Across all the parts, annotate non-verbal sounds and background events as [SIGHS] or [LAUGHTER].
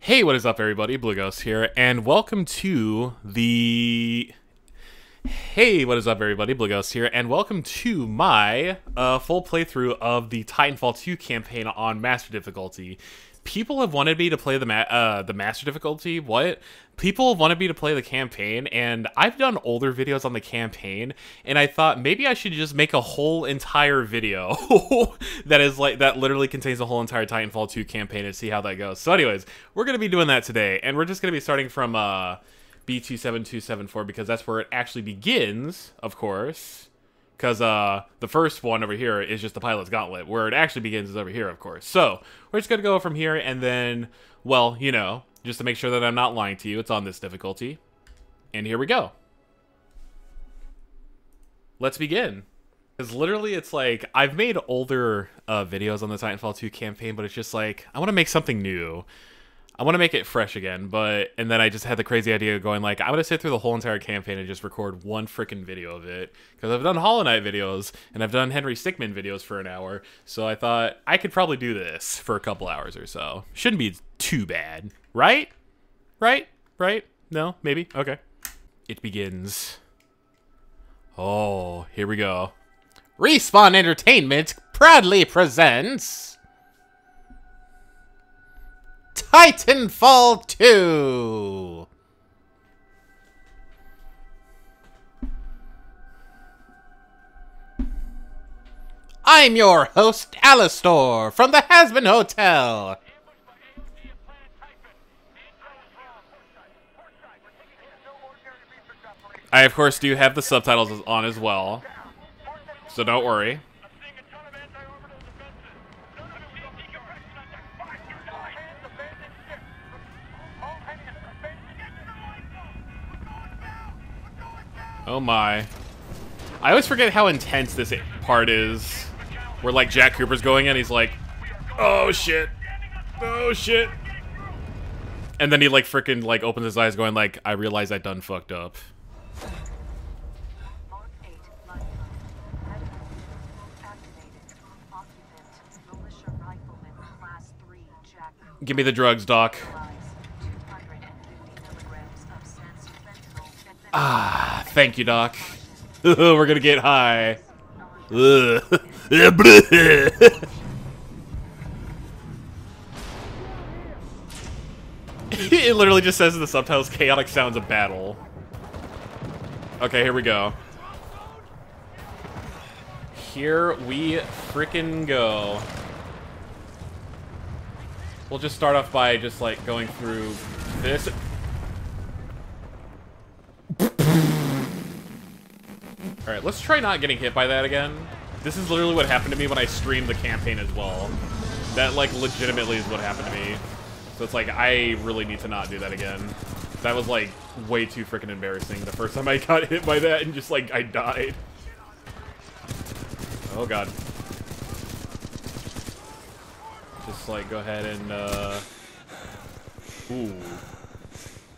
Hey, what is up, everybody? Blue Ghost here, and welcome to the. Hey, what is up, everybody? Blue Ghost here, and welcome to my uh, full playthrough of the Titanfall 2 campaign on Master Difficulty. People have wanted me to play the ma- uh, the Master Difficulty. What? People have wanted me to play the campaign, and I've done older videos on the campaign, and I thought maybe I should just make a whole entire video [LAUGHS] that is like that literally contains the whole entire Titanfall 2 campaign and see how that goes. So, anyways, we're gonna be doing that today, and we're just gonna be starting from uh, B27274 because that's where it actually begins, of course. Because uh, the first one over here is just the pilot's gauntlet. Where it actually begins is over here, of course. So we're just to go from here and then, well, you know, just to make sure that I'm not lying to you, it's on this difficulty. And here we go. Let's begin. Because literally, it's like, I've made older uh, videos on the Titanfall 2 campaign, but it's just like, I want to make something new. I want to make it fresh again, but and then I just had the crazy idea of going like I'm gonna sit through the whole entire campaign and just record one freaking video of it because I've done Hollow Knight videos and I've done Henry Stickmin videos for an hour, so I thought I could probably do this for a couple hours or so. Shouldn't be too bad, right? Right? Right? No? Maybe? Okay. It begins. Oh, here we go. Respawn Entertainment proudly presents. Titanfall 2! I'm your host, Alastor, from the Hazbin Hotel. I, of course, do have the subtitles on as well, so don't worry. Oh my. I always forget how intense this part is. Where, like, Jack Cooper's going in, he's like, Oh shit. Oh shit. And then he, like, freaking, like, opens his eyes going, like, I realize I done fucked up. Give me the drugs, Doc. Ah, thank you, Doc. [LAUGHS] We're gonna get high. [LAUGHS] it literally just says in the subtitles, chaotic sounds of battle. Okay, here we go. Here we frickin' go. We'll just start off by just, like, going through this. Alright, let's try not getting hit by that again. This is literally what happened to me when I streamed the campaign as well. That, like, legitimately is what happened to me. So it's like, I really need to not do that again. That was, like, way too freaking embarrassing the first time I [LAUGHS] got hit by that and just, like, I died. Oh, God. Just, like, go ahead and, uh... Ooh.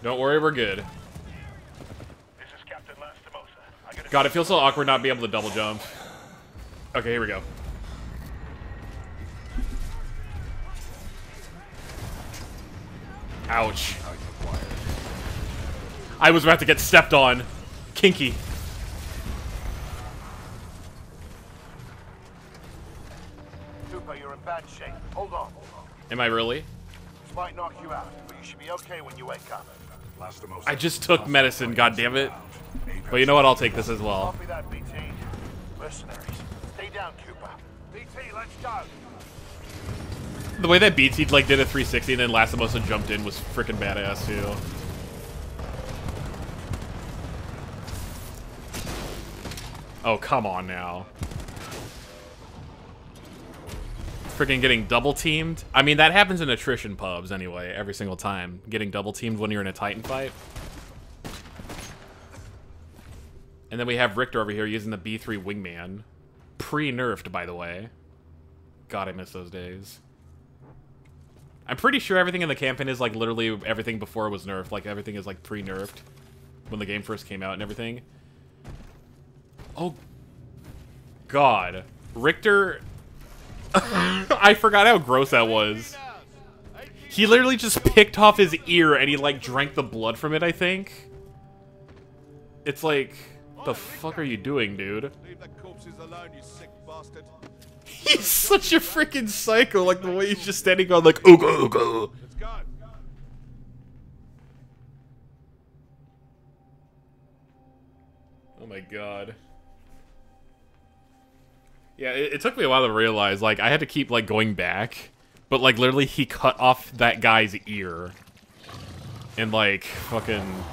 Don't worry, we're good. God, it feels so awkward not being able to double jump. Okay, here we go. Ouch. I was about to get stepped on. Kinky. Cooper, you're in bad shape. Hold on. Am I really? This might knock you out, but you should be okay when you wake up. I just took medicine, God damn it. But you know what? I'll take this as well. That, BT. Mercenaries. Stay down, Cooper. BT, let's go. The way that BT like did a 360 and then Lastimosa jumped in was freaking badass too. Oh, come on now. Freaking getting double teamed. I mean, that happens in attrition pubs anyway, every single time. Getting double teamed when you're in a Titan fight. And then we have Richter over here using the B3 Wingman. Pre-nerfed, by the way. God, I miss those days. I'm pretty sure everything in the campaign is like literally everything before it was nerfed. Like everything is like pre-nerfed when the game first came out and everything. Oh, God. Richter... [LAUGHS] I forgot how gross that was. He literally just picked off his ear and he like drank the blood from it, I think. It's like, the fuck are you doing, dude? Leave the corpses alone, you. [LAUGHS] He's such a freaking psycho, like the way he's just standing on like, ooga ooga. Oh my god. Yeah, it, it took me a while to realize, like, I had to keep, like, going back. But, like, literally, he cut off that guy's ear. And, like, fucking...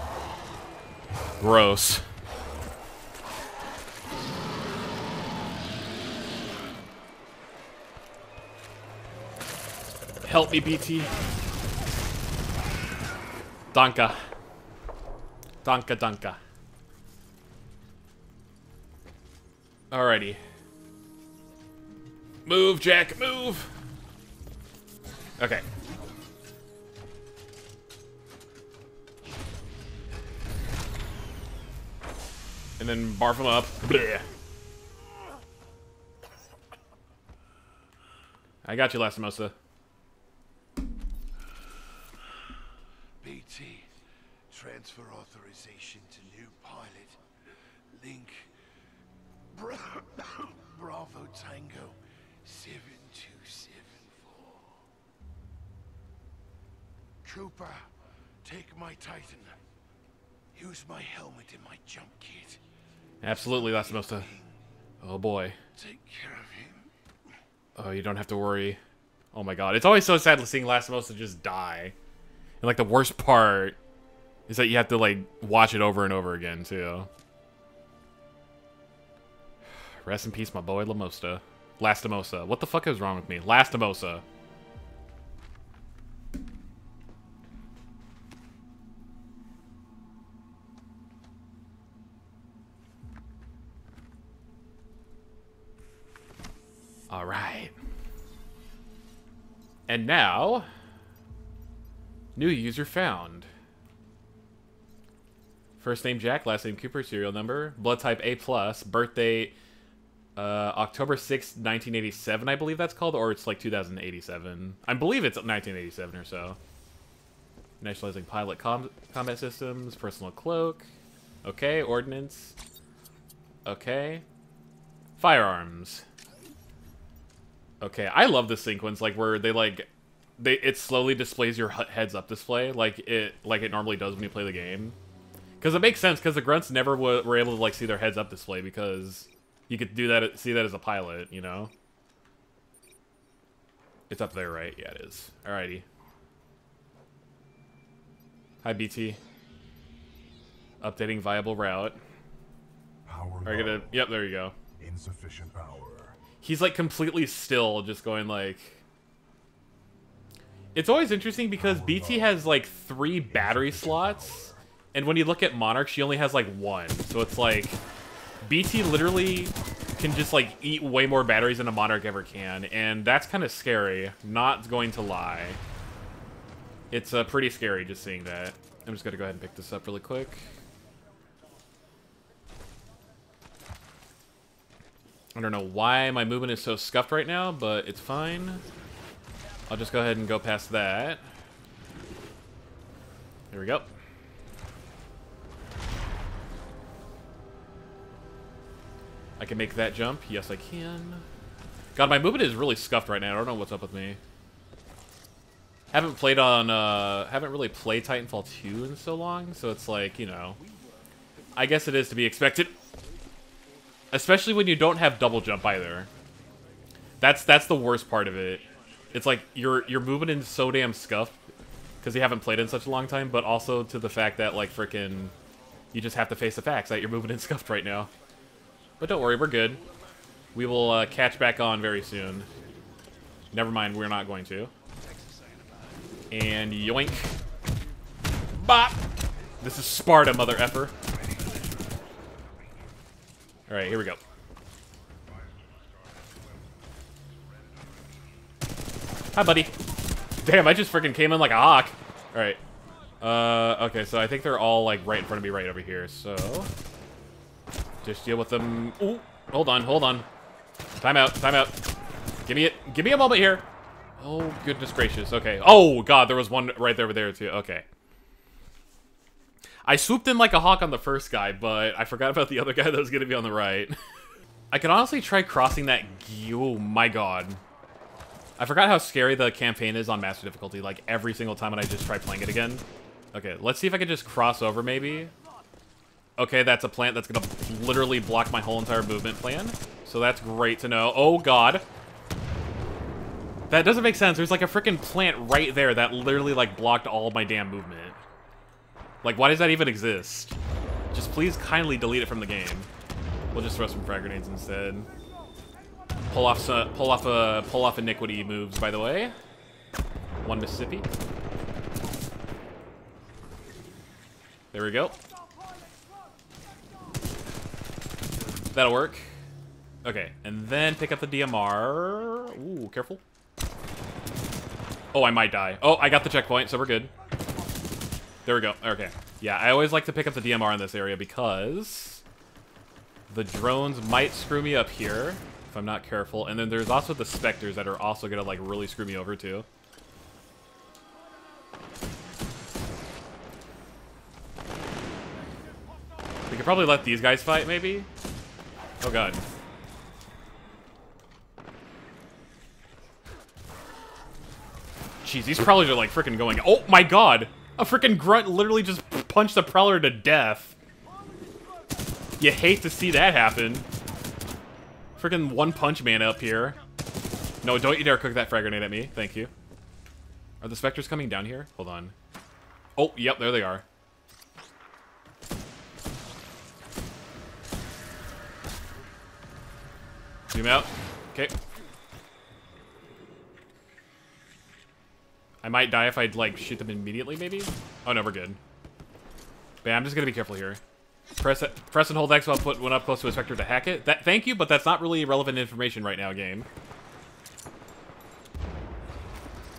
Gross. Help me, BT. Danka. Danka, danka. Alrighty. Move, Jack, move! Okay. And then barf him up. I got you, Lastimosa. BT, transfer authorization to new pilot. Link, Bra [COUGHS] Bravo Tango, 7274. Cooper, take my Titan. Use my helmet in my jump kit. Absolutely, Lastimosa. Uh, oh boy. Take care of him. Oh, you don't have to worry. Oh my god. It's always so sad seeing Lastimosa just die. And like the worst part is that you have to like watch it over and over again too. Rest in peace, my boy Lamosta. Lastimosa. What the fuck is wrong with me? Lastimosa. All right. And now, new user found. First name Jack, last name Cooper, serial number, blood type A plus, birthday uh, October sixth, 1987, I believe that's called, or it's like 2087. I believe it's 1987 or so. Nationalizing pilot com combat systems, personal cloak. Okay, ordnance. Okay. Firearms. Okay, I love this sequence, like where they like, they it slowly displays your heads up display, like it like it normally does when you play the game. Because it makes sense, because the grunts never w- were able to like see their heads up display because you could do that, see that as a pilot, you know. It's up there, right? Yeah, it is. Alrighty. Hi, BT. Updating viable route. Power Are you gonna? Yep, there you go. Insufficient power. he's like completely still, just going like. It's always interesting because BT has like three battery slots, and when you look at Monarch, she only has like one. So it's like BT literally can just like eat way more batteries than a Monarch ever can, and that's kind of scary. Not going to lie. It's uh, pretty scary just seeing that. I'm just gonna go ahead and pick this up really quick. I don't know why my movement is so scuffed right now, but it's fine. I'll just go ahead and go past that. Here we go. I can make that jump. Yes, I can. God, my movement is really scuffed right now. I don't know what's up with me. Haven't played on, uh, haven't really played Titanfall 2 in so long, so it's like, you know, I guess it is to be expected. Especially when you don't have double jump either. That's that's the worst part of it. It's like you're you're moving in so damn scuffed because you haven't played in such a long time, but also to the fact that like freaking you just have to face the facts that you're moving in [LAUGHS] scuffed right now. But don't worry, we're good. We will uh, catch back on very soon. Never mind, we're not going to. And yoink. Bop! This is Sparta, mother effer. Alright, here we go. Hi, buddy. Damn, I just freaking came in like a hawk. Alright. Uh, okay, so I think they're all, like, right in front of me right over here, so... Just deal with them. Ooh, hold on, hold on. Time out, time out. Give me it. Give me a moment here. Oh, goodness gracious. Okay. Oh, God, there was one right there over there, too. Okay. I swooped in like a hawk on the first guy, but I forgot about the other guy that was going to be on the right. [LAUGHS] I could honestly try crossing that... Oh, my God. I forgot how scary the campaign is on Master Difficulty, like, every single time when I just try playing it again. Okay, let's see if I can just cross over, maybe. Okay, that's a plant that's gonna literally block my whole entire movement plan. So that's great to know. Oh, God. That doesn't make sense. There's like a freaking plant right there that literally like blocked all my damn movement. Like, why does that even exist? Just please kindly delete it from the game. We'll just throw some frag grenades instead. Pull off some, pull off a pull off iniquity moves, by the way. One Mississippi. There we go. That'll work. Okay, and then pick up the DMR. Ooh, careful. Oh, I might die. Oh, I got the checkpoint, so we're good. There we go. Okay. Yeah, I always like to pick up the DMR in this area because the drones might screw me up here if I'm not careful. And then there's also the Spectres that are also to, like, really screw me over, too. We could probably let these guys fight, maybe? Oh, God. Jeez, these prowlers are like freaking going. Oh my god! A freaking grunt literally just punched the prowler to death. You hate to see that happen. Freaking one punch man up here. No, don't you dare cook that frag grenade at me. Thank you. Are the specters coming down here? Hold on. Oh, yep, there they are. Zoom out. Okay. I might die if I'd, like shoot them immediately, maybe? Oh no, we're good. But yeah, I'm just gonna be careful here. Press it, press and hold X while put one up close to a specter to hack it. That, thank you, but that's not really relevant information right now, game.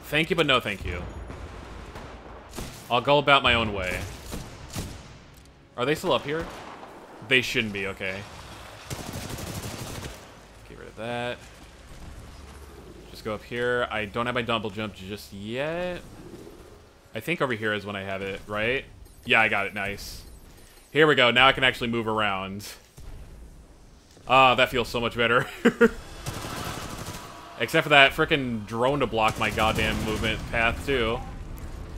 Thank you, but no thank you. I'll go about my own way. Are they still up here? They shouldn't be, okay. Get rid of that. Just go up here. I don't have my double jump just yet. I think over here is when I have it, right? Yeah, I got it. Nice. Here we go. Now I can actually move around. Ah, that feels so much better. [LAUGHS] Except for that freaking drone to block my goddamn movement path, too.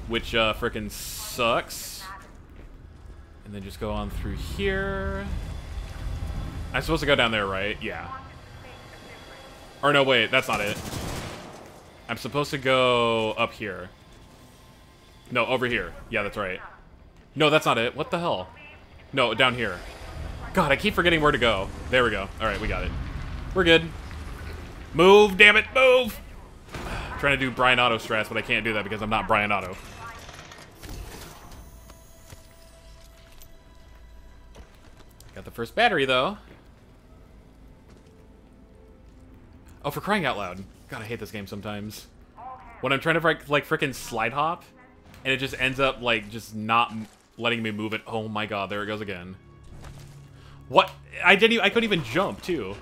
Which, uh, freaking sucks. And then just go on through here. I'm supposed to go down there, right? Yeah. Or no, wait, that's not it. I'm supposed to go up here. No, over here. Yeah, that's right. No, that's not it. What the hell? No, down here. God, I keep forgetting where to go. There we go. Alright, we got it. We're good. Move, damn it, move! [SIGHS] trying to do Brian Otto strats, but I can't do that because I'm not Brian Otto. Got the first battery, though. Oh, for crying out loud. God, I hate this game sometimes. When I'm trying to, like, frickin' slide hop, and it just ends up, like, just not letting me move it. Oh my god, there it goes again. What? I didn't even, I couldn't even jump, too.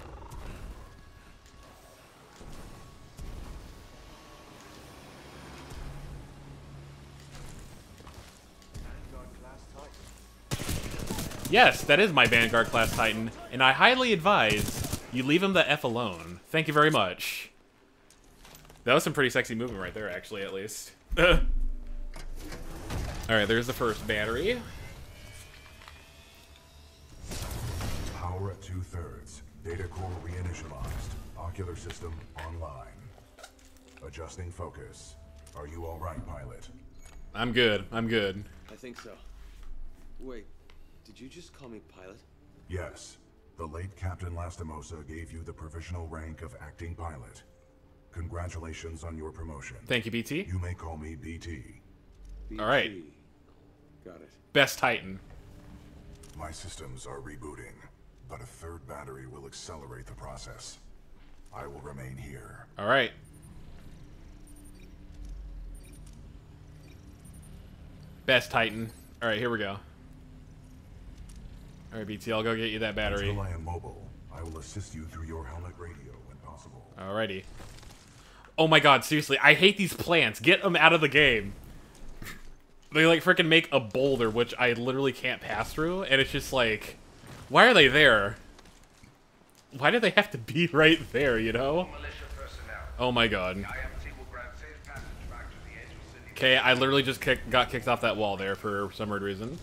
Yes, that is my Vanguard class Titan, and I highly advise you leave him the F alone. Thank you very much. That was some pretty sexy movement right there, actually, at least. [LAUGHS] Alright, there's the first battery. Power at two-thirds. Data core reinitialized. Ocular system online. Adjusting focus. Are you all right, pilot? I'm good. I'm good. I think so. Wait, did you just call me pilot? Yes. The late Captain Lastimosa gave you the provisional rank of acting pilot. Congratulations on your promotion. Thank you, BT. You may call me BT. All right. BT. Got it. Best Titan. My systems are rebooting, but a third battery will accelerate the process. I will remain here. All right. Best Titan. All right, here we go. All right, BT, I'll go get you that battery. Until I am mobile, I will assist you through your helmet radio when possible. Alrighty. Oh my god, seriously, I hate these plants. Get them out of the game. They like freaking make a boulder, which I literally can't pass through, and it's just like, why are they there? Why do they have to be [LAUGHS] right there, you know? Oh my god. Okay, I literally just kick, got kicked off that wall there for some weird reason.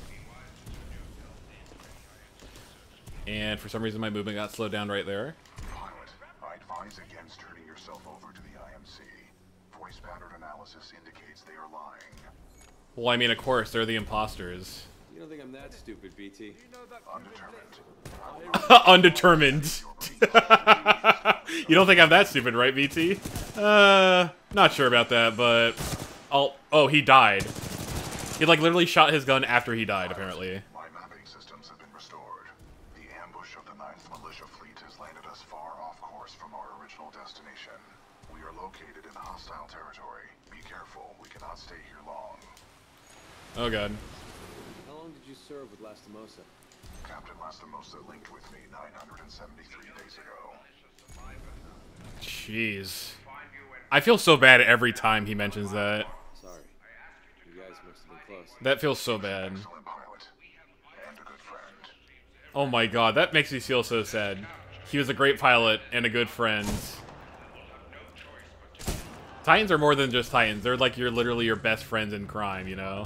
And for some reason my movement got slowed down right there. Well, I mean, of course, they're the imposters. You don't think I'm that stupid, BT? [LAUGHS] Undetermined. Undetermined. [LAUGHS] you don't think I'm that stupid, right, BT? Uh, not sure about that, but... I'll... Oh, he died. He, like, literally shot his gun after he died, apparently. My mapping systems have been restored. The ambush of the 9th Militia Fleet has landed us far off course from our original destination. We are located in hostile territory. Be careful, we cannot stay here long. Oh, God. How long did you serve with Lastimosa? Captain Lastimosa linked with me 973 days ago. Jeez. I feel so bad every time he mentions that. Sorry. You guys must have been close. That feels so bad. Excellent pilot. And a good friend. Oh my god, that makes me feel so sad. He was a great pilot and a good friend. Titans are more than just Titans. They're like you're literally your best friends in crime, you know?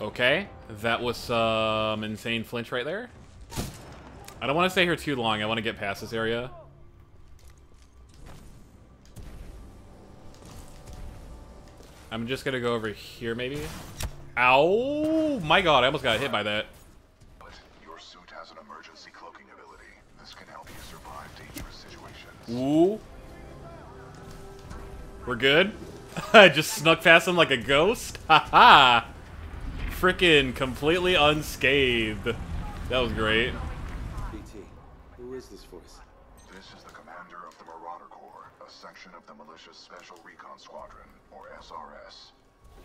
Okay, that was some insane flinch right there. I don't want to stay here too long. I want to get past this area. I'm just gonna go over here, maybe. Ow! My god, I almost got hit by that. But your suit has an emergency cloaking ability. This can help you survive dangerous situations. Ooh. We're good? [LAUGHS] I just snuck past him like a ghost? [LAUGHS] Haha! Frickin' completely unscathed. That was great. BT, who is this voice? This is the commander of the Marauder Corps, a section of the Militia's Special Recon Squadron, or SRS.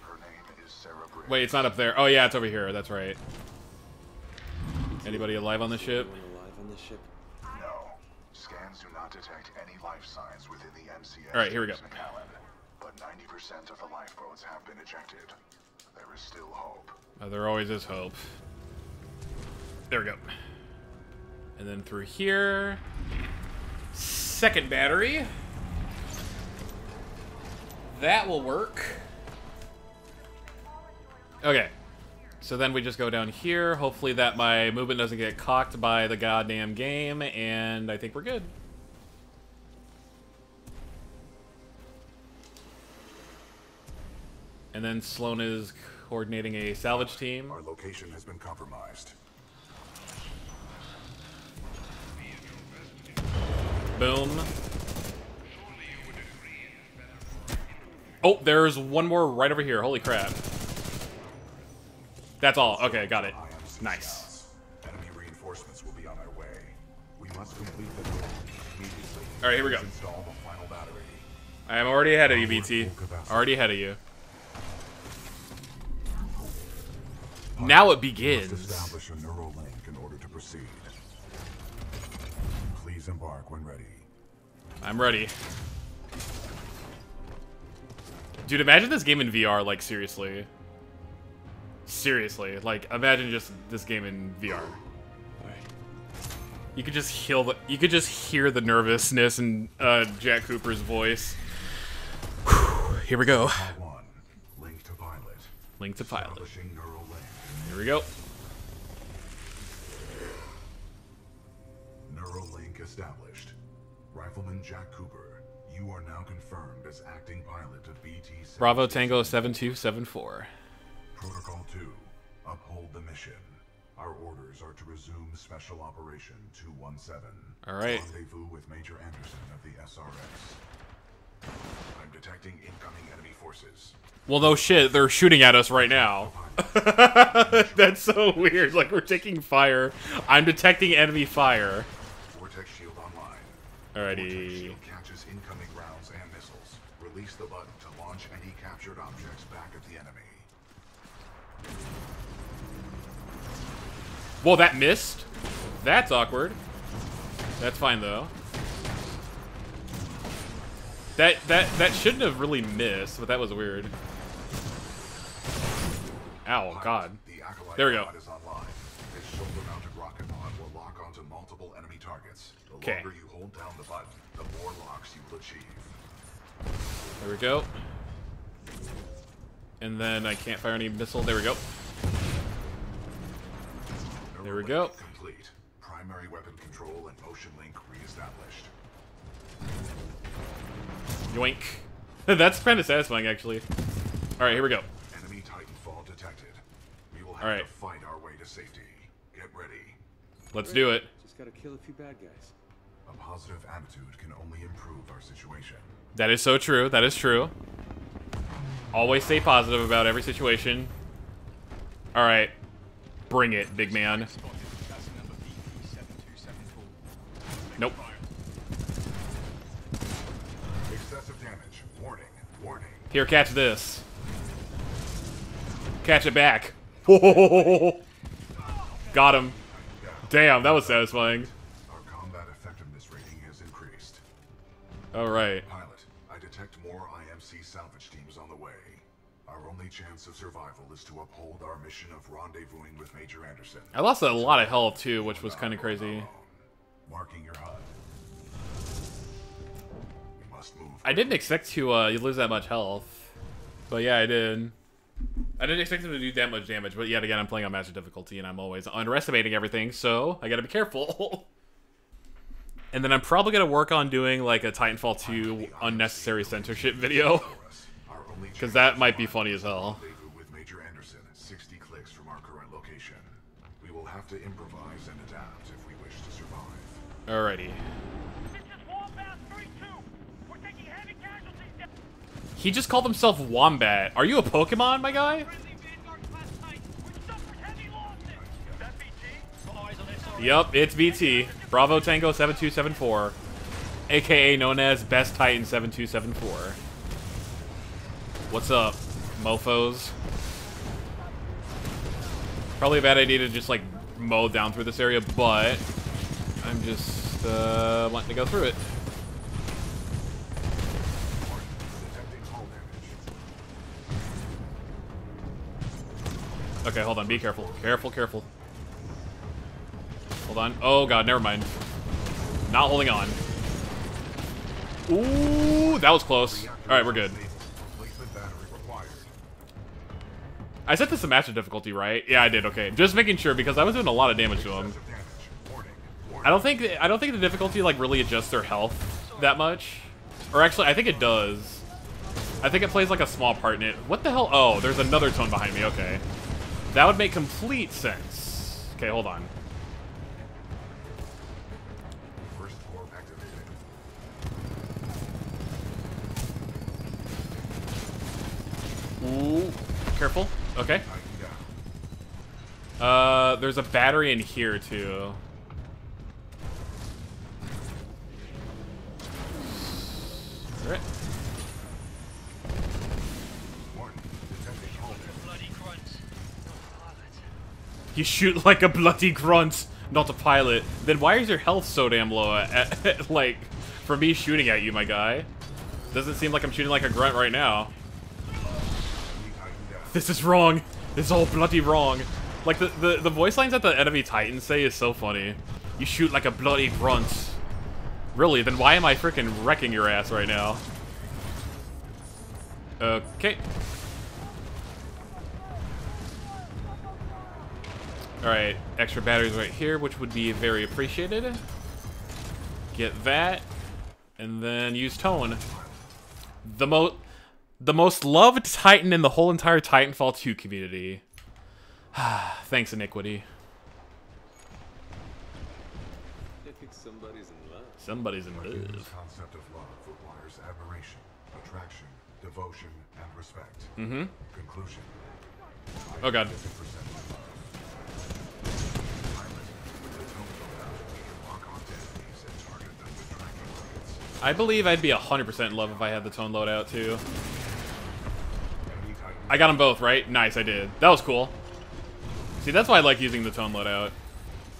Her name is Sarah Briggs. Wait, it's not up there. Oh yeah, it's over here. That's right. Anybody alive on the ship? Alive on this ship? No. Scans do not detect any life signs within the MCS. All right, here we go. MacAllan, but 90% of the lifeboats have been ejected. There is still hope. Oh, there always is hope. There we go. And then through here. Second battery. That will work. Okay. So then we just go down here. Hopefully that my movement doesn't get cocked by the goddamn game. And I think we're good. And then Sloan is coordinating a salvage team. Our location has been compromised. Boom. Oh, there's one more right over here. Holy crap. That's all. Okay, got it. Nice. Enemy reinforcements will be on their way. We must complete the immediately. All right, here we go. Install the final battery. I am already ahead of you, BT. Already ahead of you. Now it Must begins. establish a neural link in order to proceed. Please embark when ready. I'm ready. Dude, imagine this game in VR, like, seriously. Seriously. Like, imagine just this game in VR. You could just heal the, you could just hear the nervousness in uh, Jack Cooper's voice. Whew, here we go. Link to pilot. Link to pilot. Establishing neural link. Here we go. Neural link established. Rifleman Jack Cooper, you are now confirmed as acting pilot of BT. Bravo Tango 7274. Protocol 2. Uphold the mission. Our orders are to resume Special Operation 217. All right. Rendezvous with Major Anderson of the SRS. I'm detecting incoming enemy forces. Well, no shit, they're shooting at us right now. [LAUGHS] That's so weird. Like, we're taking fire. I'm detecting enemy fire. Vortex shield online. Vortex Alrighty. shield catches incoming rounds and missiles. Release the button to launch any captured objects back at the enemy. Whoa, that missed? That's awkward. That's fine, though. That that that shouldn't have really missed, but that was weird. Ow, God. There we go. pod is online. This shoulder-mounted rocket pod will lock onto multiple enemy targets. The 'Kay. longer you hold down the button, the more locks you will achieve. There we go. And then I can't fire any missile. There we go. There we go. Complete. Primary weapon control and motion link reestablished. Yoink. [LAUGHS] That's kind of satisfying, actually. All right, here we go. Enemy Titanfall detected. We will have Alright. to fight our way to safety. Get ready. Let's do it. Just gotta kill a few bad guys. A positive attitude can only improve our situation. That is so true. That is true. Always stay positive about every situation. All right. Bring it, big man. Nope. Excessive damage. Warning. Warning. Here, catch this. Catch it back. [LAUGHS] Got him. Damn, that was satisfying. Our combat effectiveness rating has increased. All right. Pilot, I detect more IMC salvage teams on the way. Our only chance of survival is to uphold our mission of rendezvousing with Major Anderson. I lost a lot of health too, which was kind of crazy. Marking I didn't expect to uh, lose that much health, but yeah, I did. I didn't expect him to do that much damage, but yet again, I'm playing on master difficulty, and I'm always underestimating everything, so I gotta be careful. [LAUGHS] and then I'm probably gonna work on doing like a Titanfall 2 unnecessary censorship video, [LAUGHS] because that might be funny as hell. with Major Anderson, 60 clicks from our current location. We will have to improvise and adapt if we wish to survive. Alrighty. This is Wombat 3-2. We're taking heavy casualties down. He just called himself Wombat. Are you a Pokemon, my guy? Yup, it's BT. Bravo Tango 7274. AKA known as Best Titan 7274. What's up, mofos? Probably a bad idea to just, like, mow down through this area, but I'm just, uh, wanting to go through it. Okay, hold on. Be careful. Careful, careful. Hold on. Oh, God, never mind. Not holding on. Ooh, that was close. Alright, we're good. I set this to master difficulty, right? Yeah, I did. Okay, just making sure because I was doing a lot of damage to him. I don't think I don't think the difficulty like really adjusts their health that much, or actually, I think it does. I think it plays like a small part in it. What the hell? Oh, there's another tone behind me. Okay, that would make complete sense. Okay, hold on. First core activated. Ooh, careful. Okay. Uh, there's a battery in here too. Alright. Warning. Detecting hull damage. Bloody grunts. You shoot like a bloody grunt, not a pilot. Then why is your health so damn low? At, [LAUGHS] at- like, for me shooting at you, my guy. Doesn't seem like I'm shooting like a grunt right now. This is wrong. This is all bloody wrong. Like the, the the voice lines that the enemy titans say is so funny. You shoot like a bloody grunt. Really? Then why am I freaking wrecking your ass right now? Okay. Alright, extra batteries right here, which would be very appreciated. Get that. And then use tone. The mo the most loved Titan in the whole entire Titanfall 2 community. [SIGHS] Thanks, Iniquity. I think somebody's in love. Somebody's in The love. concept of love requires admiration, attraction, devotion, and respect. Mm-hmm. Conclusion. Oh god. I believe I'd be 100% in love if I had the tone loadout too. I got them both, right? Nice, I did. That was cool. See, that's why I like using the tone loadout.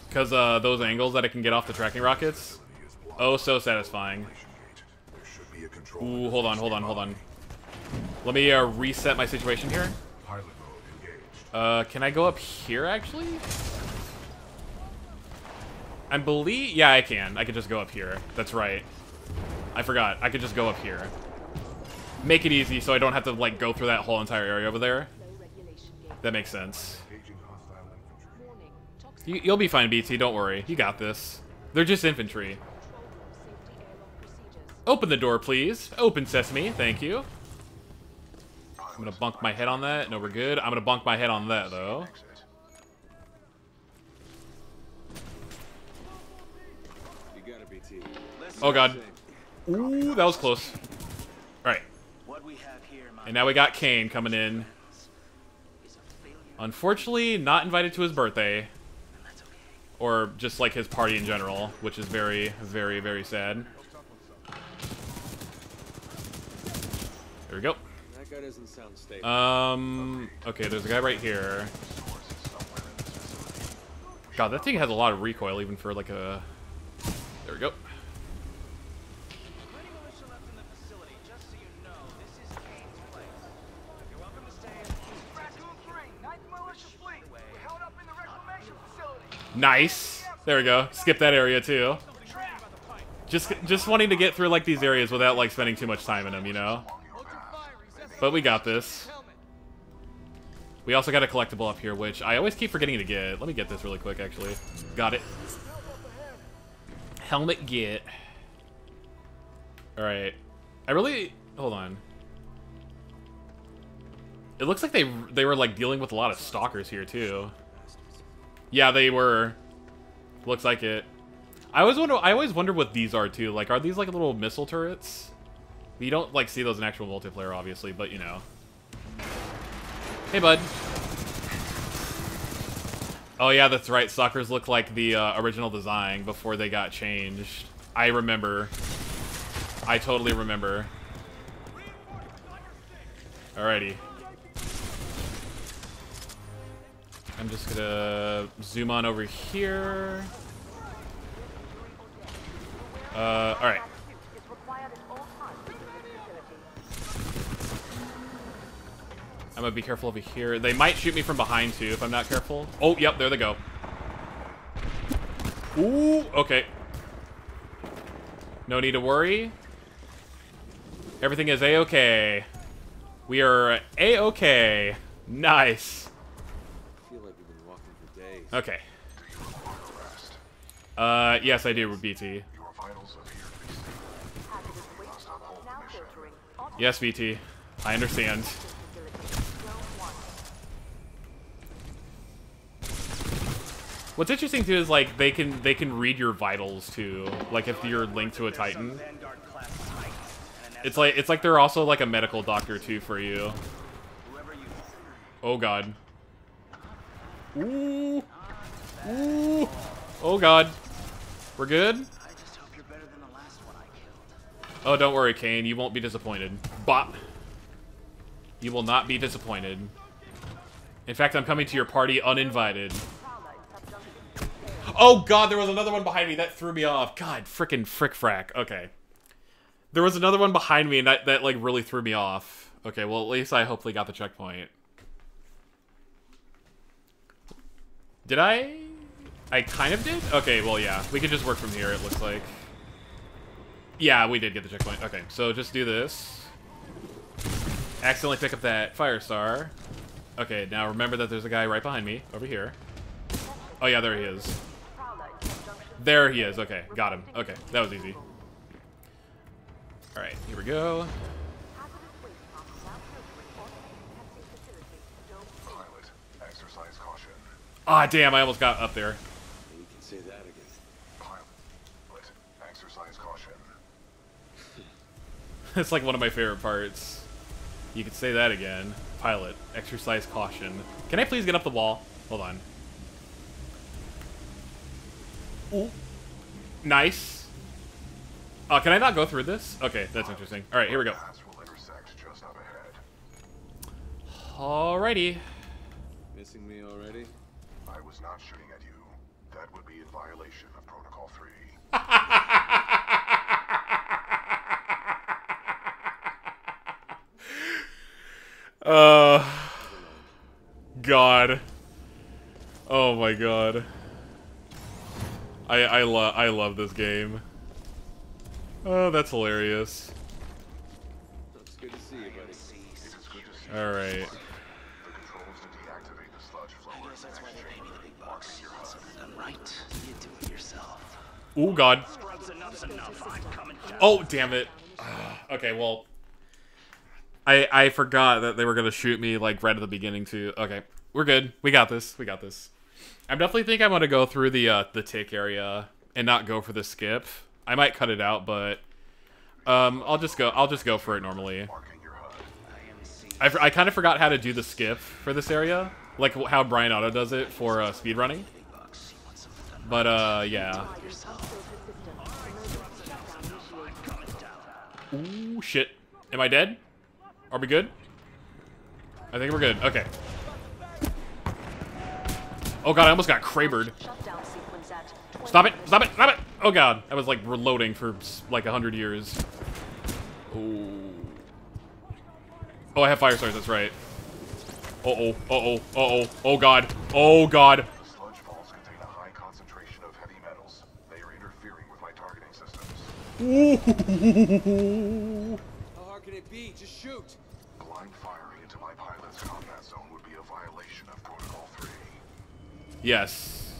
Because uh, those angles that I can get off the tracking rockets, oh so satisfying. Ooh, hold on, hold on, hold on. Let me uh, reset my situation here. Uh, can I go up here, actually? I believe... Yeah, I can. I could just go up here. That's right. I forgot. I could just go up here. Make it easy so I don't have to, like, go through that whole entire area over there. That makes sense. Engaging hostile infantry. You, you'll be fine, BT. Don't worry. You got this. They're just infantry. Open the door, please. Open sesame. Thank you. I'm gonna bunk my head on that. No, we're good. I'm gonna bunk my head on that, though. Exit. You got it, BT. Oh, God. Ooh, that was close. Alright. What we have here, my And now we got Kane coming in. is a failure. Unfortunately, not invited to his birthday. And that's okay. Or just like his party in general, which is very, very, very sad. There we go. That guy doesn't sound stable. Um, okay, there's a guy right here. Source is somewhere in this facility. God, that thing has a lot of recoil even for like a... There we go. Plenty militia left in the facility, just so you know, this is Kane's place. You're welcome to stay. Raccoon 3, 9th Militia Fleet. We're held up in the reclamation facility. Nice. There we go. Skip that area too. Just, just wanting to get through like these areas without like spending too much time in them, you know. But we got this. We also got a collectible up here, which I always keep forgetting to get. Let me get this really quick, actually. Got it. Helmet get. Alright. I really... Hold on. It looks like they they were, like, dealing with a lot of stalkers here, too. Yeah, they were. Looks like it. I always wonder. I always wonder what these are too. Like, are these like little missile turrets? You don't like see those in actual multiplayer, obviously, but you know. Hey, bud. Oh yeah, that's right. Suckers look like the uh, original design before they got changed. I remember. I totally remember. Alrighty. I'm just gonna zoom on over here. Uh, alright. I'm gonna be careful over here. They might shoot me from behind too if I'm not careful. Oh, yep, there they go. Ooh, okay. No need to worry. Everything is a-okay. We are a-okay. Nice. I feel like we've been walking for days. Okay. Uh, yes, I do, BT. Yes, BT. I understand. facility. Zone 1. What's interesting too is like they can they can read your vitals too. Like if you're linked to a Titan. It's like it's like they're also like a medical doctor too for you Oh god. Ooh. Ooh. Oh god. We're good? Oh, don't worry, Kane. You won't be disappointed. Bop. You will not be disappointed. In fact, I'm coming to your party uninvited. Oh god, there was another one behind me that threw me off. God, frickin' frick frack. Okay. There was another one behind me and that, that like really threw me off. Okay, well at least I hopefully got the checkpoint. Did I? I kind of did? Okay, well yeah. We could just work from here, it looks like. Yeah, we did get the checkpoint. Okay, so just do this. Accidentally pick up that Firestar. Okay, now remember that there's a guy right behind me, over here. Oh yeah, there he is. There he is. Okay, got him. Okay, that was easy. Alright, here we go. Hazardous waste pump now filtering automated testing facility. Zone 2. Pilot, exercise caution. Ah, damn, I almost got up there. You can say that again. Pilot, exercise caution. [LAUGHS] It's like one of my favorite parts. You could say that again. Pilot, exercise caution. Can I please get up the wall? Hold on. Ooh. Nice. Oh, can I not go through this? Okay, that's interesting. Alright, here we go. Paths will intersect just up ahead. Alrighty. Missing me already? I was not shooting at you. That would be in violation of Protocol 3. Uh, God. Oh my God. I I love I love this game. Oh, that's hilarious. It's good to see you, buddy. It is good to see All right. you. The controls to deactivate the sludge flower is next chamber. Marking your HUD. Right, you do it yourself. Oh God. Scrubs enough's enough. I'm coming down. Oh damn it. [SIGHS] okay, well. I I forgot that they were gonna shoot me like right at the beginning too. Okay, we're good. We got this. We got this. I definitely think I'm gonna go through the uh, the tick area and not go for the skip. I might cut it out, but um, I'll just go. I'll just go for it normally. I. I, kind of forgot how to do the skip for this area, like how Brian Otto does it for uh, speedrunning. But uh, yeah. Ooh, shit. Am I dead? Are we good? I think we're good. Okay. Oh god, I almost got Krabered. Shutdown sequence at 20 Stop it! Stop it! Stop it! Oh god, I was like reloading for like a hundred years. Oh. Oh, I have Firestars. That's right. Uh oh. Uh oh. Uh oh. Oh god. Oh god. Sludge balls contain a high concentration of heavy metals. They are interfering with my targeting systems. How hard can it be? Just shoot. Yes.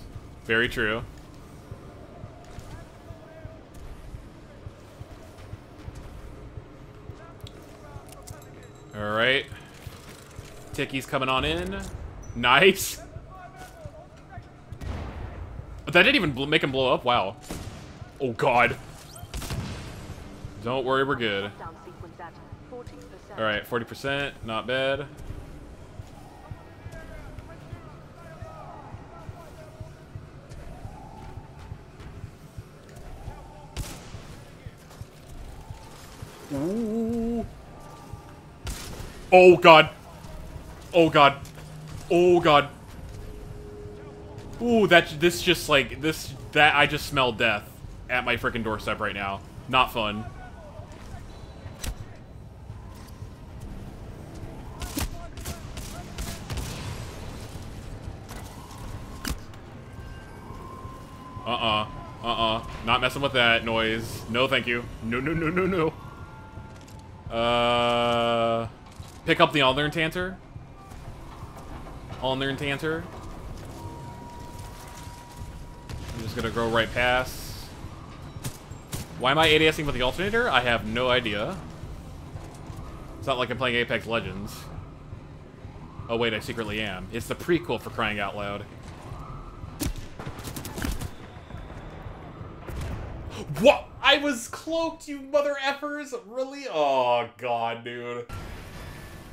Very true. All right. Ticky's coming on in. Nice. But that didn't even make him blow up. Wow. Oh god. Don't worry, we're good. shutdown sequence at 40%. All right, 40%, not bad. Ooh. Oh god. Oh god. Oh god. Ooh, that this just like this that I just smell death at my freaking doorstep right now. Not fun. Uh-uh. Uh-uh. Not messing with that noise. No, thank you. No, no, no, no, no. Uh... Pick up the Alnern Tanter. Alnern Tanter. I'm just gonna go right past. Why am I ADSing with the alternator? I have no idea. It's not like I'm playing Apex Legends. Oh wait, I secretly am. It's the prequel for crying out loud. What? I was cloaked, you mother effers? Really? Oh god, dude.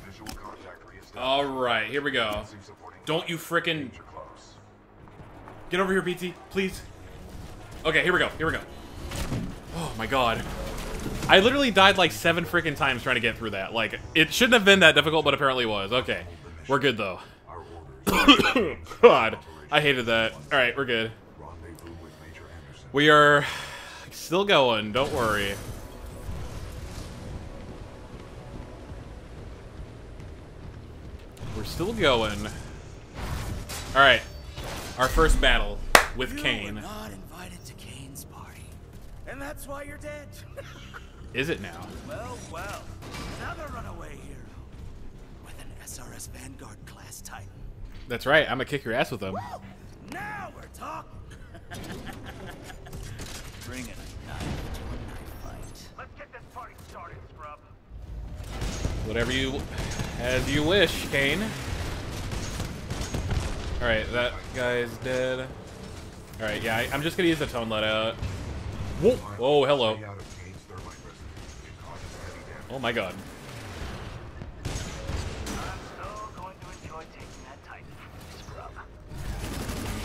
Visual contact reestablished. Alright, here we go. Don't you frickin' Get over here, BT, please. Okay, here we go. Here we go. Oh my god. I literally died like seven freaking times trying to get through that. Like, it shouldn't have been that difficult, but apparently it was. Okay. We're good, though. [COUGHS] God. I hated that. Alright, we're good. Rendezvous with Major Anderson. We are still going. Don't worry. We're still going. Alright. Our first battle with Kane. Were not invited to Kane's party. And that's why you're dead. [LAUGHS] Is it now? well, well. Another runaway hero. With an SRS Vanguard class Titan. That's right. I'm gonna kick your ass with them. Now we're talking. [LAUGHS] Bring it Whatever you, as you wish, Kane. All right, that guy's dead. All right, yeah, I, I'm just gonna use the tone let out. Whoa! Oh, hello. Oh my God. Going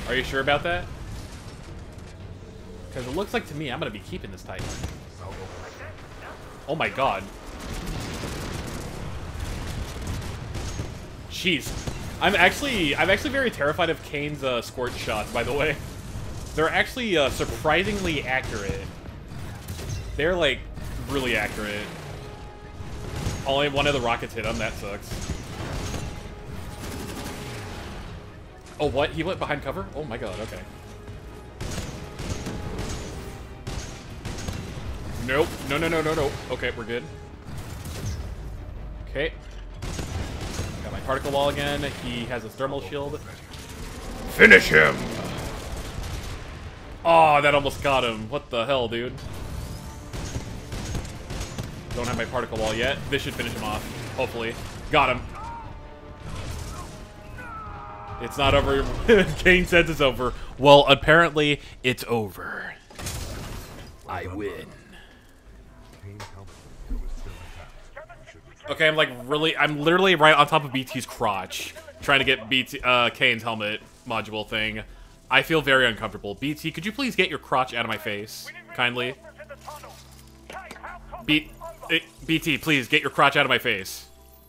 to. Are you sure about that? Because it looks like to me I'm gonna be keeping this Titan. Oh my God. Jeez. I'm actually I'm actually very terrified of Kane's uh, squirt shots, by the way. They're actually uh, surprisingly accurate. They're like really accurate. Only one of the rockets hit him, that sucks. Oh, what? He went behind cover? Oh my god, okay. Nope. No, no, no, no, no. Okay, we're good. Okay, Got my particle wall again. He has his thermal shield. Finish him! Oh, that almost got him. What the hell, dude? Don't have my particle wall yet. This should finish him off. Hopefully. Got him. It's not over. [LAUGHS] Kane says it's over. Well, apparently, it's over. I win. Okay, I'm like really, I'm literally right on top of BT's crotch, trying to get BT, uh, Kane's helmet module thing. I feel very uncomfortable. BT, could you please get your crotch out of my face, kindly? B, eh, BT, please get your crotch out of my face.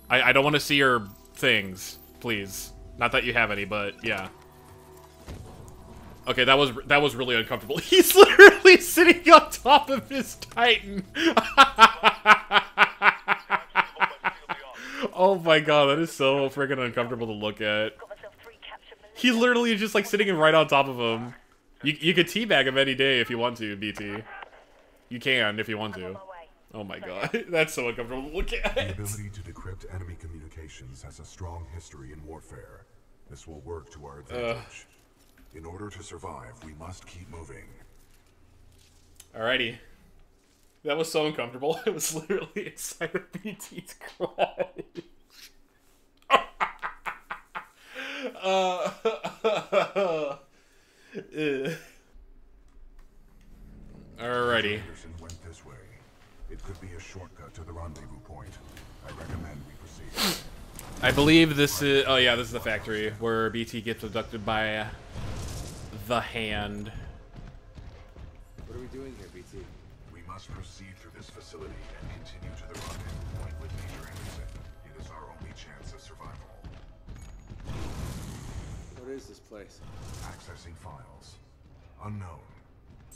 I, I don't want to see your things, please. Not that you have any, but yeah. Okay, that was that was really uncomfortable. [LAUGHS] He's literally [LAUGHS] sitting on top of his Titan. [LAUGHS] oh my god, that is so freaking uncomfortable to look at. Got myself three captured militia. He literally is just like sitting right on top of him. You you could teabag him any day if you want to, BT. You can if you want to. Oh my god, [LAUGHS] that's so uncomfortable to look at. The ability to decrypt enemy communications has a strong history in warfare. This will work to our advantage. In order to survive, we must keep moving. Alrighty. That was so uncomfortable. [LAUGHS] It was literally inside of BT's crotch. [LAUGHS] uh, Ugh. [LAUGHS] Alrighty. Anderson went this way. It could be a shortcut to the rendezvous point. I recommend we proceed. I believe this is. Oh yeah, this is the factory where BT gets abducted by the hand. What are we doing here, BT? We must proceed through this facility and continue to the rendezvous point with Major Anderson. It is our only chance of survival. What is this place? Accessing files. Unknown.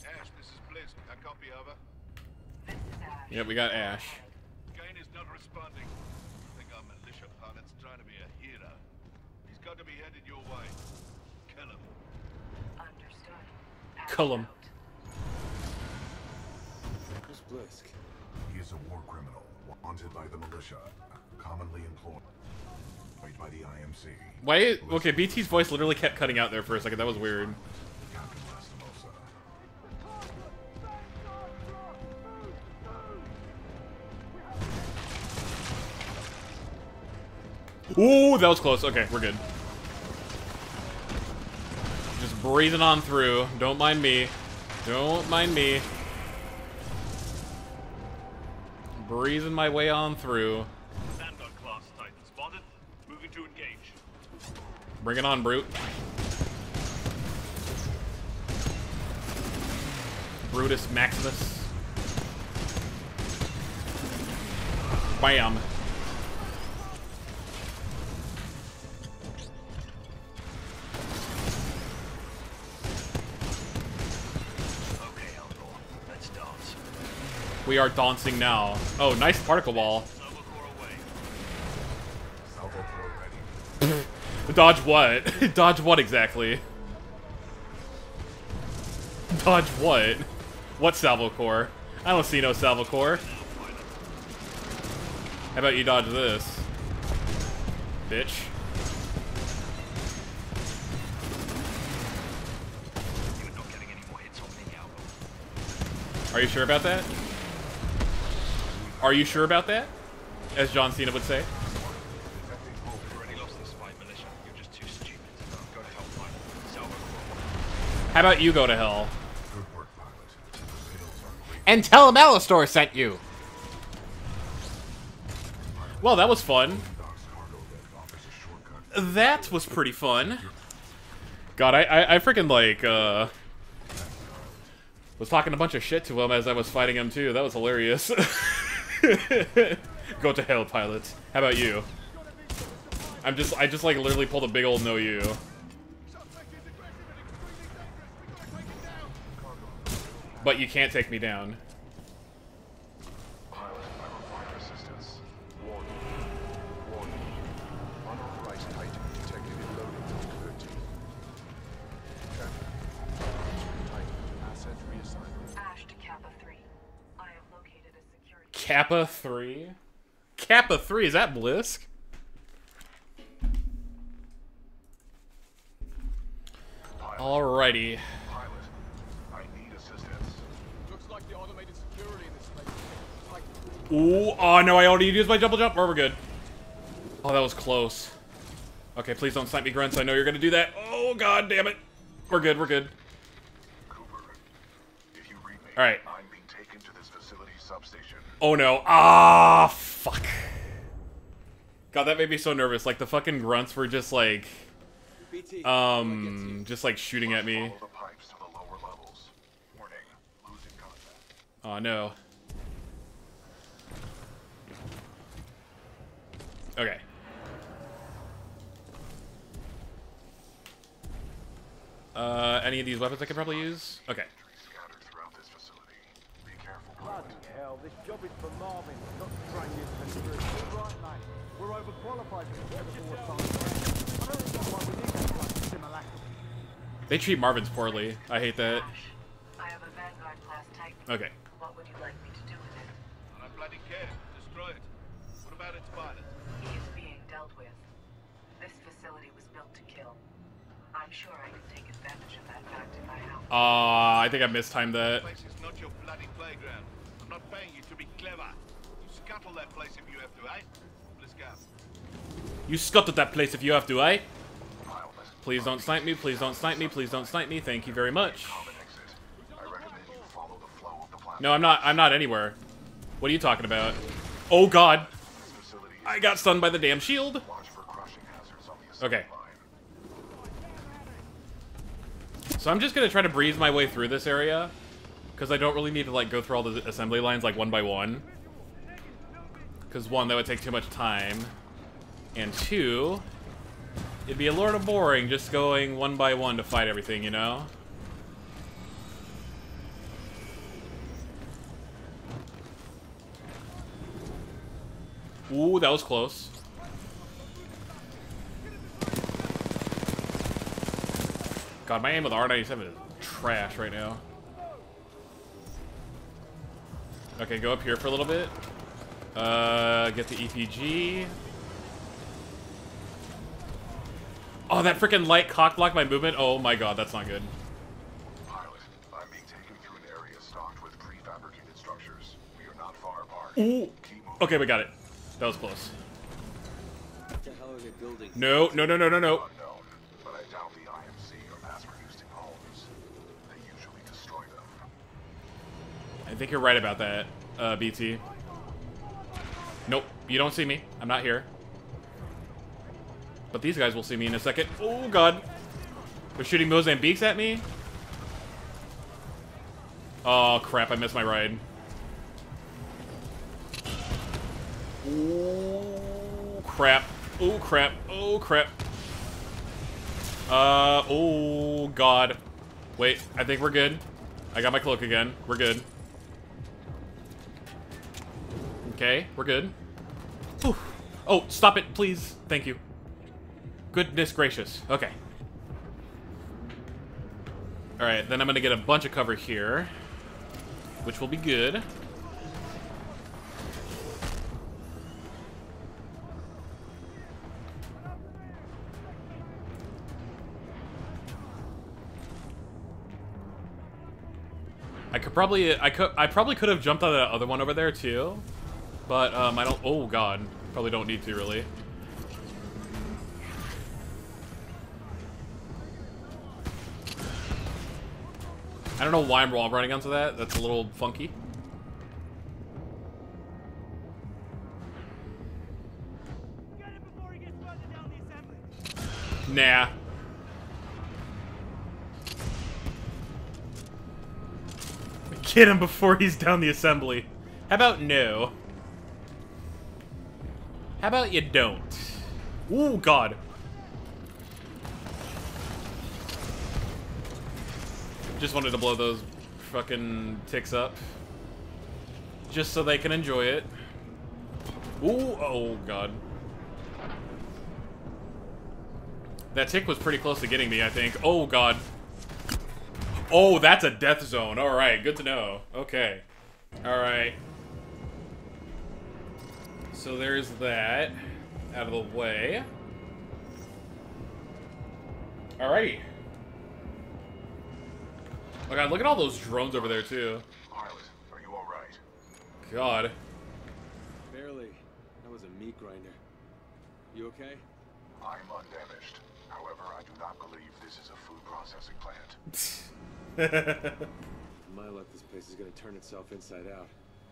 Ash, this is Blisk. I copy over. Yep, we got Ash. Kane is not responding. I think our militia pilot's trying to be a hero. He's got to be headed your way. Kill him. Understood. Kill him. Who's Blisk? He is a war criminal, wanted by the militia, commonly employed by the IMC. Why? Okay, BT's voice literally kept cutting out there for a second. That was weird. Ooh, that was close. Okay, we're good. Just breathing on through. Don't mind me. Don't mind me. Breathing my way on through. Vanguard class Titan spotted. Moving to engage. Bring it on, Brute. Brutus Maximus. Bam. We are dancing now. Oh, nice particle ball. [LAUGHS] Dodge what? [LAUGHS] Dodge what exactly? [LAUGHS] Dodge what? What salvo core? I don't see no salvo core. How about you dodge this? Bitch. Are you sure about that? Are you sure about that? As John Cena would say. How about you go to hell? And tell him Alastor sent you! Well, that was fun. That was pretty fun. God, I, I, I freaking like, uh... Was talking a bunch of shit to him as I was fighting him too. That was hilarious. [LAUGHS] [LAUGHS] Go to hell, pilot. How about you? I'm just, I just like literally pulled a big old no you. But you can't take me down. Kappa 3? Kappa 3, is that Blisk? Alrighty. Ooh, oh no, I already used my double jump. We're good. Oh, that was close. Okay, please don't snipe me, grunts. I know you're gonna do that. Oh god damn it. We're good, we're good. Cooper, if you read me, All right. I'm being taken to this facility substation. Oh no. Ah, fuck. God, that made me so nervous. Like the fucking grunts were just like, um, just like shooting at me. Follow the pipes to the lower levels. Warning, losing contact. Oh no. Okay. Uh, any of these weapons I could probably use? Okay. Trees scattered throughout this facility. Be careful. Bloody this job is for Marvin, not trained infantry. You're right, mate. We're overqualified for whatever war time. I don't think why we need that bloody simulacrum. They treat Marvins poorly. I hate that. I have a Vanguard class Titan. Okay. What would you like me to do with it? I bloody care. Destroy it. What about its pilot? He is being dealt with. This facility was built to kill. I'm sure I can take advantage of that fact if I have. Uh, I think I mistimed that. This place is not your bloody playground. I'm not paying you to be clever. You scuttle that place if you have to, eh? Let's go. You scuttled that place if you have to, eh? Please don't snipe me, please don't snipe me, please don't snipe me. Thank you very much. common exit. I recommend you follow the flow of the platform. No, I'm not, I'm not anywhere. What are you talking about? Oh god. This facility is I got stunned by the damn shield. watch for crushing hazards on the assembly Okay. So I'm just gonna try to breeze my way through this area. Because I don't really need to like go through all the assembly lines like one by one. Because one, that would take too much time. And two, it'd be a little boring just going one by one to fight everything, you know? Ooh, that was close. God, my aim with R97 is trash right now. Okay, go up here for a little bit. Uh, get the EPG. Oh, that freaking light cock blocked my movement. Oh my god, that's not good. Pilot, I'm being taken through an area stocked with prefabricated structures. We are not far apart. Ooh. Okay, we got it. That was close. What the hell are they building? No, no, no, no, no, no. I doubt the IMC are mass-produced in homes. They usually destroy them. I think you're right about that, uh, BT. Nope, you don't see me. I'm not here. But these guys will see me in a second. Oh, God. They're shooting Mozambiques at me? Oh, crap, I missed my ride. Oh, crap. Oh, crap. Oh, crap. Uh, oh, God. Wait, I think we're good. I got my cloak again. We're good. Okay, we're good. Whew. Oh, stop it, please. Thank you. Goodness gracious. Okay. Alright, then I'm gonna get a bunch of cover here. Which will be good. I could probably I could I probably could have jumped on that other one over there too. But um I don't oh god. Probably don't need to really. I don't know why I'm running onto that. That's a little funky. Nah. Get him before he's down the assembly. How about no? How about you don't? Ooh, God. Just wanted to blow those fucking ticks up. Just so they can enjoy it. Ooh, oh, God. That tick was pretty close to getting me, I think. Oh, God. Oh, that's a death zone. Alright, good to know. Okay. Alright. So there's that out of the way. Alrighty. Oh god, look at all those drones over there too. Pilot, are you alright? God. Barely. That was a meat grinder. You okay? I'm undamaged. However, I do not believe this is a food processing plant. [LAUGHS] My luck, this place is gonna turn itself inside out.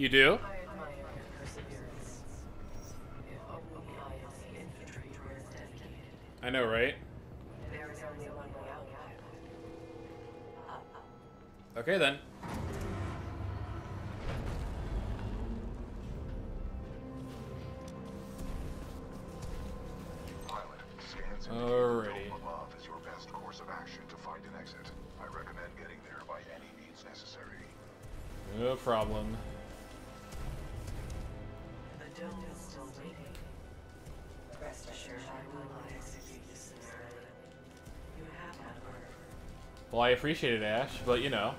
one do? I know, right? Okay then. Alrighty. above is your best course of action to find an exit. I recommend getting there by any means necessary. No problem. Well, I appreciate it, Ash, but you know.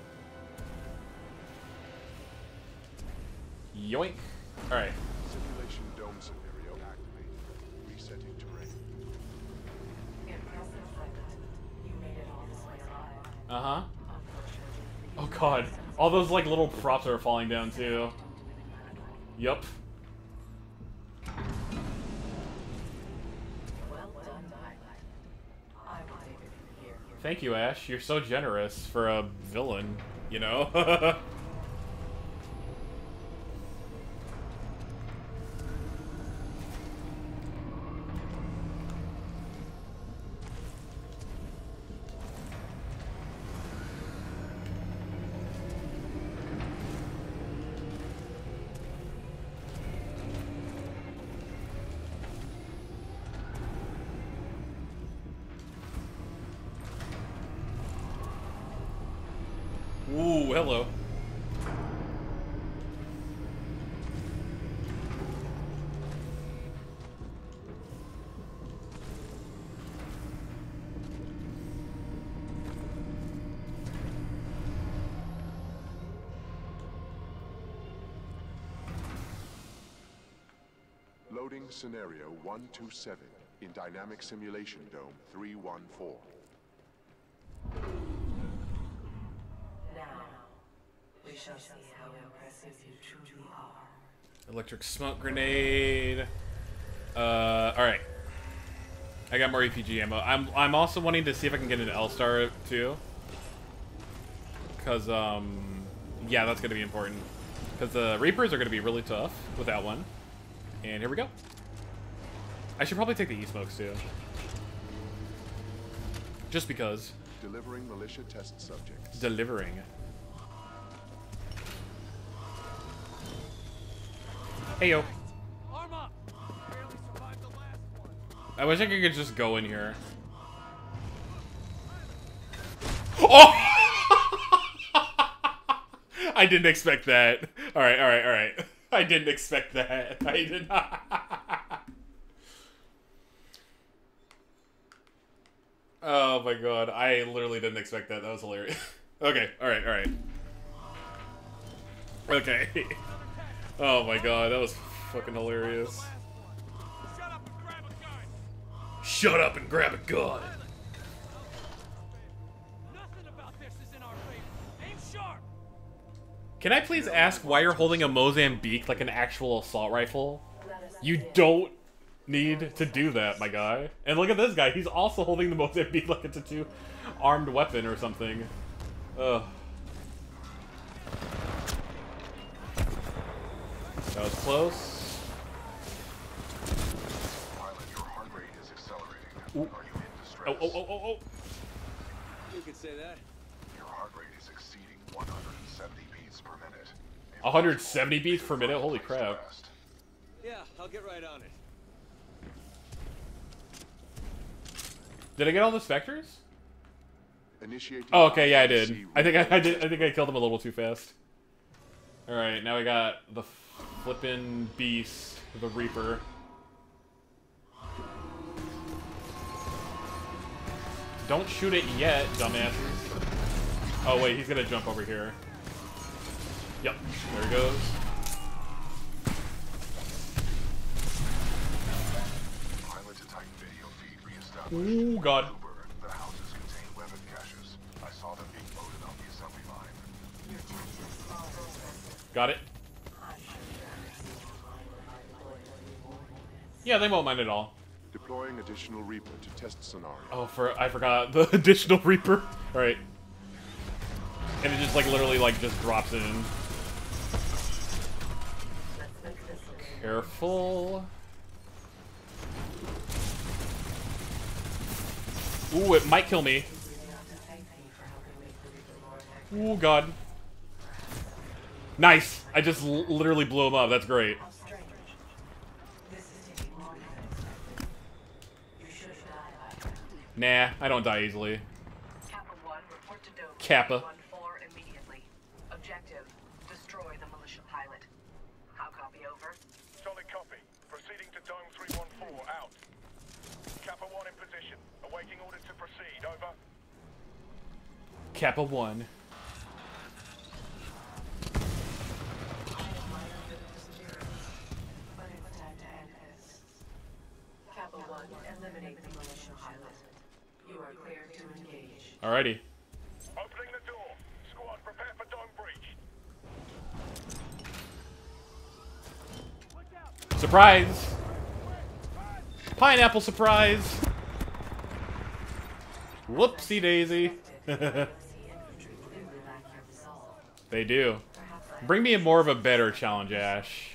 Yoink. Alright. Simulation dome scenario activated. Resetting terrain. Impressive. You made it all this. Uh-huh. Oh god. All those like little props are falling down too. Yup. Thank you, Ash. You're so generous for a villain, you know? [LAUGHS] Ooh, hello. Loading scenario 127 in Dynamic Simulation Dome 314. Now, we shall see how impressive you truly are. Electric smoke grenade. Uh, alright. I got more EPG ammo. I'm, I'm also wanting to see if I can get an L-Star too. Because, um, yeah, that's going to be important. Because the Reapers are going to be really tough without one. And here we go. I should probably take the E-Smokes too. Just because. Delivering militia test subjects. Delivering. Hey yo. Arm up! Barely survived the last one. I wish I could just go in here. Oh! [LAUGHS] I didn't expect that. All right, all right, all right. [LAUGHS] I didn't expect that. I did not. Oh my god, I literally didn't expect that. That was hilarious. [LAUGHS] okay, all right, all right. Okay. [LAUGHS] Oh my god, that was fucking hilarious. Shut up and grab a gun! Can I please ask why you're holding a Mozambique like an actual assault rifle? You don't need to do that, my guy. And look at this guy. He's also holding the most [LAUGHS] Mozambique like it's a two-armed weapon or something. Ugh. That was close. Pilot, your heart rate is accelerating. Ooh. Are you in distress? Oh, oh, oh, oh, oh. You could say that. Your heart rate is exceeding 170 beats per minute. 170 beats per minute? Holy crap. Yeah, I'll get right on it. Did I get all the specters? Initiating Oh, okay, yeah, I did. I think I, I did. I think I killed him a little too fast. All right, now we got the flippin' beast, the Reaper. Don't shoot it yet, dumbasses. Oh wait, he's gonna jump over here. Yep, there he goes. Assembly line. Got it. Yeah, they won't mind at all. Deploying additional Reaper to test scenario. Oh, for I forgot the [LAUGHS] additional Reaper. All right, and it just like literally like just drops it in. Careful. Ooh, it might kill me. Ooh, God. Nice. I just literally blew him up. That's great. Nah, I don't die easily. Kappa 1, report to Dome Kappa. 1-4 immediately. Objective, destroy the militia pilot. How copy over? Solid copy. Proceeding to Dome 314, out. Kappa 1 in position. Awaiting order to proceed, over. Kappa 1. But it's time to end this. Kappa 1, eliminate the militia pilot. You are clear to engage. Alrighty. Opening the door. Squad, prepare for Dome breach. Surprise! Pineapple surprise! Whoopsie daisy. [LAUGHS] they do. Bring me a more of a better challenge, Ash.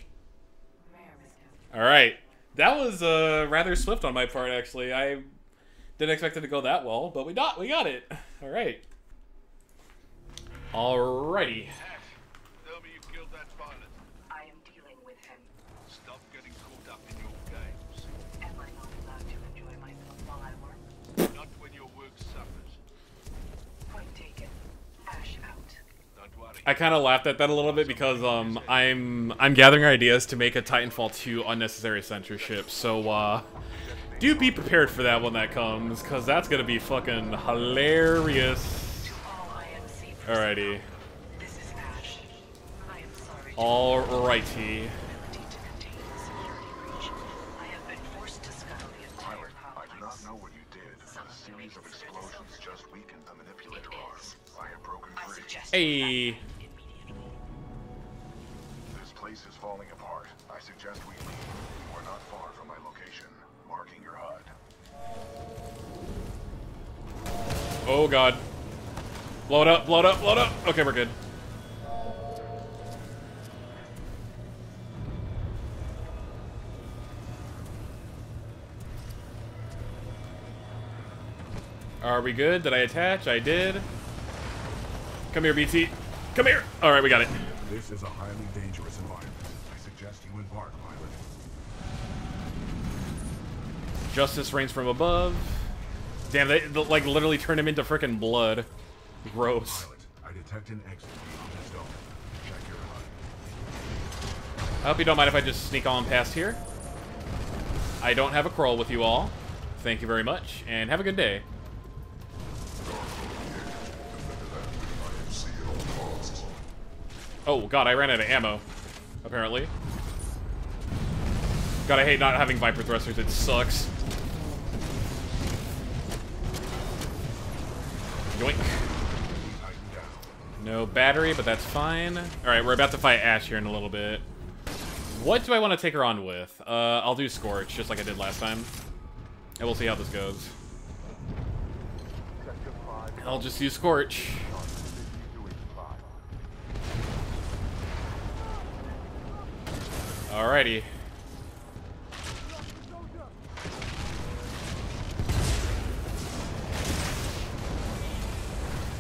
Alright. That was uh, rather swift on my part, actually. I didn't expect it to go that well, but we got, we got it. Alright. Alrighty. Ash, tell me you killed that pilot. I am dealing with him. Stop getting caught up in your games. Am I not allowed to enjoy myself while I work? Not when your work suffers. Point taken. Ash out. Don't worry. I kind of laughed at that a little bit because um I'm I'm gathering ideas to make a Titanfall 2 unnecessary censorship. So uh do be prepared for that when that comes cuz that's going to be fucking hilarious. Alrighty. Alrighty. ability Oh god. Blow it up, blow it up, blow it up. Okay, we're good. Are we good? Did I attach? I did. Come here, BT. Come here. All right, we got it. This is a highly dangerous environment. I suggest you embark, pilot. Justice reigns from above. Damn, they, like literally turned him into freaking blood. Gross. I detect an exit beyond this dome. Check your HUD. I hope you don't mind if I just sneak on past here. I don't have a crawl with you all. Thank you very much, and have a good day. Oh god, I ran out of ammo. Apparently. God, I hate not having Viper thrusters. It sucks. Yoink. No battery, but that's fine. Alright, we're about to fight Ash here in a little bit. What do I want to take her on with? Uh, I'll do Scorch, just like I did last time. And we'll see how this goes. I'll just use Scorch. Alrighty.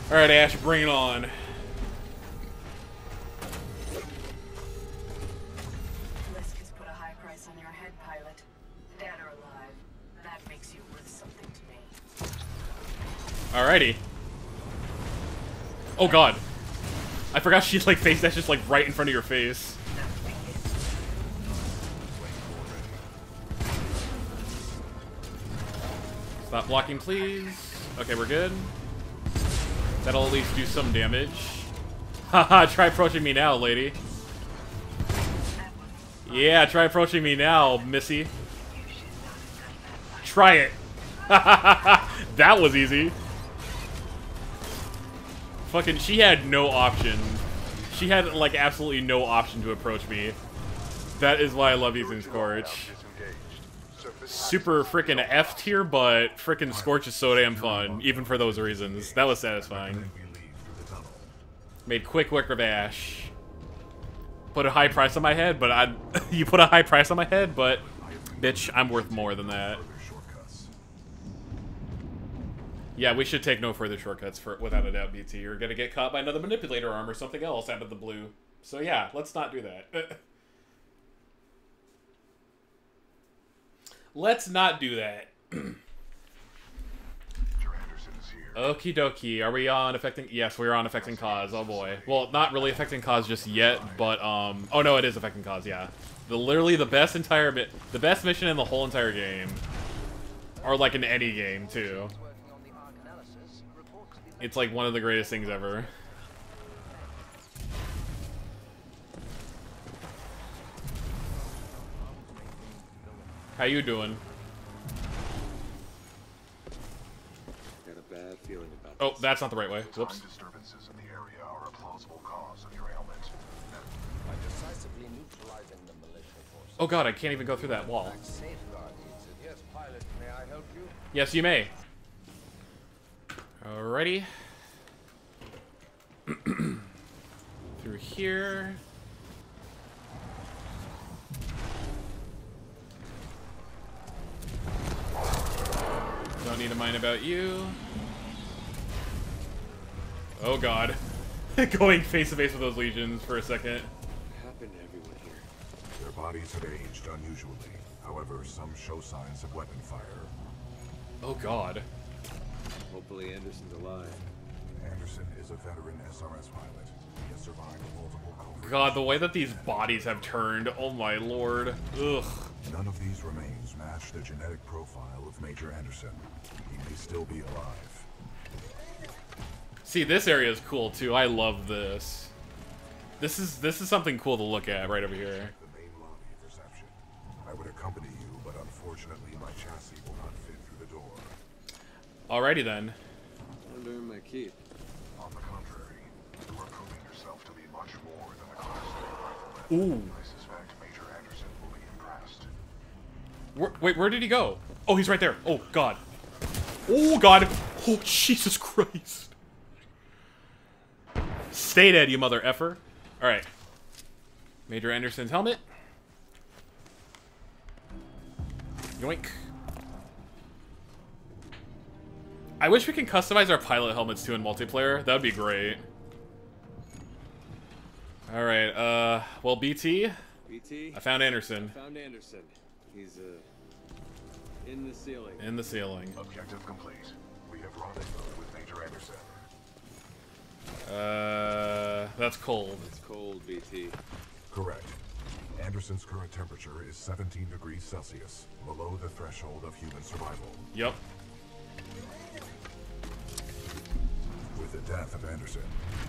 Alright, Ash, bring it on. Alrighty. Oh god. I forgot she's like face that's just like right in front of your face. Stop blocking, please. Okay, we're good. That'll at least do some damage. [LAUGHS] Haha, try approaching me now, lady. Yeah, try approaching me now, missy. Try it. [LAUGHS] that was easy. Fucking, she had no option. She had, like, absolutely no option to approach me. That is why I love using Scorch. Super freaking F tier, but freaking Scorch is so damn fun, even for those reasons. That was satisfying. Made quick work of Ash. Put a high price on my head, but I [LAUGHS] you put a high price on my head, but bitch, I'm worth more than that. Yeah, we should take no further shortcuts for without a doubt, BT. You're gonna get caught by another manipulator arm or something else out of the blue. So yeah, let's not do that. [LAUGHS] let's not do that. Okie dokie. Are we on affecting? Yes, we're on Effect and Cause. Oh boy. Well, not really Effect and Cause just yet, but um. Oh no, it is Effect and Cause. Yeah. The literally the best entire bit, the best mission in the whole entire game, or like in any game too. It's like one of the greatest things ever. How you doing? Got a bad feeling about Oh, that's not the right way. Whoops. Disturbances in the area are a plausible cause of your ailment. By decisively neutralizing the militia forces. Oh god, I can't even go through that wall. Safeguard needs it. Yes, pilot, may I help you? Yes, you may. Alrighty. [CLEARS THROAT] Through here. Don't need to mind about you. Oh god. [LAUGHS] Going face to face with those legions for a second. What happened to everyone here? Their bodies have aged unusually. However, some show signs of weapon fire. Oh god. Hopefully Anderson's alive. Anderson is a veteran SRS pilot. He has survived multiple covert God, the way that these bodies have turned. Oh my lord. Ugh. None of these remains match the genetic profile of Major Anderson. He may still be alive. See, this area is cool too. I love this. This is this is something cool to look at right over here. The main lobby reception. I would accompany you, but unfortunately my chassis will not fit through the door. Alrighty then. I'm doing my keep. Ooh. I suspect Major Anderson will be impressed. Where, wait, where did he go? Oh, he's right there. Oh god. Oh god. Oh Jesus Christ. Stay dead, you mother effer. All right. Major Anderson's helmet. Yoink. I wish we can customize our pilot helmets too in multiplayer. That would be great. All right. Uh, well, BT, BT? I found Anderson Found Anderson. He's, uh, in the ceiling. in the ceiling. Objective complete. We have rendezvous with Major Anderson. Uh, that's cold. It's cold, BT. Correct. Anderson's current temperature is 17 degrees Celsius, below the threshold of human survival. Yep. With the death of Anderson,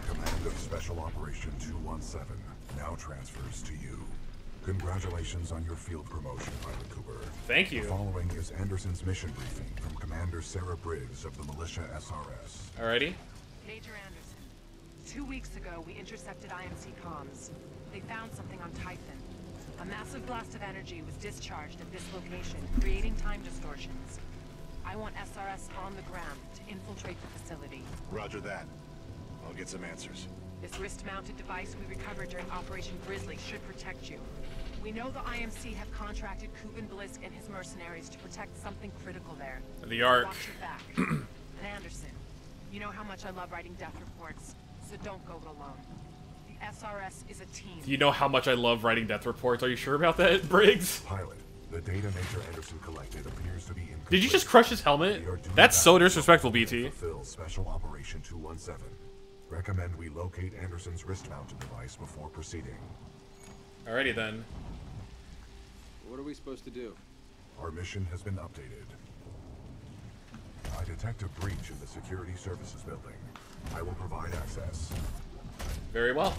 command of Special Operation 217 now transfers to you. Congratulations on your field promotion, Pilot Cooper. Thank you. The following is Anderson's mission briefing from Commander Sarah Briggs of the Militia SRS. Alrighty. Major Anderson, two weeks ago we intercepted IMC comms. They found something on Typhon. A massive blast of energy was discharged at this location, creating time distortions. I want SRS on the ground to infiltrate the facility. Roger that. I'll get some answers. This wrist-mounted device we recovered during Operation Grizzly should protect you. We know the IMC have contracted Kuben Blisk and his mercenaries to protect something critical there. The Ark. Watch your back. [CLEARS THROAT] and Anderson, you know how much I love writing death reports, so don't go it alone. The SRS is a team. You know how much I love writing death reports. Are you sure about that, Briggs? Pilot, The data Major Anderson collected appears to be incomplete. Did you just crush his helmet? We are doing That's so disrespectful, BT. Fulfill Special Operation 217. Recommend we locate Anderson's wrist-mounted device before proceeding. Alrighty then. What are we supposed to do? Our mission has been updated. I detect a breach in the security services building. I will provide access. Very well.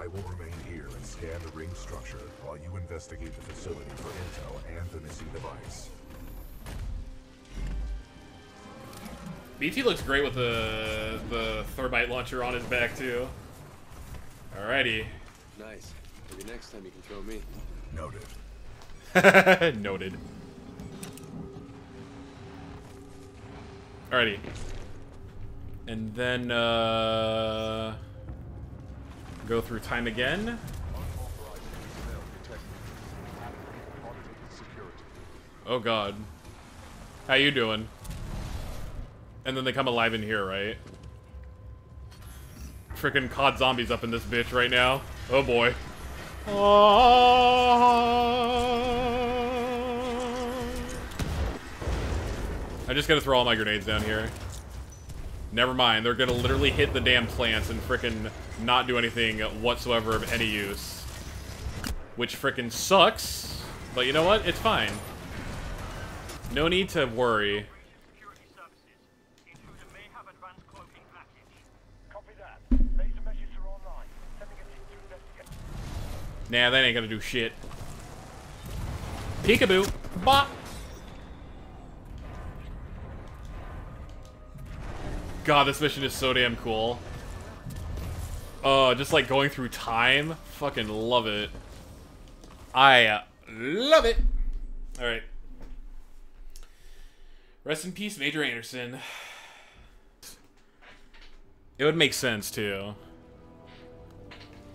I will remain here and scan the ring structure while you investigate the facility for intel and the missing device. BT looks great with the the thermite launcher on his back too. Alrighty. Nice. Maybe next time you can throw me. Noted. [LAUGHS] Noted. Alrighty. And then uh go through time again. Oh god. How you doing? And then they come alive in here, right? Freaking COD zombies up in this bitch right now. Oh boy. I just gotta throw all my grenades down here. Never mind, they're gonna literally hit the damn plants and frickin' not do anything whatsoever of any use. Which frickin' sucks, but you know what? It's fine. No need to worry. Security services. Intruder may have advanced cloaking package. Copy that. Laser measures are online. Sending a team to investigate. Nah, that ain't gonna do shit. Peekaboo. Bop. God, this mission is so damn cool. Oh, just like going through time. Fucking love it. I uh, love it. Alright. Rest in peace, Major Anderson. It would make sense, too.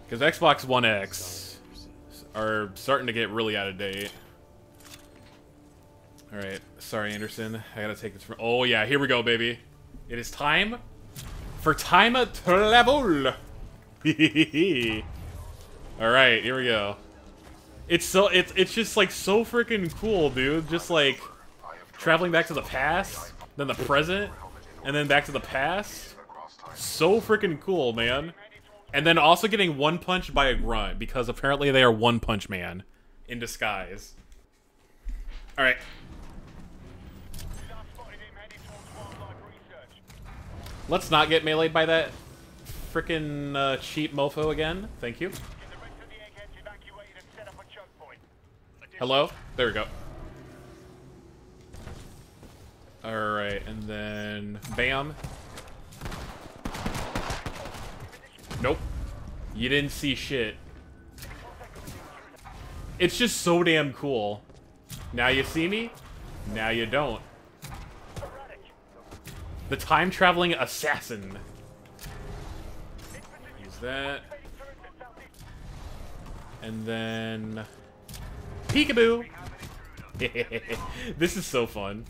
Because Xbox One X are starting to get really out of date. Alright, sorry, Anderson. I gotta take this from. Oh, yeah, here we go, baby. It is time for time travel. [LAUGHS] Alright, here we go. It's so it's it's just like so freaking cool, dude. Just like traveling back to the past, then the present, and then back to the past. So freaking cool, man. And then also getting one punched by a grunt because apparently they are one punch man in disguise. All right. Let's not get meleeed by that freaking uh, cheap mofo again. Thank you. Hello? There we go. Alright, and then... Bam. Nope. You didn't see shit. It's just so damn cool. Now you see me, now you don't. The time-traveling assassin. That. And then... Peekaboo! [LAUGHS] this is so fun.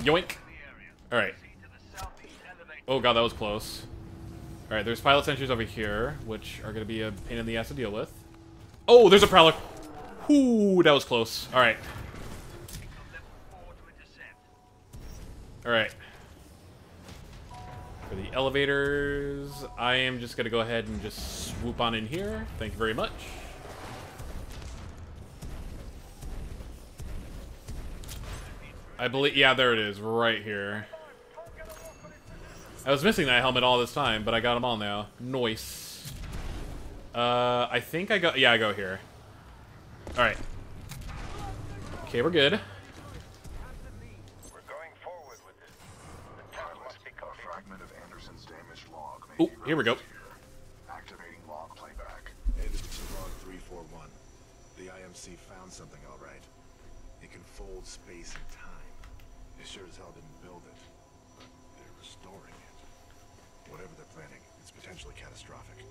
Yoink! Alright. Oh god, that was close. Alright, there's pilot sentries over here, which are gonna be a pain in the ass to deal with. Oh, there's a prowler! Ooh, that was close. Alright. Alright. For the elevators, I am just gonna go ahead and just swoop on in here. Thank you very much. I believe, yeah, there it is, right here. I was missing that helmet all this time, but I got them all now. Noise. Uh, I think I go, yeah, I go here. Alright. Okay, we're good. fragment of Anderson's damaged log. Oh, here we go. Activating log playback. Edited to log 341. The IMC found something all right. It can fold space and time. They sure as hell didn't build it, but they're restoring it. Whatever they're planning, it's potentially catastrophic.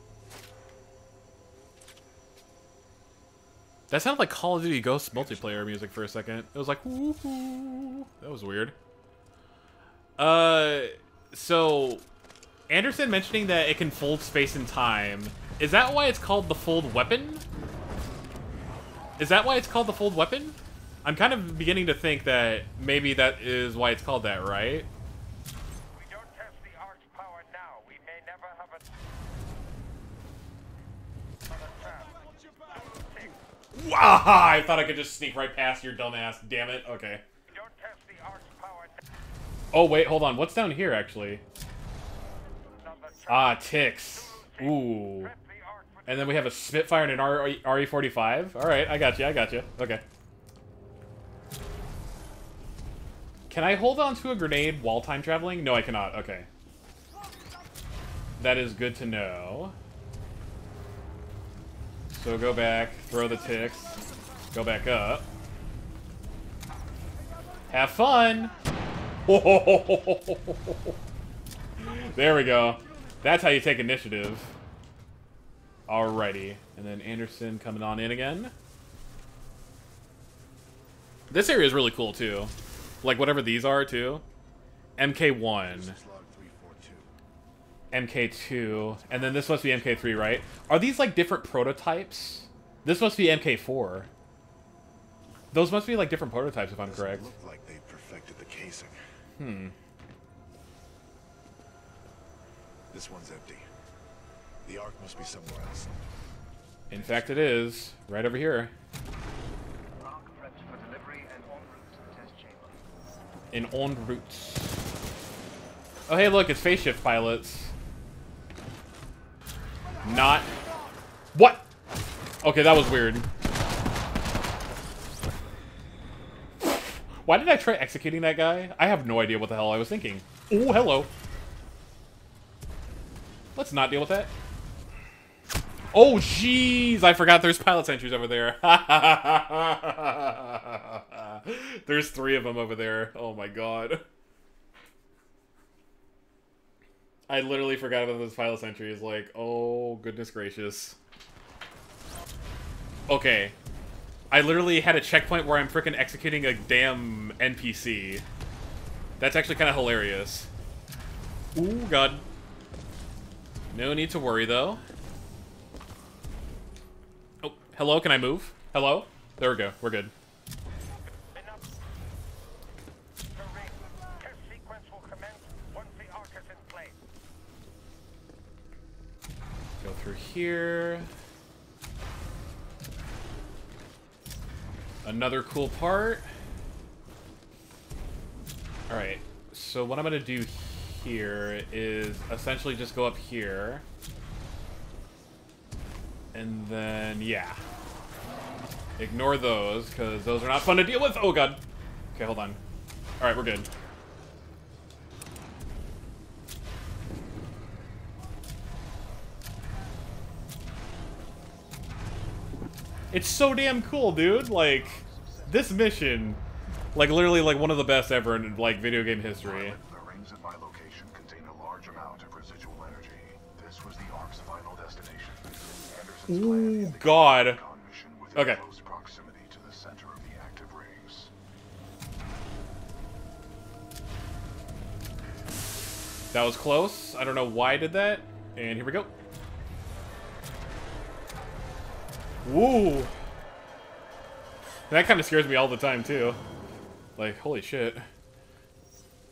That sounded like Call of Duty Ghosts multiplayer music for a second. It was like, woo That was weird. Uh, so Anderson mentioning that it can fold space and time. Is that why it's called the fold weapon? Is that why it's called the fold weapon? I'm kind of beginning to think that maybe that is why it's called that, right? We don't test the Ark's power now. We may never have I thought I could just sneak right past your dumbass. Damn it. Okay. Don't test the Ark's power Oh, wait, hold on. What's down here, actually? Ah, ticks. Ooh. And then we have a Spitfire and an RE-45. Alright, I got you, I got you. Okay. Can I hold on to a grenade while time traveling? No, I cannot. Okay. That is good to know. So go back, throw the ticks, go back up. Have fun! [LAUGHS] there we go. That's how you take initiative. Alrighty. And then Anderson coming on in again. This area is really cool, too. Like, whatever these are, too. MK1. MK2. And then this must be MK3, right? Are these, like, different prototypes? This must be MK4. Those must be, like, different prototypes, if I'm correct. Look like they perfected the casing. Hmm. This one's empty. The Ark must be somewhere else. In fact, it is. Right over here. Ark prepped for delivery and en route to the test chamber. In en route. Oh, hey, look, it's phase shift pilots. Not. What? Okay, that was weird. Why did I try executing that guy? I have no idea what the hell I was thinking. Oh, hello. Let's not deal with that. Oh, jeez! I forgot there's pilot sentries over there. [LAUGHS] there's three of them over there. Oh my god. I literally forgot about those pilot sentries. Like, oh, goodness gracious. Okay. I literally had a checkpoint where I'm freaking executing a damn NPC. That's actually kind of hilarious. Ooh, god. No need to worry, though. Oh, hello, can I move? Hello? There we go, we're good. Go through here. Another cool part. Alright, so what I'm going to do here is essentially just go up here. And then, yeah. Ignore those, because those are not fun to deal with. Oh, God. Okay, hold on. Alright, we're good. It's so damn cool, dude. Like, this mission, like, literally, like, one of the best ever in, like, video game history. Ooh, God. Okay. close proximity to the center of the active rings. That was close. I don't know why I did that. And here we go. Woo! That kind of scares me all the time, too. Like, holy shit.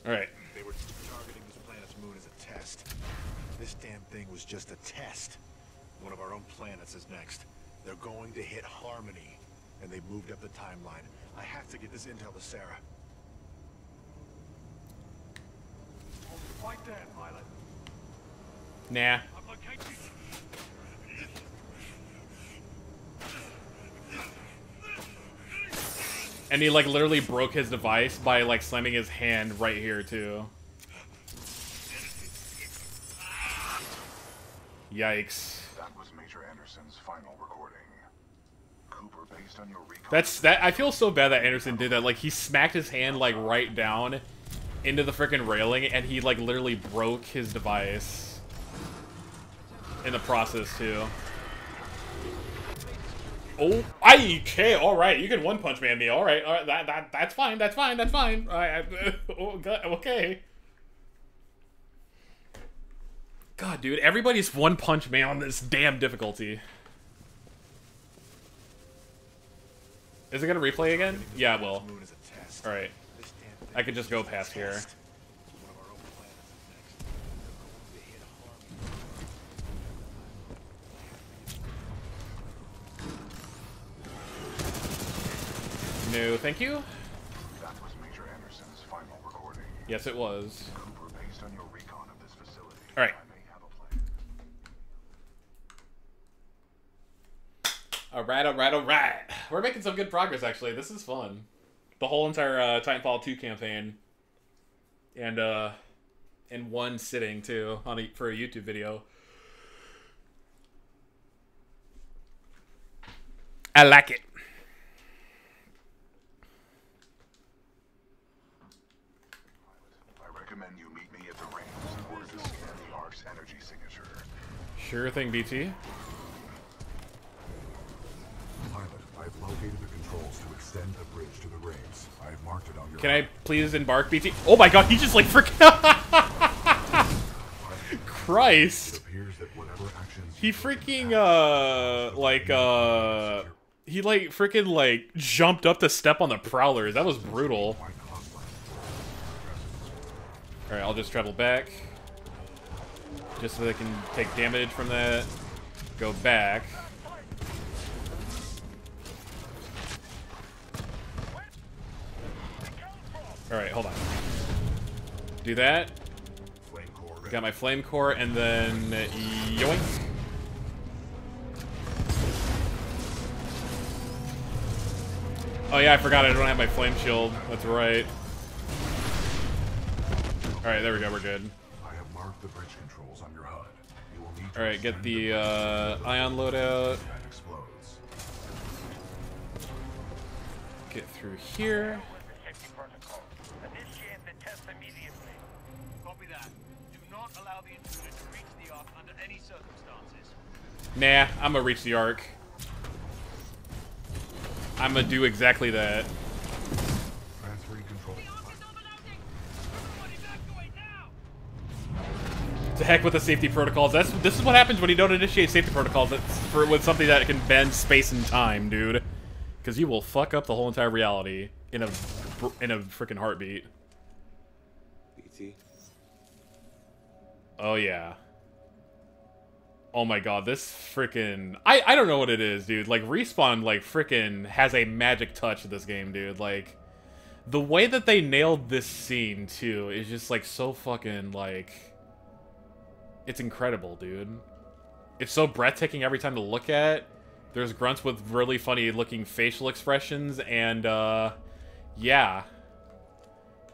Alright. They were targeting this planet's moon as a test. This damn thing was just a test. One of our own planets is next. They're going to hit Harmony, and they've moved up the timeline. I have to get this intel to Sarah. Right there, pilot. Nah. And he, like, literally broke his device by, like, slamming his hand right here, too. Yikes. That was Major Anderson's final recording. Cooper, based on your recon That's that. I feel so bad that Anderson did that. Like he smacked his hand like right down into the freaking railing, and he like literally broke his device in the process too. Oh, I okay, all right. You can one punch man me. All right, all right. That that that's fine. That's fine. That's fine. All right. [LAUGHS] oh, okay. God, dude, everybody's one punch man on this damn difficulty. Is it gonna replay again? Yeah, it will. Alright. I could just go past here. No, thank you. That was Major Anderson's final recording. Yes, it was. Cooper, based on your recon of this facility, Alright. I may have a plan. Alright, alright, alright. We're making some good progress, actually. This is fun. The whole entire uh, Titanfall 2 campaign. And, uh, in one sitting, too, on a, for a YouTube video. I like it. I recommend you meet me at the range in order to scan the Ark's energy signature. Sure thing, BT. I've located the controls to extend the bridge to the rings. I've marked it on your Can I please embark, BT? Oh my god, he just like freaking. [LAUGHS] Christ. appears that whatever actions He freaking, uh, like, uh. He like freaking like jumped up to step on the prowlers. That was brutal. Alright, I'll just travel back. Just so they can take damage from that. Go back. Alright, hold on. Do that. Got my flame core, and then yoink. Oh yeah, I forgot I don't have my flame shield. That's right. Alright, there we go, we're good. I have marked the bridge controls on your HUD. You will need Alright, get the uh, ion loadout. Get through here. Nah, I'm gonna reach the arc. I'm gonna do exactly that. To heck with the safety protocols. That's this is what happens when you don't initiate safety protocols. That's for with something that can bend space and time, dude. Because you will fuck up the whole entire reality in a in a freaking heartbeat. BT. Oh yeah. Oh my god, this freaking I I don't know what it is, dude. Like respawn like freaking has a magic touch to this game, dude. Like the way that they nailed this scene too is just like so fucking like it's incredible, dude. It's so breathtaking every time to look at. There's grunts with really funny looking facial expressions and uh yeah.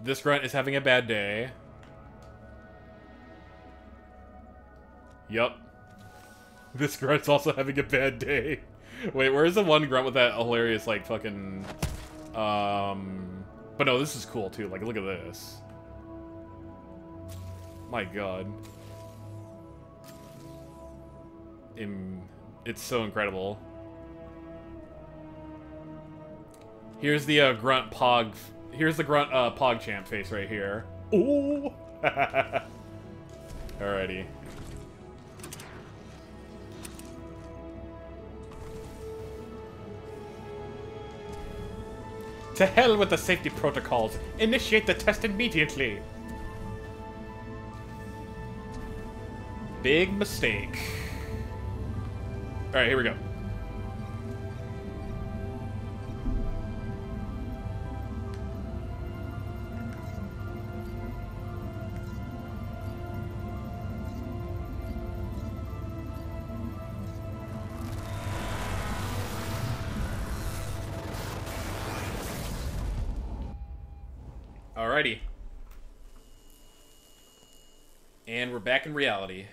This grunt is having a bad day. Yup. [LAUGHS] This grunt's also having a bad day. Wait, where's the one grunt with that hilarious, like, fucking... Um... But no, this is cool, too. Like, look at this. My god. Im it's so incredible. Here's the uh, grunt pog... Here's the grunt uh, pog champ face right here. Ooh! [LAUGHS] Alrighty. To hell with the safety protocols. Initiate the test immediately. Big mistake. Alright, here we go. Back in reality.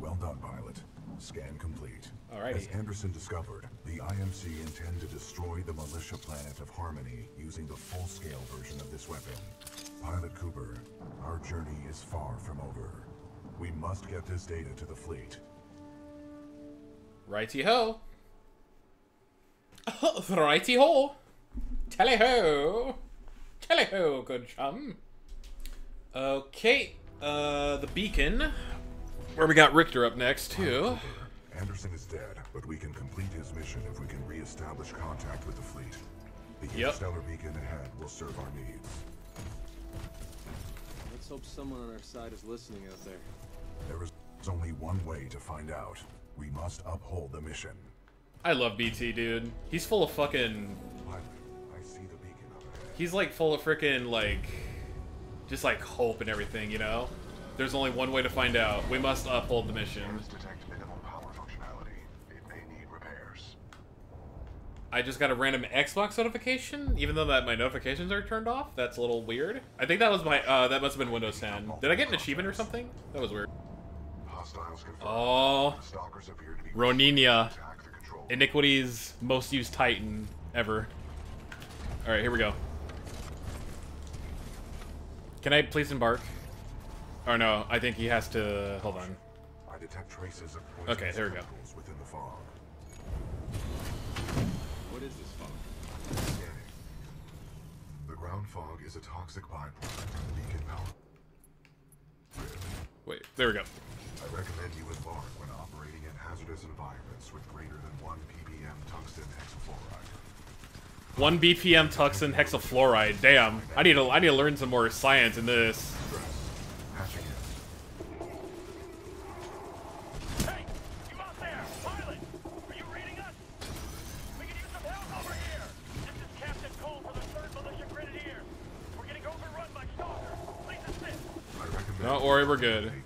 Well done, pilot. Scan complete. Alrighty. As Anderson discovered, the IMC intend to destroy the militia planet of Harmony using the full-scale version of this weapon. Pilot Cooper, our journey is far from over. We must get this data to the fleet. Righty ho. [LAUGHS] Righty ho. Tally ho. Tally ho, good chum. Okay, uh, the beacon. Where we got Richter up next, too. Anderson is dead, but we can complete his mission if we can re-establish contact with the fleet. The Yep. interstellar beacon ahead will serve our needs. Let's hope someone on our side is listening out there. There is only one way to find out. We must uphold the mission. I love BT, dude. He's full of fucking. Pilot, I see the beacon up ahead. He's like full of freaking like, just like hope and everything, you know. There's only one way to find out. We must uphold the mission. Cameras detect minimal power functionality. It may need repairs. I just got a random Xbox notification, even though that my notifications are turned off. That's a little weird. I think that was my uh, that must have been Windows 10. Did I get an achievement or something? That was weird. Oh, Stalkers appear to be Roninia, attack the control. Iniquity's most used Titan ever. All right, here we go. Can I please embark? Or no, I think he has to. Hold on. I detect traces of Okay, there we go. within the fog. What is this fog? Scanning. The ground fog is a toxic byproduct of the beacon power. Wait, there we go. I recommend you embark when operating in hazardous environments with greater than 1 ppm tungsten hexafluoride. One BPM tungsten hexafluoride. Damn, I need to I need to learn some more science in this. Hatching in. Hey, you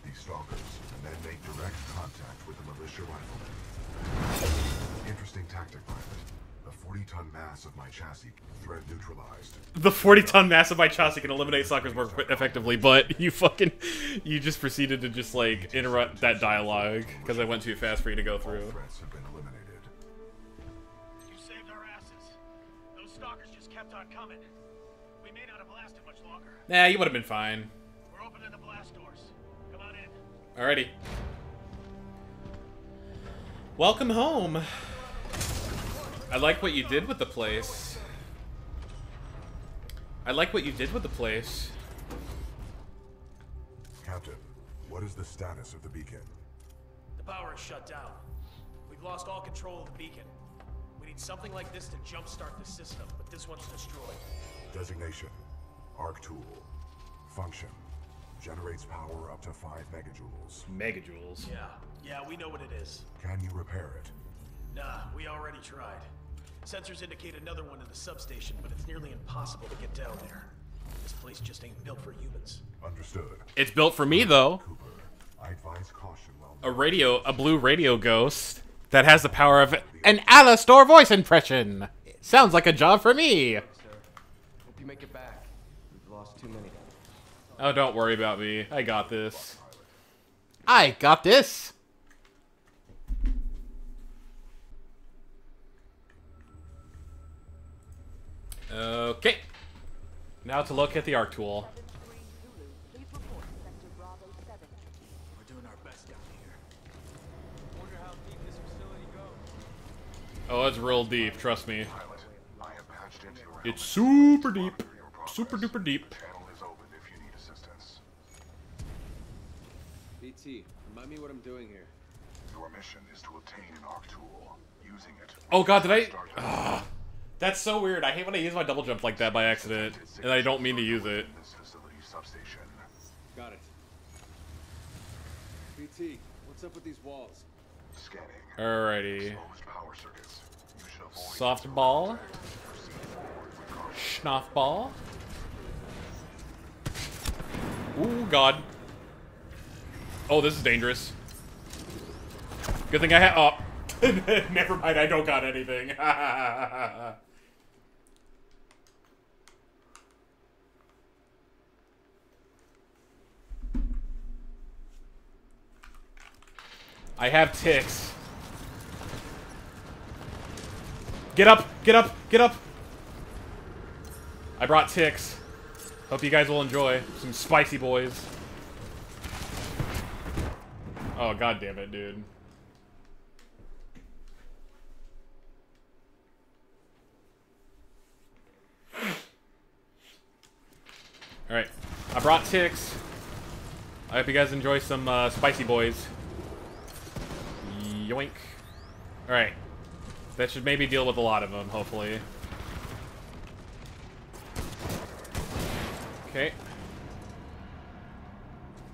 mass of my chassis threat neutralized. The 40 ton mass of my chassis can eliminate stalkers more effectively, but [LAUGHS] you fucking you just proceeded to just like interrupt that dialogue because I went too fast for you to go All through. threats have been eliminated. You saved our asses. Those stalkers just kept on coming. We may not have lasted much longer. Nah, you would have been fine. We're opening the blast doors. Come on in. Alrighty. Welcome home. I like what you did with the place. I like what you did with the place. Captain, what is the status of the beacon? The power is shut down. We've lost all control of the beacon. We need something like this to jumpstart the system, but this one's destroyed. Designation. Arc tool. Function. Generates power up to 5 megajoules. Megajoules. Yeah, yeah, we know what it is. Can you repair it? Nah, we already tried. Sensors indicate another one in the substation, but it's nearly impossible to get down there. This place just ain't built for humans. Understood. It's built for me though. Cooper, I advise caution while A radio, a blue radio ghost that has the power of an Alastor voice impression. Sounds like a job for me. Hope you make it back. We've lost too many. Oh, don't worry about me. I got this. I got this. Okay. Now to look at the arc tool. We're doing our best down here. Wonder how deep this facility goes. Oh, it's real deep, trust me. Pilot, I have patched into your It's super deep. Monitor your progress. Super duper deep. The channel is open if you need assistance. BT, remind me what I'm doing here. Your mission is to obtain an arc tool. Using it. Oh god, did I? Ugh. That's so weird. I hate when I use my double jump like that by accident, and I don't mean to use it. This facility substation. Got it. BT, what's up with these walls? Scanning. Alrighty. Exposed power circuits. You Softball. Proceed forward. Schnoffball. Ooh, God. Oh, this is dangerous. Good thing I have. Oh. [LAUGHS] Never mind, I don't got anything. [LAUGHS] I have ticks. Get up! Get up! Get up! I brought ticks. Hope you guys will enjoy some spicy boys. Oh god damn it, dude. Alright. I brought ticks. I hope you guys enjoy some uh, spicy boys. Yoink. Alright. That should maybe deal with a lot of them, hopefully. Okay.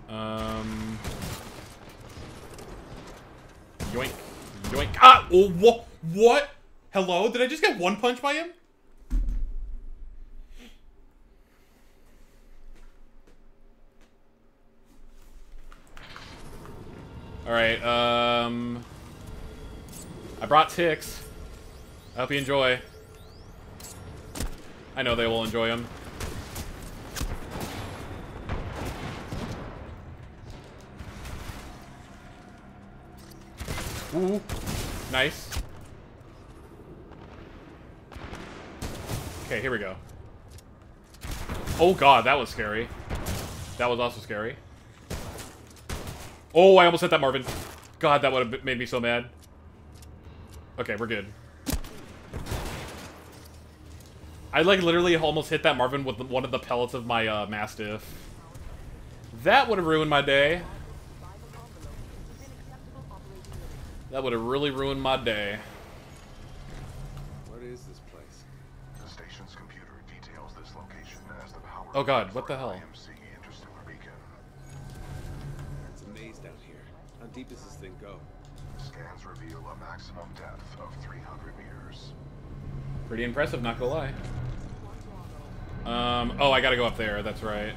Um... Yoink. Yoink. Ah! Oh, wha what? Hello? Did I just get one punch by him? Alright, um... I brought ticks. I hope you enjoy. I know they will enjoy them. Ooh, nice. Okay, here we go. Oh god, that was scary. That was also scary. Oh, I almost hit that Marvin. God, that would have made me so mad. Okay, we're good. I, like, literally almost hit that Marvin with one of the pellets of my, uh, Mastiff. That would have ruined my day. That would have really ruined my day. What is this place? The station's computer details this location as the power Oh god, what the hell? IMC interstellar beacon. It's a maze down here. How deep does this Pretty impressive, not gonna lie. Um, oh, I gotta go up there, that's right.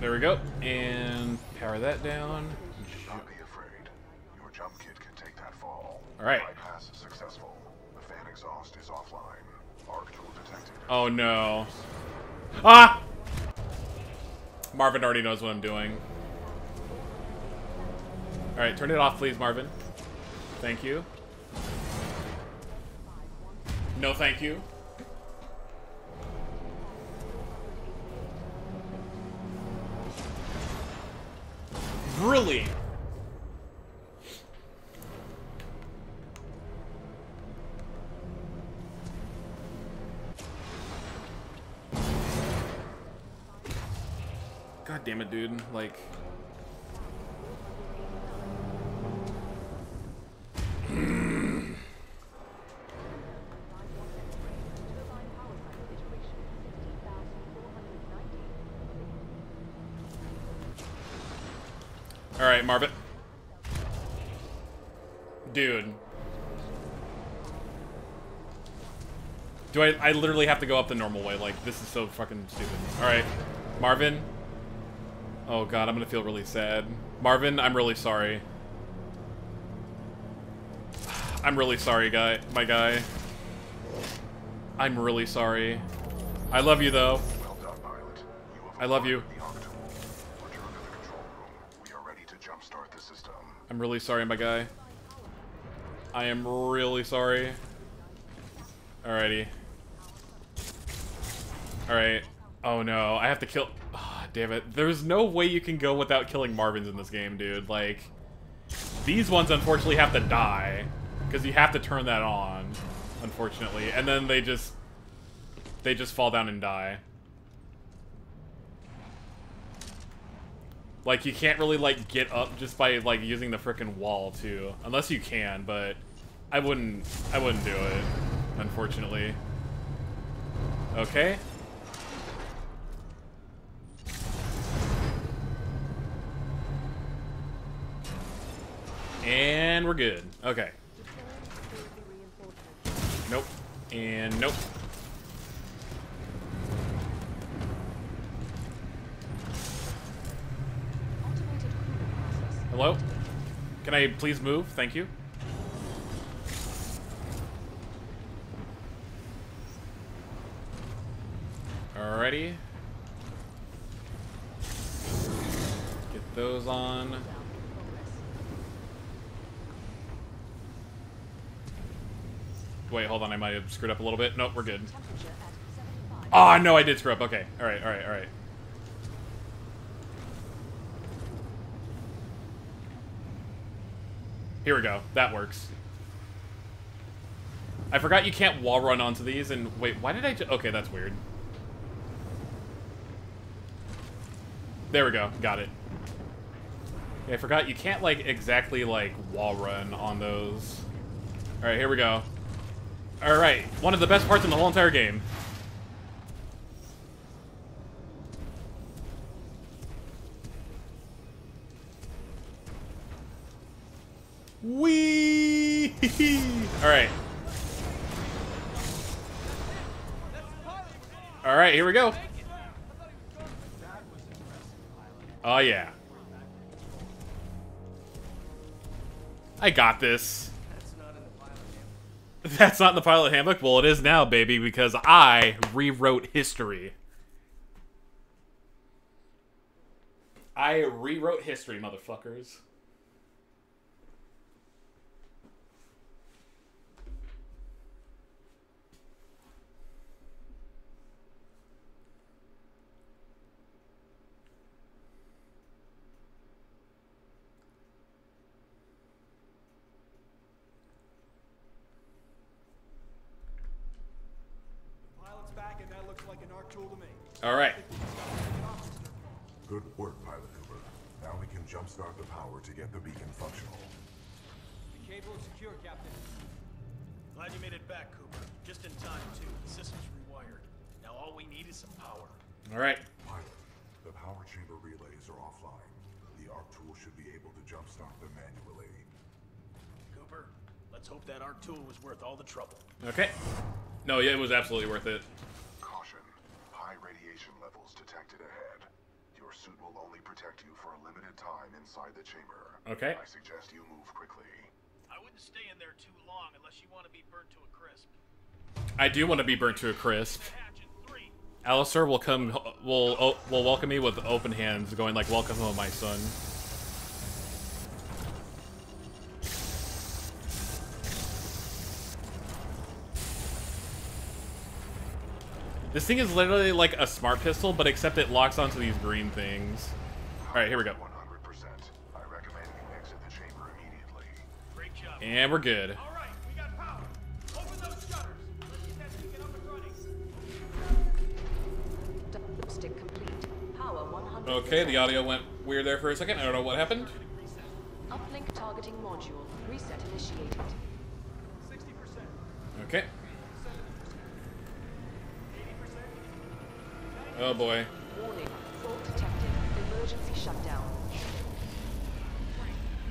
There we go. And power that down. Do not be afraid. Your jump kit can take that fall. Alright. Bypass successful. The fan exhaust is offline. Arc tool detected. Oh no. Ah! Marvin already knows what I'm doing. Alright, turn it off, please, Marvin. Thank you. No, thank you. Really? God damn it, dude. Like... Alright, Marvin. Dude. Do I- I literally have to go up the normal way, like, this is so fucking stupid. Alright, Marvin. Oh god, I'm gonna feel really sad. Marvin, I'm really sorry. I'm really sorry, guy. My guy. I'm really sorry. I love you, though. Well done, pilot. You I love you. the arc tool. Return to the control room. We are ready to jumpstart the system. I'm really sorry, my guy. I am really sorry. Alrighty. Alright. Oh no, I have to kill... Oh, damn it. There's no way you can go without killing Marvins in this game, dude. Like, these ones unfortunately have to die. Because you have to turn that on, unfortunately. And then they just... They just fall down and die. Like, you can't really, like, get up just by, like, using the frickin' wall, too. Unless you can, but I wouldn't... I wouldn't do it, unfortunately. Okay. And we're good. Okay. Nope. And nope. Hello? Can I please move? Thank you. Alrighty. Get those on. Wait, hold on. I might have screwed up a little bit. Nope, we're good. Ah, oh, no, I did screw up. Okay. Alright, alright, alright. Here we go. That works. I forgot you can't wall run onto these, and wait, why did I Okay, that's weird. There we go. Got it. Yeah, I forgot you can't like exactly like wall run on those. All right, here we go. All right, one of the best parts in the whole entire game. Wee! All right. All right, here we go. Oh yeah. I got this. That's not in the pilot handbook. Well, it is now, baby, because I rewrote history. I rewrote history, motherfuckers. Pilot's back, and that looks like an arc tool to me. All right. Good work, Pilot Cooper. Now we can jumpstart the power to get the beacon functional. The cable is secure, Captain. Glad you made it back, Cooper. Just in time, too. The system's rewired. Now all we need is some power. All right. Pilot, the power chamber relays are offline. The arc tool should be able to jumpstart them manually. Cooper, let's hope that arc tool was worth all the trouble. Okay. No, yeah, it was absolutely worth it. Caution. High radiation levels detected ahead. Your suit will only protect you for a limited time inside the chamber. Okay. I suggest you move quickly. I wouldn't stay in there too long unless you want to be burnt to a crisp. I do want to be burnt to a crisp. Alastor will come will oh, will welcome me with open hands, going like, "Welcome home, my son." This thing is literally like a smart pistol, but except it locks onto these green things. All right, here we go. 100%. I recommend you exit the chamber immediately. Great job. And we're good. All right, we got power. Open those shutters. Let's get that beacon up and running. Stick complete. Power 100. Okay, the audio went weird there for a second. I don't know what happened. Uplink targeting module. Reset initiated. 60%. Okay. Oh boy. Warning. Fault detected. Emergency shutdown.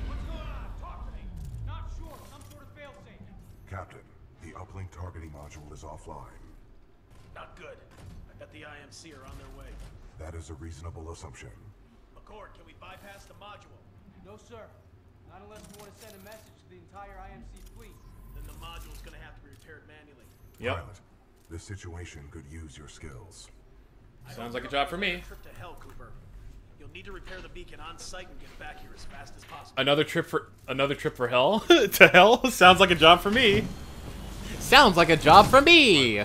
What's going on? Talk to me. Not sure. Some sort of failsafe. Captain, the uplink targeting module is offline. Not good. I bet the IMC are on their way. That is a reasonable assumption. McCord, can we bypass the module? No, sir. Not unless we want to send a message to the entire IMC fleet. Then the module's gonna have to be repaired manually. Yep. Pilot, this situation could use your skills. Sounds like a job for me. Trip to hell, Cooper. You'll need to repair the beacon on site and get back here as fast as possible. Another trip for another trip for hell [LAUGHS] to hell sounds like a job for me. Sounds like a job for me.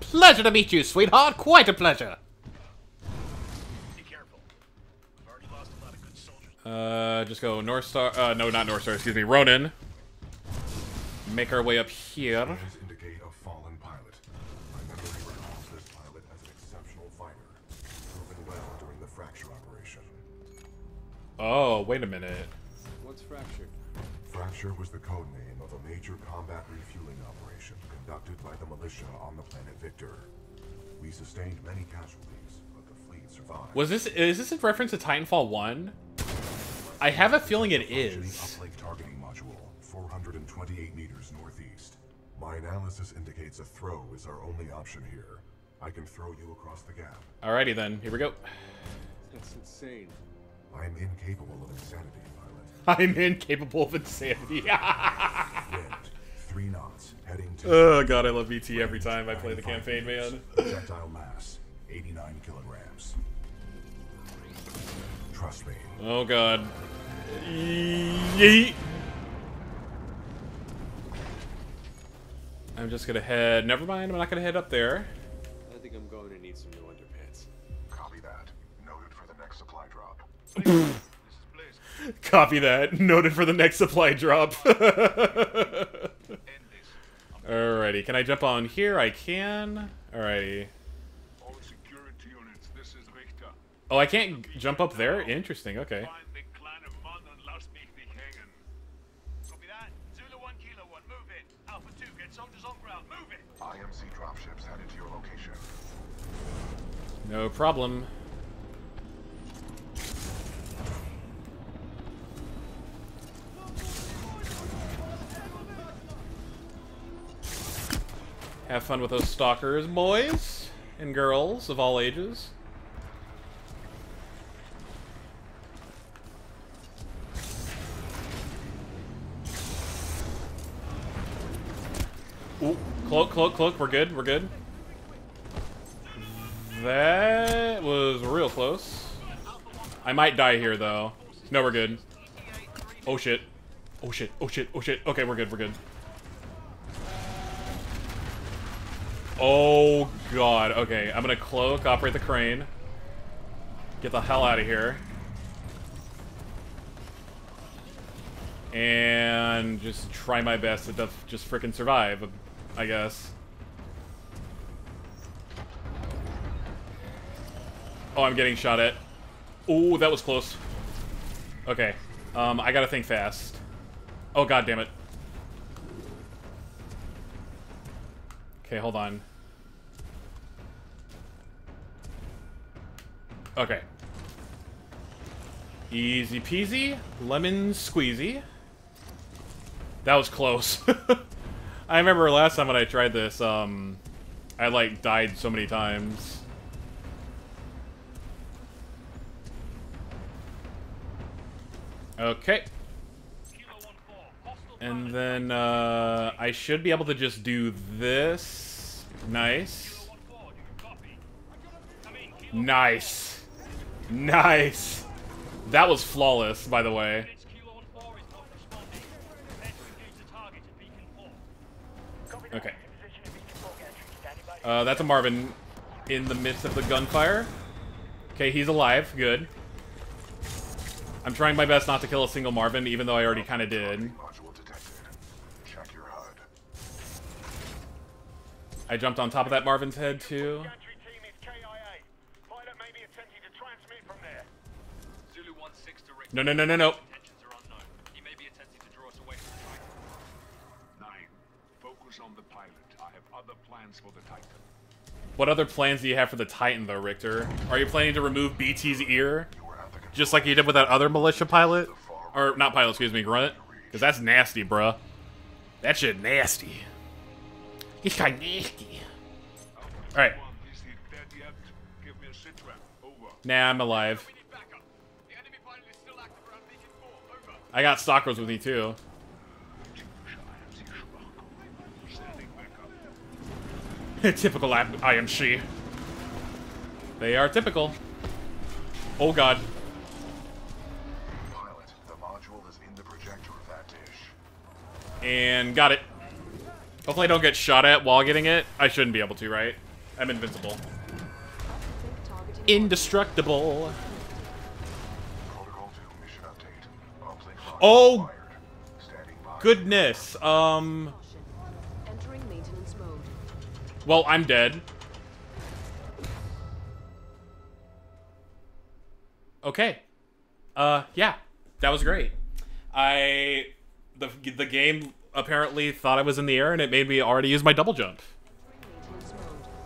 Pleasure to meet you, sweetheart. Quite a pleasure. Be careful. We've already lost a lot of good soldiers. Uh, just go North Star. Uh, no, not North Star. Excuse me, Ronin. Make our way up here. Indicate a fallen pilot. My memory recalls this pilot as an exceptional fighter, proven well during the fracture operation. Oh, wait a minute. What's fractured? Fracture was the code name of a major combat refueling operation conducted by the militia on the planet Victor. We sustained many casualties, but the fleet survived. Was this is this in reference to Titanfall One? I have a feeling it is. Uplink targeting module, 428 meters northeast. My analysis indicates a throw is our only option here. I can throw you across the gap. Alrighty then, here we go. That's insane. I'm incapable of insanity, pilot. [LAUGHS] I'm incapable of insanity. [LAUGHS] Wind, three knots, heading to. oh god, I love BT every time I play the campaign, man. Projectile mass, 89 kilograms. Trust me. Oh god. Yeet. I'm just gonna head. Never mind, I'm not gonna head up there. I think I'm going to need some new underpants. Copy that. Noted for the next supply drop. [LAUGHS] Copy that. Noted for the next supply drop. [LAUGHS] Alrighty, can I jump on here? I can. Alrighty. All security Oh, I can't jump up there? Interesting, okay. No problem. Have fun with those stalkers, boys and girls of all ages. Ooh, cloak, cloak, cloak. We're good. We're good. That was real close. I might die here, though. No, we're good. Oh, shit. Oh, shit. Oh, shit. Oh, shit. Okay, we're good. We're good. Oh, God. Okay, I'm gonna cloak, operate the crane. Get the hell out of here. And just try my best to just frickin' survive, I guess. Oh, I'm getting shot at. Ooh, that was close. Okay. Um, I gotta think fast. Oh, god damn it. Okay, hold on. Okay. Easy peasy, lemon squeezy. That was close. [LAUGHS] I remember last time when I tried this, um, I like died so many times. Okay. And then, uh, I should be able to just do this. Nice. Nice. Nice. That was flawless, by the way. Okay. Uh, that's a Marvin in the midst of the gunfire. Okay, he's alive. Good. I'm trying my best not to kill a single Marvin, even though I already kind of did. I jumped on top of that Marvin's head, too. No, no, no, no, no. What other plans do you have for the Titan, though, Richter? Are you planning to remove BT's ear? Just like you did with that other militia pilot? Or, not pilot, excuse me, Grunt? Because that's nasty, bruh. That shit nasty. He's kind of nasty. Alright. Nah, I'm alive. I got stalkers with me, too. [LAUGHS] typical IMC. They are typical. Oh god. Pilot, the module is in the projector of that dish. And got it. Hopefully I don't get shot at while getting it. I shouldn't be able to, right? I'm invincible. Indestructible. Oh! Goodness. Um... Well, I'm dead. Okay. Uh, yeah. That was great. I... The, the game apparently thought I was in the air and it made me already use my double jump.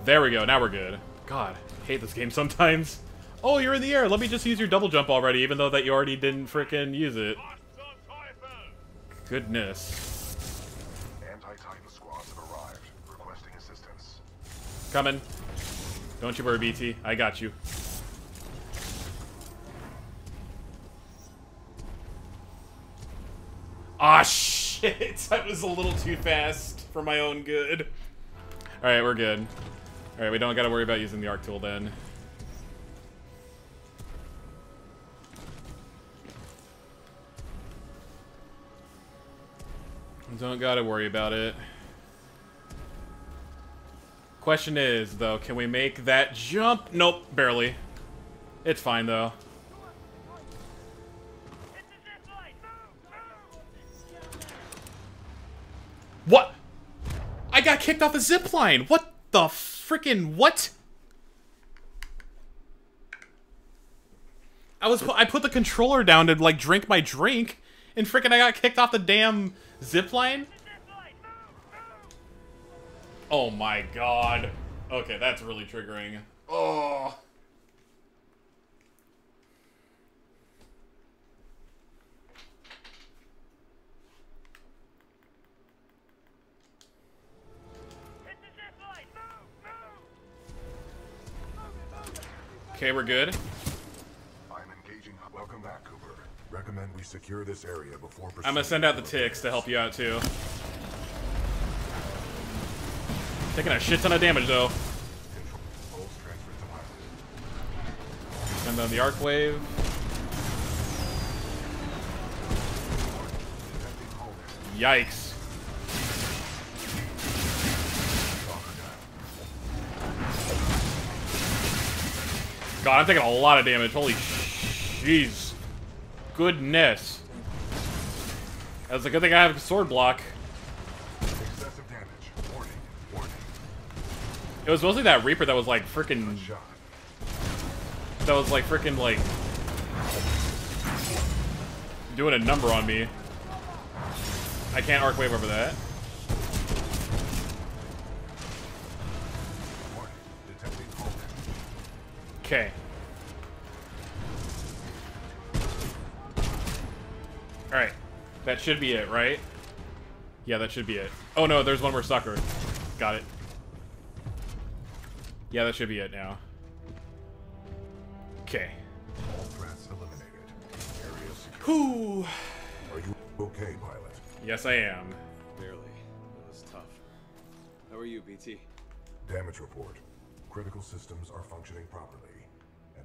There we go. Now we're good. God, I hate this game sometimes. [LAUGHS] Oh, you're in the air. Let me just use your double jump already, even though that you already didn't frickin' use it. Goodness. Anti-Titan squads have arrived, requesting assistance. Coming. Don't you worry, BT. I got you. Ah, shit. That [LAUGHS] was a little too fast for my own good. Alright, we're good. Alright, we don't gotta worry about using the arc tool then. Don't gotta worry about it. Question is, though, can we make that jump? Nope, barely. It's fine, though. What? I got kicked off a zip line. What the freaking what? I was I put the controller down to like drink my drink, and freaking I got kicked off the damn zip line. Oh my god. Okay, that's really triggering. Oh. Okay, we're good. I'm engaging. Welcome back, Cooper. Recommend we secure this area before I'm gonna send out the ticks to help you out too. Taking a shit ton of damage though. Send down the arc wave. Yikes. God, I'm taking a lot of damage. Holy jeez. Goodness. That's a good thing I have a sword block. Excessive damage. Warning. Warning. It was mostly that Reaper that was like freaking. That was like freaking like. Doing a number on me. I can't arc wave over that. Okay. Alright. That should be it, right? Yeah, that should be it. Oh no, there's one more sucker. Got it. Yeah, that should be it now. Okay. All threats eliminated. Area secure. Whew. Are you okay, pilot? Yes, I am. Barely. That was tough. How are you, BT? Damage report. Critical systems are functioning properly.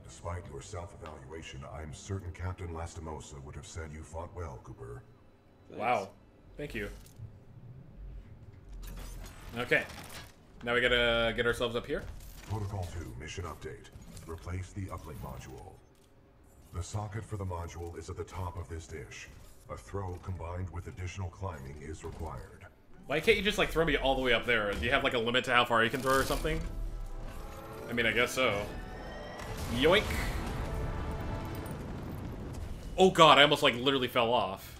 And despite your self-evaluation, I'm certain Captain Lastimosa would have said you fought well, Cooper. Wow. Thank you. Okay. Now we gotta get ourselves up here. Protocol 2, mission update. Replace the uplink module. The socket for the module is at the top of this dish. A throw combined with additional climbing is required. Why can't you just like throw me all the way up there? Do you have like a limit to how far you can throw or something? I mean, I guess so. Yoink. Oh god, I almost like literally fell off.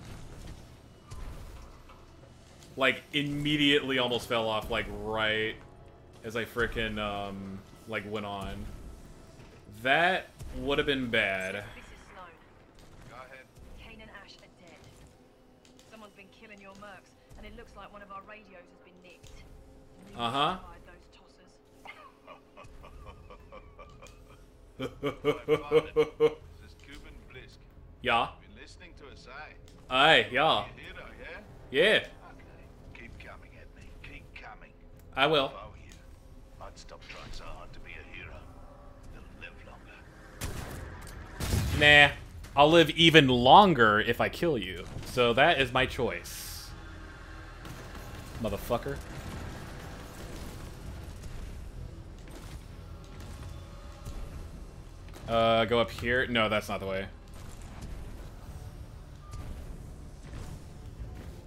Like immediately almost fell off like right as I frickin' um like went on. That would have been bad. This is Sloan. Go ahead. Kane and Ash are dead. Someone's been killing your mercs, and it looks like one of our radios has been nicked. We need to Uh-huh. [LAUGHS] eh? Aye, yeah. Yeah? Keep coming at me. Keep coming. I will. I'd stop trying so hard to be a hero. You'll live longer. Nah. I'll live even longer if I kill you. So that is my choice. Motherfucker. Uh, go up here. No, that's not the way.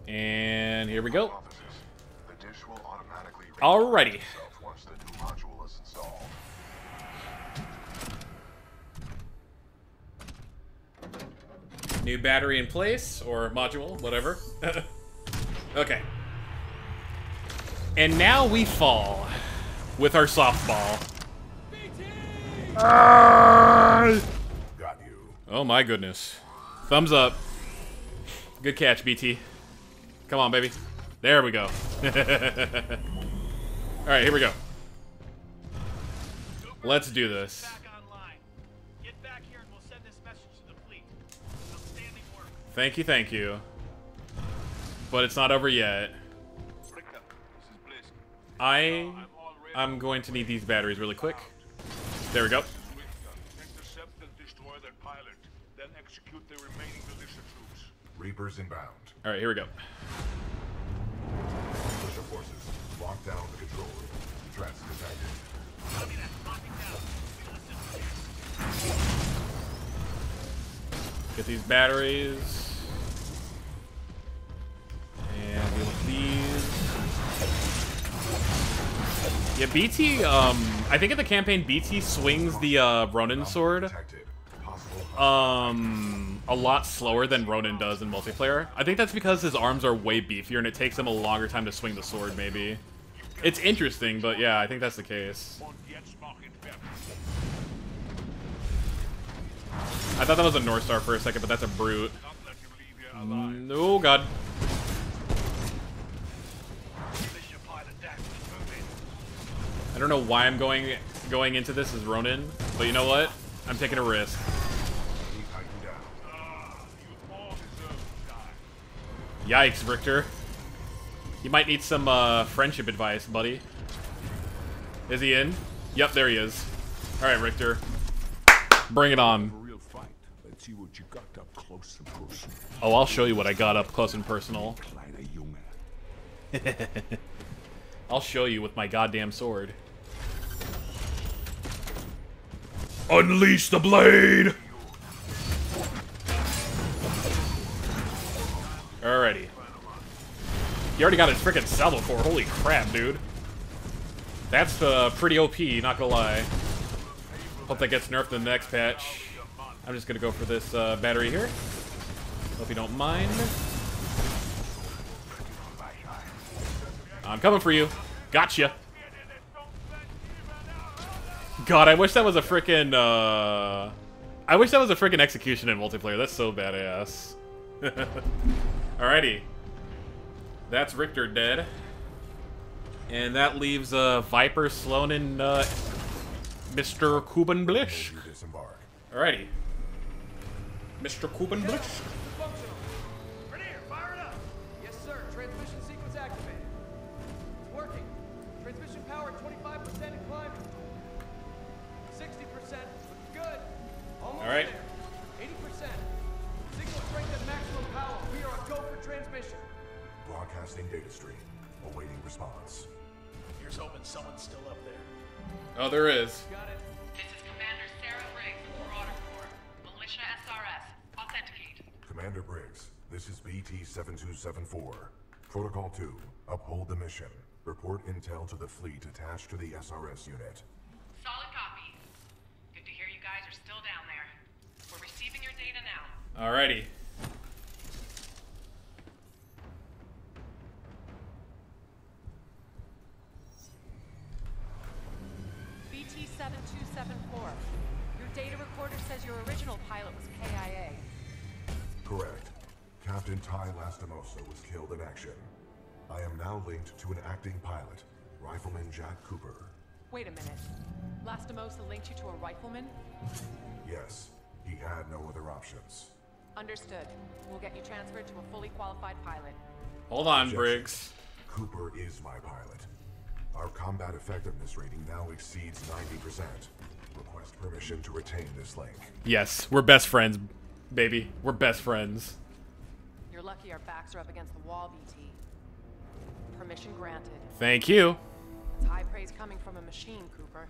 And here we go. Alrighty. New battery in place, or module, whatever. [LAUGHS] okay. And now we fall with our softball. Got you. Oh my goodness. Thumbs up. Good catch, BT. Come on, baby. There we go. [LAUGHS] Alright, here we go. Let's do this. Get back here and we'll send this message to the fleet. Outstanding work. Thank you, thank you. But it's not over yet. I oh, I'm going to need these batteries really quick. There we go. Intercept and destroy their pilot, then execute the remaining militia troops. Reapers inbound. All right, here we go. Militia forces, lock down the control room. Threats detected. Get these batteries. And deal with these. Yeah, BT, um, I think in the campaign, BT swings the, uh, Ronin sword. um a lot slower than Ronin does in multiplayer. I think that's because his arms are way beefier and it takes him a longer time to swing the sword, maybe. It's interesting, but yeah, I think that's the case. I thought that was a North Star for a second, but that's a brute. No, God. I don't know why I'm going going into this as Ronin, but you know what? I'm taking a risk. Yikes, Richter. You might need some uh, friendship advice, buddy. Is he in? Yep, there he is. Alright, Richter. Bring it on. Let's see what you got up close and personal. Oh, I'll show you what I got up close and personal. [LAUGHS] I'll show you with my goddamn sword. Unleash the blade! Alrighty. He already got his freaking salvo for. Holy crap, dude. That's uh, pretty OP, not gonna lie. Hope that gets nerfed in the next patch. I'm just gonna go for this uh, battery here. Hope you don't mind. I'm coming for you. Gotcha. God, I wish that was a freaking, uh... I wish that was a freaking execution in multiplayer. That's so badass. [LAUGHS] Alrighty. That's Richter dead. And that leaves uh, Viper, Sloan, and uh, Mr. Kuben Blisk. Alrighty. Mr. Kuben Blisk. All right. 80%. Signal strength at maximum power. We are a go for transmission. Broadcasting data stream. Awaiting response. Here's hoping someone's still up there. Oh, there is. Got it. This is Commander Sarah Briggs, Marauder Corps. Militia SRS. Authenticate. Commander Briggs, this is BT-7274. Protocol 2, uphold the mission. Report intel to the fleet attached to the SRS unit. Solid copy. Good to hear you guys are still down there. We're receiving your data now. Alrighty. BT-7274. Your data recorder says your original pilot was KIA. Correct. Captain Tai Lastimosa was killed in action. I am now linked to an acting pilot, Rifleman Jack Cooper. Wait a minute. Lastimosa linked you to a rifleman? Yes, he had no other options. Understood. We'll get you transferred to a fully qualified pilot. Hold on, Objection. Briggs. Cooper is my pilot. Our combat effectiveness rating now exceeds 90%. Request permission to retain this link. Yes, we're best friends, baby. We're best friends. You're lucky our backs are up against the wall, BT. Permission granted. Thank you. It's high praise coming from a machine, Cooper.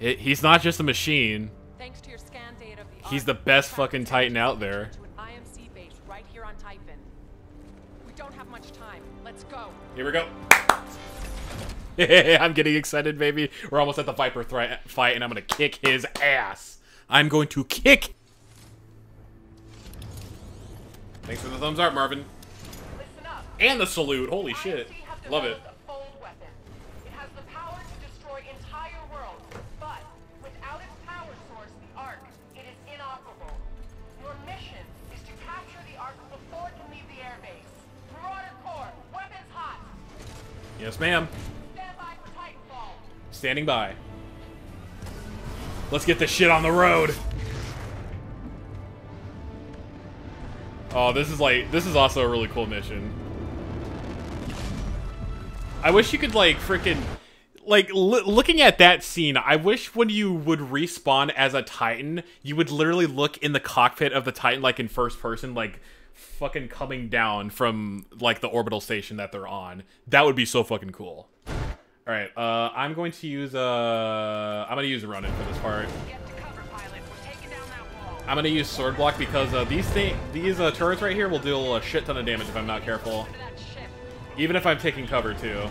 It, he's not just a machine. Thanks to your scan data the He's the best fucking Titan out there. Right here on Typhon. We don't have much time. Let's go. Here we go. [LAUGHS] I'm getting excited, baby. We're almost at the Viper thri- fight, and I'm gonna kick his ass. I'm going to kick. Thanks for the thumbs up, Marvin. Listen up. And the salute. Holy shit. Love it. Yes, ma'am. Standing by. Let's get this shit on the road. Oh, this is like this is also a really cool mission. I wish you could like freaking like looking at that scene. I wish when you would respawn as a Titan, you would literally look in the cockpit of the Titan like in first person, like fucking coming down from like the orbital station that they're on. That would be so fucking cool. All right, uh, I'm going to use uh, I'm gonna use a Ronin for this part. I'm gonna use sword block because uh, these thing these uh, turrets right here will deal a shit ton of damage if I'm not careful. Even if I'm taking cover too.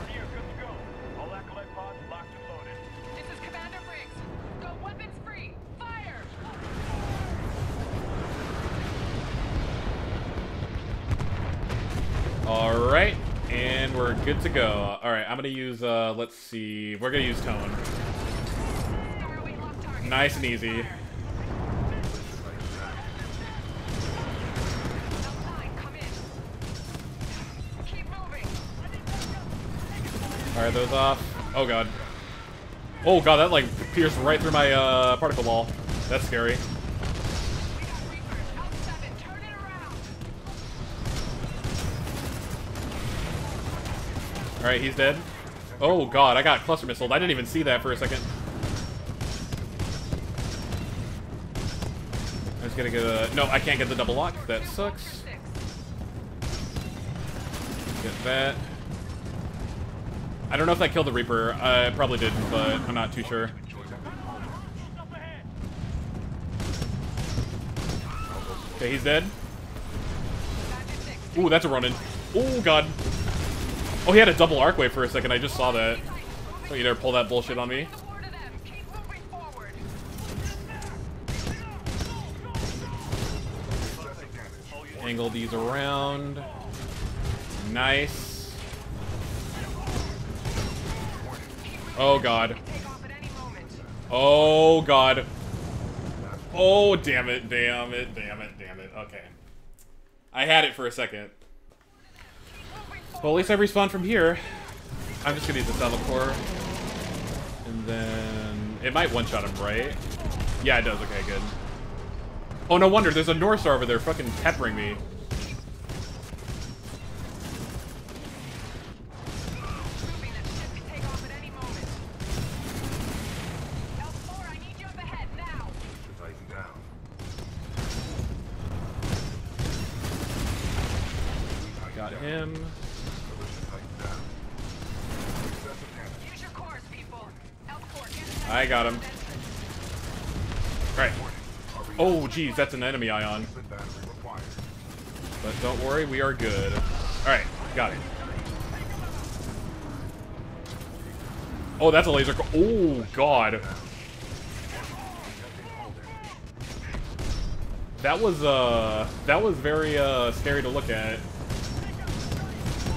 Alright, and we're good to go. Alright, I'm gonna use, uh, let's see, we're gonna use Tone. Nice and easy. Alright, those off. Oh god. Oh god, that like pierced right through my uh, particle wall. That's scary. Alright, he's dead. Oh god, I got cluster missile. I didn't even see that for a second. I was gonna get a... No, I can't get the double lock. That sucks. Get that. I don't know if that killed the Reaper. I probably didn't, but I'm not too sure. Okay, he's dead. Ooh, that's a Ronin. Oh, God. Oh, he had a double arc wave for a second. I just saw that. Don't you dare pull that bullshit on me. Angle these around. Nice. Oh, God. Oh, God. Oh, damn it, damn it, damn it, damn it. Okay. I had it for a second. Well, at least I respawn from here. I'm just gonna use the Salvo Core. And then... It might one-shot him, right? Yeah, it does. Okay, good. Oh, no wonder. There's a North Star over there fucking peppering me. Got him. I got him. Alright. Oh, geez, that's an enemy ion. But don't worry, we are good. Alright, got it. Oh, that's a laser. Oh, God. That was, uh, that was very, uh, scary to look at.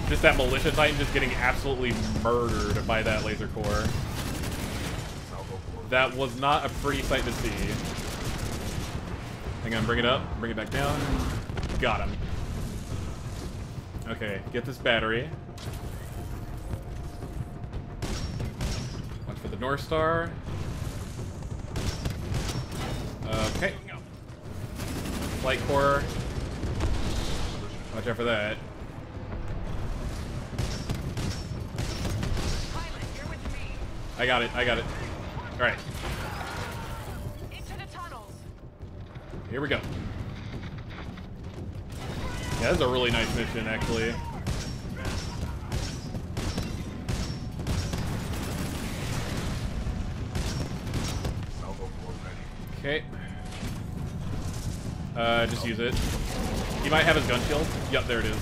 Just that Militia Titan just getting absolutely murdered by that laser core. That was not a pretty sight to see. Hang on, bring it up, bring it back down. Got him. Okay, get this battery. Watch for the North Star. Okay. Flight core. Watch out for that. I got it, I got it. Alright. Into the tunnels. Here we go. Yeah, this is a really nice mission, actually. Okay. Uh, just use it. He might have his gun shield. Yep, there it is.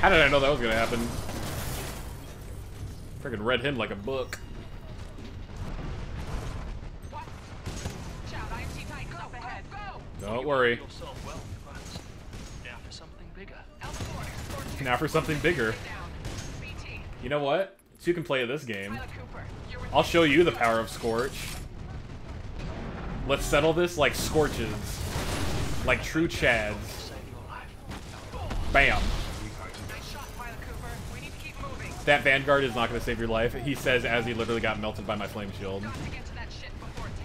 How did I know that was gonna happen? Freaking read him like a book. Don't worry. Now for something bigger. You know what? You can play this game. I'll show you the power of Scorch. Let's settle this like Scorches. Like true Chads. Bam. That Vanguard is not going to save your life. He says as he literally got melted by my flame shield.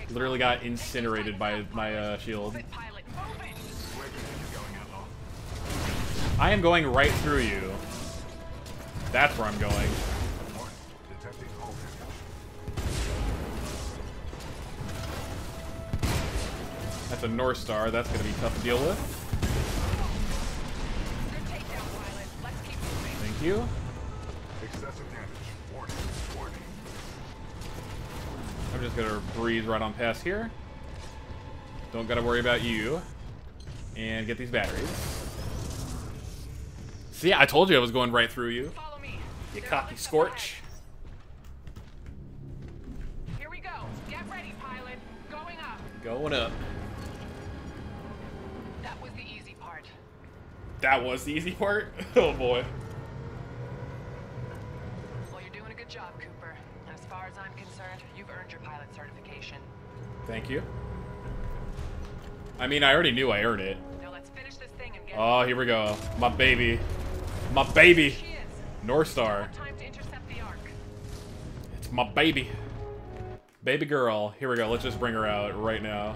Literally got incinerated by my uh, shield. I am going right through you. That's where I'm going. That's a North Star. That's going to be tough to deal with. Thank you. I'm just gonna breeze right on past here. Don't gotta worry about you. And get these batteries. See, I told you I was going right through you. You cocky scorch. Here we go. Get ready, pilot. Going up. Going up. That was the easy part. That was the easy part? [LAUGHS] Oh boy. Well, you're doing a good job, Cooper. And as far as I'm concerned, you've earned your pilot certification. Thank you. I mean, I already knew I earned it. Now let's finish this thing and get Oh, here we go. My baby. My baby. North Star. time to intercept the Ark. It's my baby. Baby girl. Here we go. Let's just bring her out right now.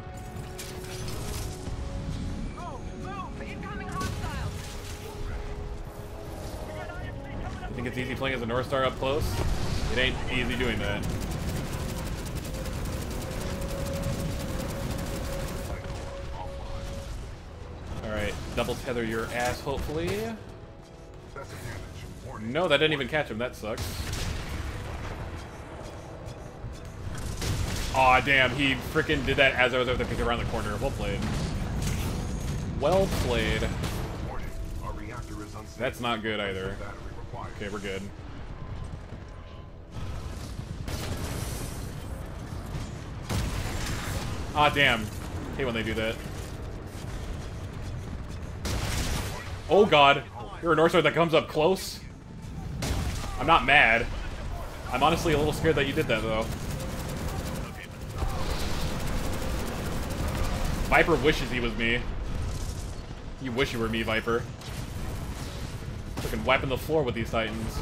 Oh, I think it's easy playing as a North Star up close? It ain't easy doing that. Alright, double tether your ass, hopefully. No, that didn't even catch him. That sucks. Aw, damn, he freaking did that as I was over to pick around the corner. Well played. Well played. That's not good either. Okay, we're good. Ah, damn. hate when they do that. Oh god. You're a North Star that comes up close. I'm not mad. I'm honestly a little scared that you did that, though. Viper wishes he was me. You wish you were me, Viper. Fucking wiping the floor with these Titans.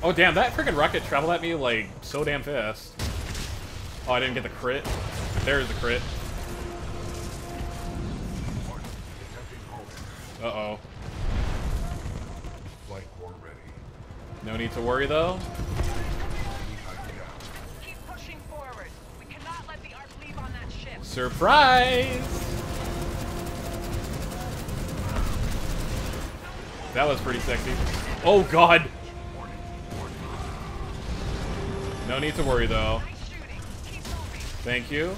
Oh damn, that freaking rocket traveled at me like so damn fast. Oh, I didn't get the crit. There's the crit. Uh-oh. No need to worry though. Surprise! That was pretty sexy. Oh god! No need to worry though. Thank you.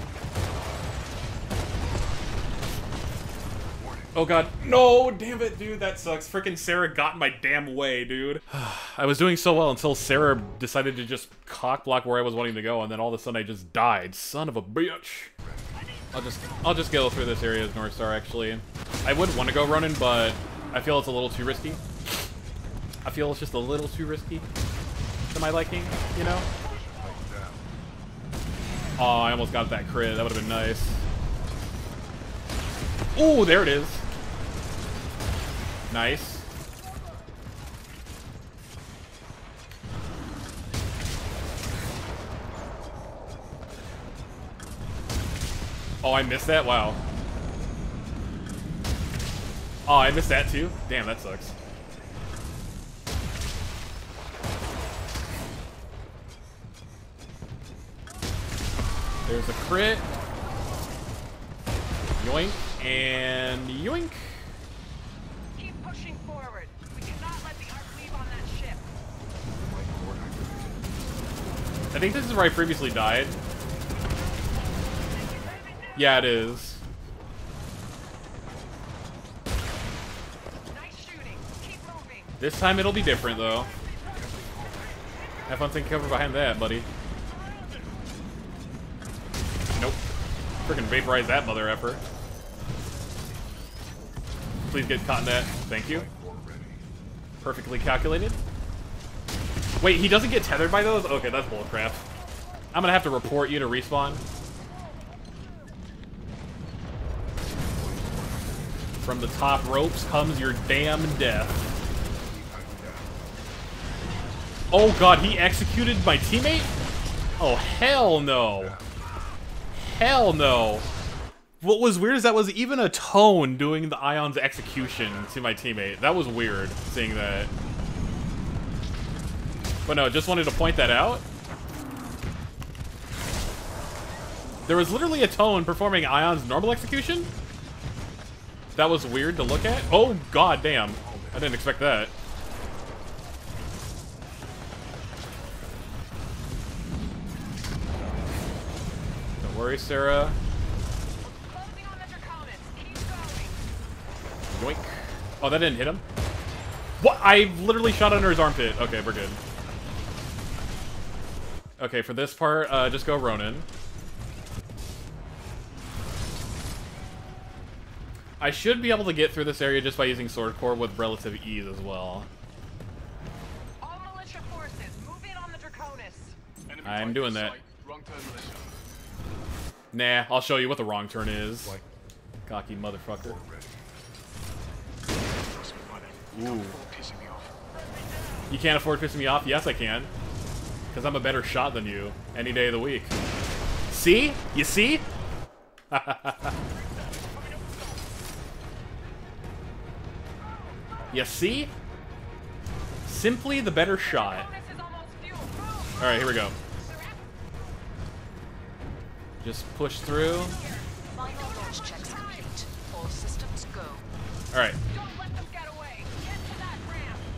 Oh god. No! Damn it, dude. That sucks. Freaking Sarah got in my damn way, dude. [SIGHS] I was doing so well until Sarah decided to just cock block where I was wanting to go, and then all of a sudden I just died. Son of a bitch. I'll just I'll just go through this area as North Star actually. I would want to go Ronin, but I feel it's a little too risky. I feel it's just a little too risky to my liking, you know? Oh, I almost got that crit. That would have been nice. Oh, there it is. Nice. Oh, I missed that? Wow. Oh, I missed that too? Damn, that sucks. There's a crit. Yoink. And yoink. Keep pushing forward. We cannot let the Ark leave on that ship. I think this is where I previously died. Yeah, it is. This time it'll be different, though. Have fun taking cover behind that, buddy. Freaking vaporize that mother effer. Please get caught in that. Thank you. Perfectly calculated. Wait, he doesn't get tethered by those? Okay, that's bullcrap. I'm gonna have to report you to respawn. From the top ropes comes your damn death. Oh god, he executed my teammate? Oh, hell no. Hell no. What was weird is that was even a tone doing the Ion's execution to my teammate. That was weird, seeing that. But no, just wanted to point that out. There was literally a tone performing Ion's normal execution. That was weird to look at. Oh, god damn. I didn't expect that. Worry, Sarah. Yoink. Oh, that didn't hit him? What? I literally shot under his armpit. Okay, we're good. Okay, for this part, uh, just go Ronin. I should be able to get through this area just by using Sword Core with relative ease as well. All militia forces, move in on the Draconis. I'm doing that. Nah, I'll show you what the wrong turn is. Cocky motherfucker. Ooh. You can't afford pissing me off? Yes, I can. Because I'm a better shot than you any day of the week. See? You see? [LAUGHS] you see? Simply the better shot. Alright, here we go. Just push through. Final launch checks complete. All systems go. Alright.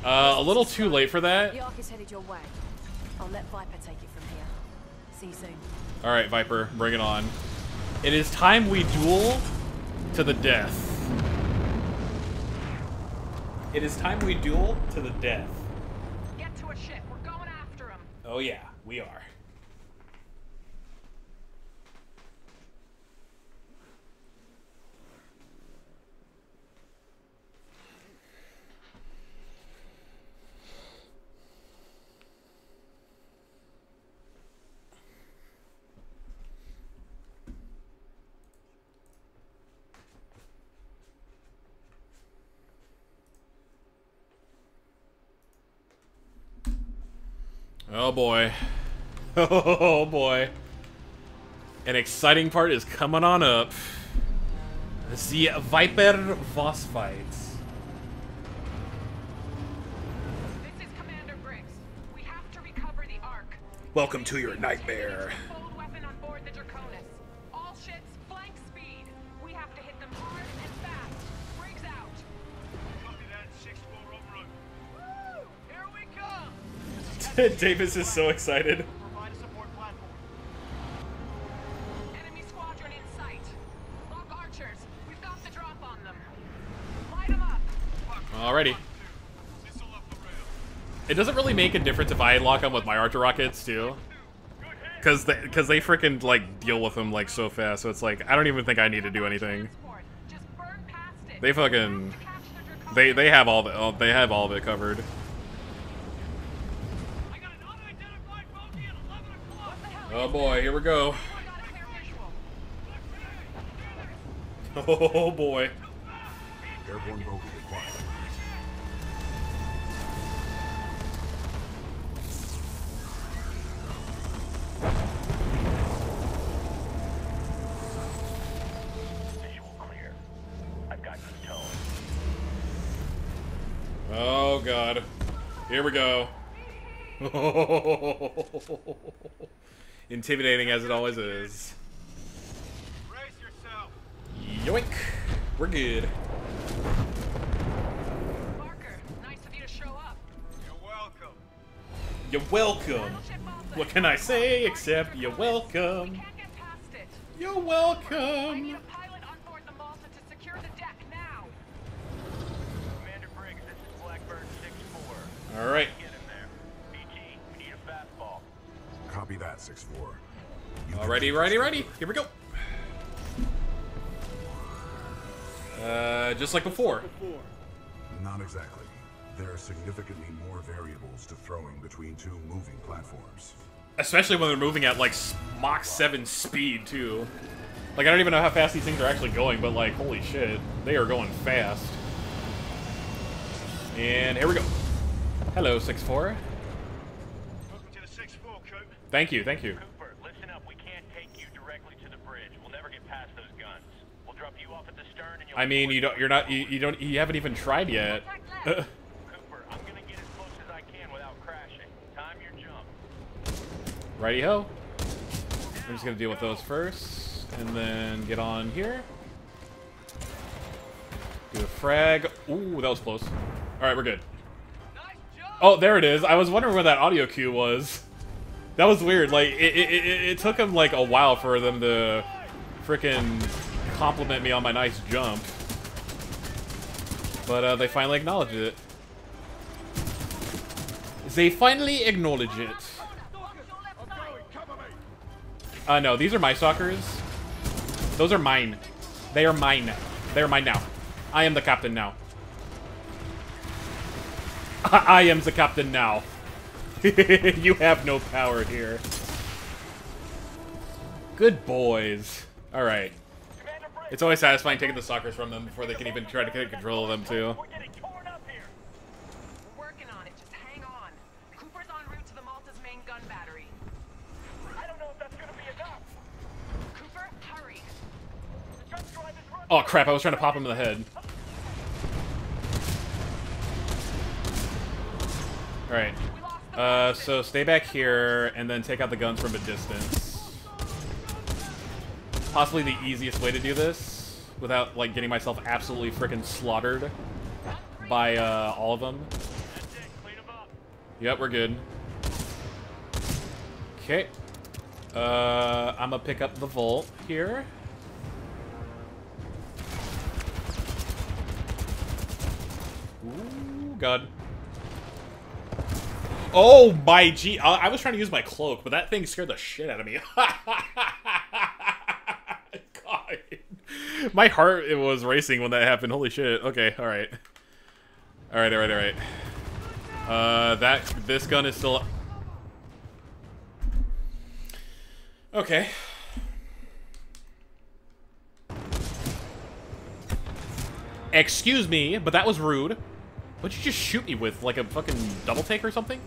Uh, a little too late for that. The Ark is headed your way. I'll let Viper take it from here. See you soon. Alright, Viper, bring it on. It is time we duel to the death. It is time we duel to the death. Get to a ship. We're going after him. Oh yeah, we are. Oh boy. [LAUGHS] Oh boy. An exciting part is coming on up. The Viper boss fight. This is Commander Briggs. We have to recover the Ark. Welcome to your nightmare. [LAUGHS] them. Light them up. Alrighty. It doesn't really make a difference if I lock on with my archer rockets too. Cause they, cause they freaking like deal with them like so fast, so it's like I don't even think I need to do anything. They fucking, they they have all the oh, they have all of it covered. Oh boy, here we go. [LAUGHS] Oh boy. Airborne bogey acquired. Visual clear. I've got good tone. Oh god. Here we go. [LAUGHS] Intimidating as it always is. Yoink. We're good. Barker, nice of you to show up. You're welcome. You're welcome. What can I say except you're welcome? You're welcome. Pilot on Copy that, 6-4. You can Alrighty, righty, righty. Here we go. Uh, just like before. Not exactly. There are significantly more variables to throwing between two moving platforms. Especially when they're moving at like Mach 7 speed too. Like I don't even know how fast these things are actually going, but like holy shit, they are going fast. And here we go. Hello, 6-4. Welcome to the 6-4, Coop. Thank you, thank you. Cooper, listen up. We can't take you directly to the bridge. We'll never get past those guns. We'll drop you off at the stern and you'll I mean, you don't, you're not, you, you don't, you haven't even tried yet. Uh, Cooper, I'm gonna get as close as I can without crashing. Time your jump. Righty ho. I'm just gonna deal with those first, and then get on here. Do a frag. Ooh, that was close. All right, we're good. Oh, there it is. I was wondering where that audio cue was. That was weird. Like it, it, it, it took them like a while for them to freaking compliment me on my nice jump. But uh, they finally acknowledged it. They finally acknowledge it. Uh, no, these are my stalkers. Those are mine. They are mine. They are mine now. I am the captain now. [LAUGHS] I am the captain now. [LAUGHS] you have no power here. Good boys. Alright. It's always satisfying taking the stalkers from them before they can even try to get control of them, too. Working on it. Just hang on. Cooper's en route to the Malta's main gun battery. I don't know if that's gonna be enough. Cooper, hurry. The jump drive is running. Oh, crap, I was trying to pop him in the head. Alright. Uh, so stay back here, and then take out the guns from a distance. Possibly the easiest way to do this, without, like, getting myself absolutely freaking slaughtered by, uh, all of them. Yep, we're good. Okay. Uh, I'm gonna pick up the Volt here. Ooh, God. Oh my G! I, I was trying to use my cloak, but that thing scared the shit out of me. [LAUGHS] God. My heart it was racing when that happened. Holy shit. Okay, alright. Alright, alright, alright. Uh, that, this gun is still... Okay. Excuse me, but that was rude. What'd you just shoot me with? Like a fucking double take or something?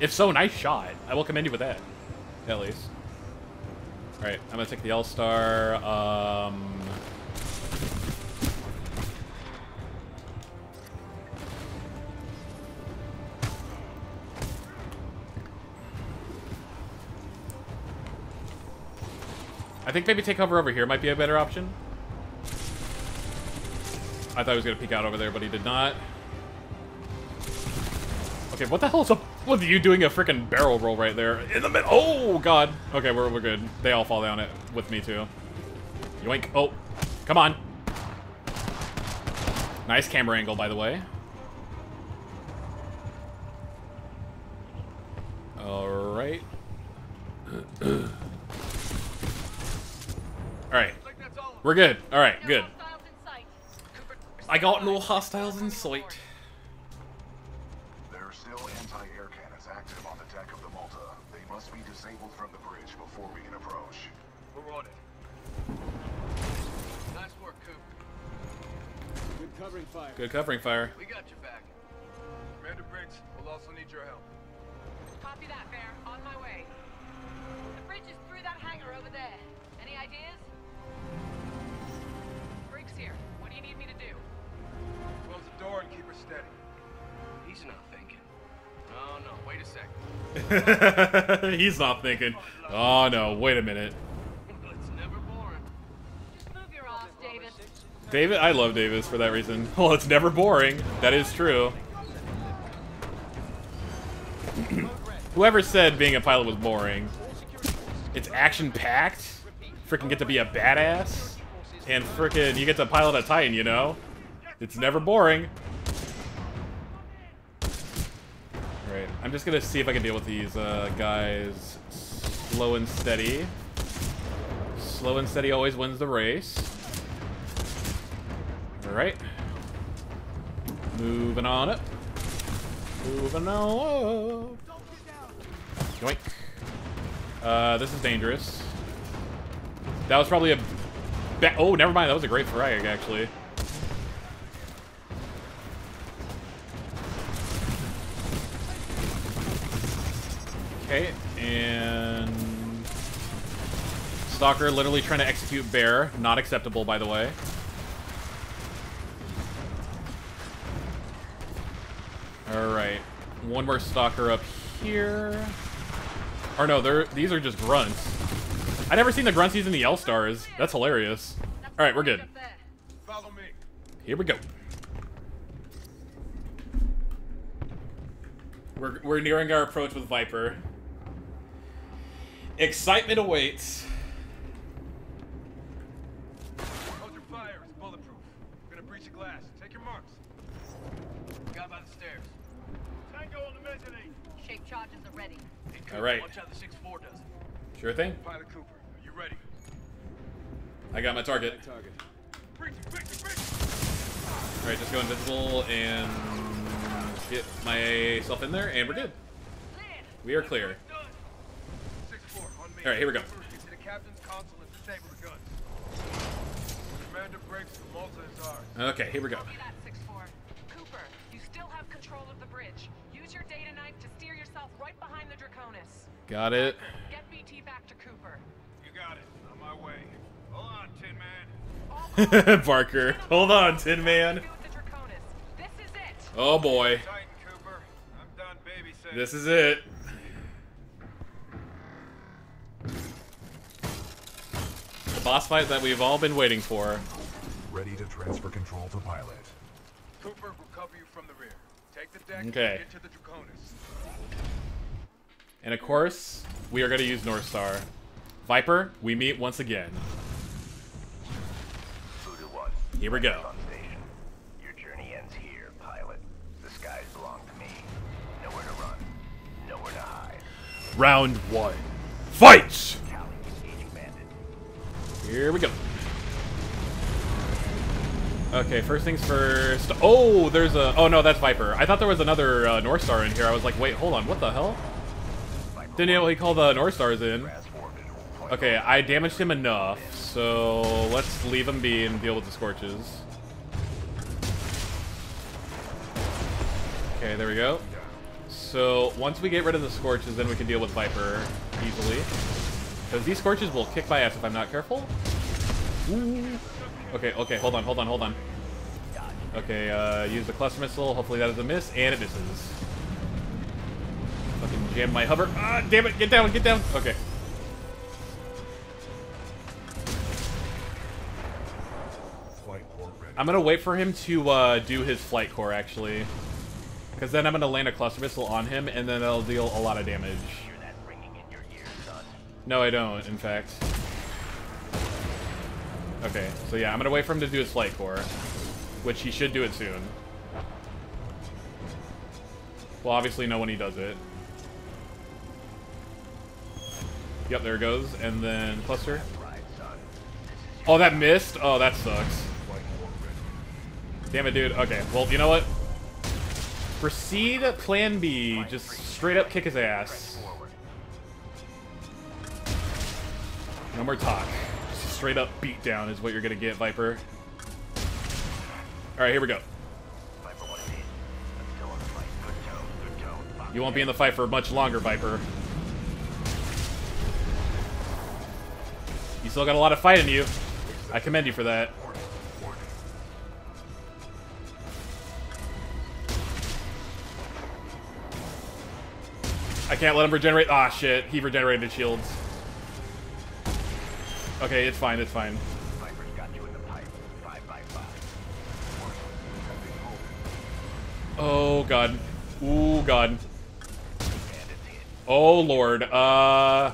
If so, nice shot. I will commend you with that. At least. Alright, I'm gonna take the L-Star. Um... I think maybe take cover over here might be a better option. I thought he was gonna peek out over there, but he did not. Okay, what the hell is up with you doing a freaking barrel roll right there? In the middle. Oh, God. Okay, we're, we're good. They all fall down it with me, too. Yoink. Oh, come on. Nice camera angle, by the way. Alright. Alright. We're good. Alright, good. I got no hostiles in sight. Covering fire. Good covering fire. We got your back. Commander Briggs, we'll also need your help. Copy that, Bear. On my way. The bridge is through that hangar over there. Any ideas? Briggs here. What do you need me to do? Close the door and keep her steady. He's not thinking. Oh no, wait a second. [LAUGHS] He's not thinking. Oh no, wait a minute. It's never boring. Just move your ass, Davis. David, I love Davis for that reason. [LAUGHS] Well, it's never boring. That is true. [CLEARS THROAT] Whoever said being a pilot was boring. It's action-packed. Freaking get to be a badass. And freaking you get to pilot a Titan, you know? It's never boring. Right, I'm just gonna see if I can deal with these uh, guys slow and steady. Slow and steady always wins the race. Alright. Moving on up. Moving on up. Yoink. Uh, this is dangerous. That was probably a... Oh, never mind. That was a great frag, actually. Okay, and... Stalker literally trying to execute Bear. Not acceptable, by the way. Alright. One more Stalker up here. Or no, they're these are just grunts. I never seen the grunts using the L-Stars. That's hilarious. Alright, we're good. Follow me. Here we go. We're, we're nearing our approach with Viper. Excitement awaits. Hold your fire. It's bulletproof. We're gonna breach the glass. Take your marks. Guy by the stairs. Tango on the mezzanine. Shape charges are ready. Hey, Coop, All right. Watch how the 6-4 does it. Sure thing. Pilot Cooper, are you ready? I got my target. target. Alright, just go invisible and get myself in there, and we're good. We are clear. Alright, here we go. To the captain's console and disable the guns. Commander Briggs the Malta is ours. Okay, here we go. Got it. Get BT back to Cooper. You got it. On my way. Hold on, Tin Man. [LAUGHS] Barker. Hold on, Tin Man. Oh boy. Titan, Cooper. I'm done babysitting. This is it. The boss fight that we've all been waiting for. Ready to transfer control to pilot. Cooper will cover you from the rear. Take the deck Okay. And of course, we are going to use Northstar. Viper, we meet once again. Here we go. Your journey ends here, pilot. The skies belong to me. Nowhere to run. Nowhere to hide. Round one. Fight! Tally engaging bandit. Here we go. Okay, first things first. Oh, there's a... Oh, no, that's Viper. I thought there was another uh, Northstar in here. I was like, wait, hold on. What the hell? Didn't know he called the Northstars in. Okay, I damaged him enough, so let's leave him be and deal with the Scorches. Okay, there we go. So, once we get rid of the Scorches, then we can deal with Viper easily. Because these Scorches will kick my ass if I'm not careful. Okay, okay, hold on, hold on, hold on. Okay, uh, use the cluster missile. Hopefully that is a miss, and it misses. Fucking jam my hover. Ah, damn it, get down, get down. Okay. I'm gonna wait for him to uh, do his flight core, actually. Because then I'm gonna land a cluster missile on him, and then that'll deal a lot of damage. No, I don't, in fact. Okay, so yeah, I'm gonna wait for him to do his flight core. Which he should do it soon. Well, obviously know when he does it. Yep, there it goes. And then cluster. Oh, that missed? Oh, that sucks. Damn it, dude. Okay, well, you know what? Proceed plan B. Just straight up kick his ass. No more talk. Just straight up beat down is what you're gonna get, Viper. Alright, here we go. You won't be in the fight for much longer, Viper. You still got a lot of fight in you. I commend you for that. I can't let him regenerate. Ah, shit. He regenerated his shields. Okay, it's fine, it's fine. Oh, God. Ooh, God. Oh, Lord. Uh...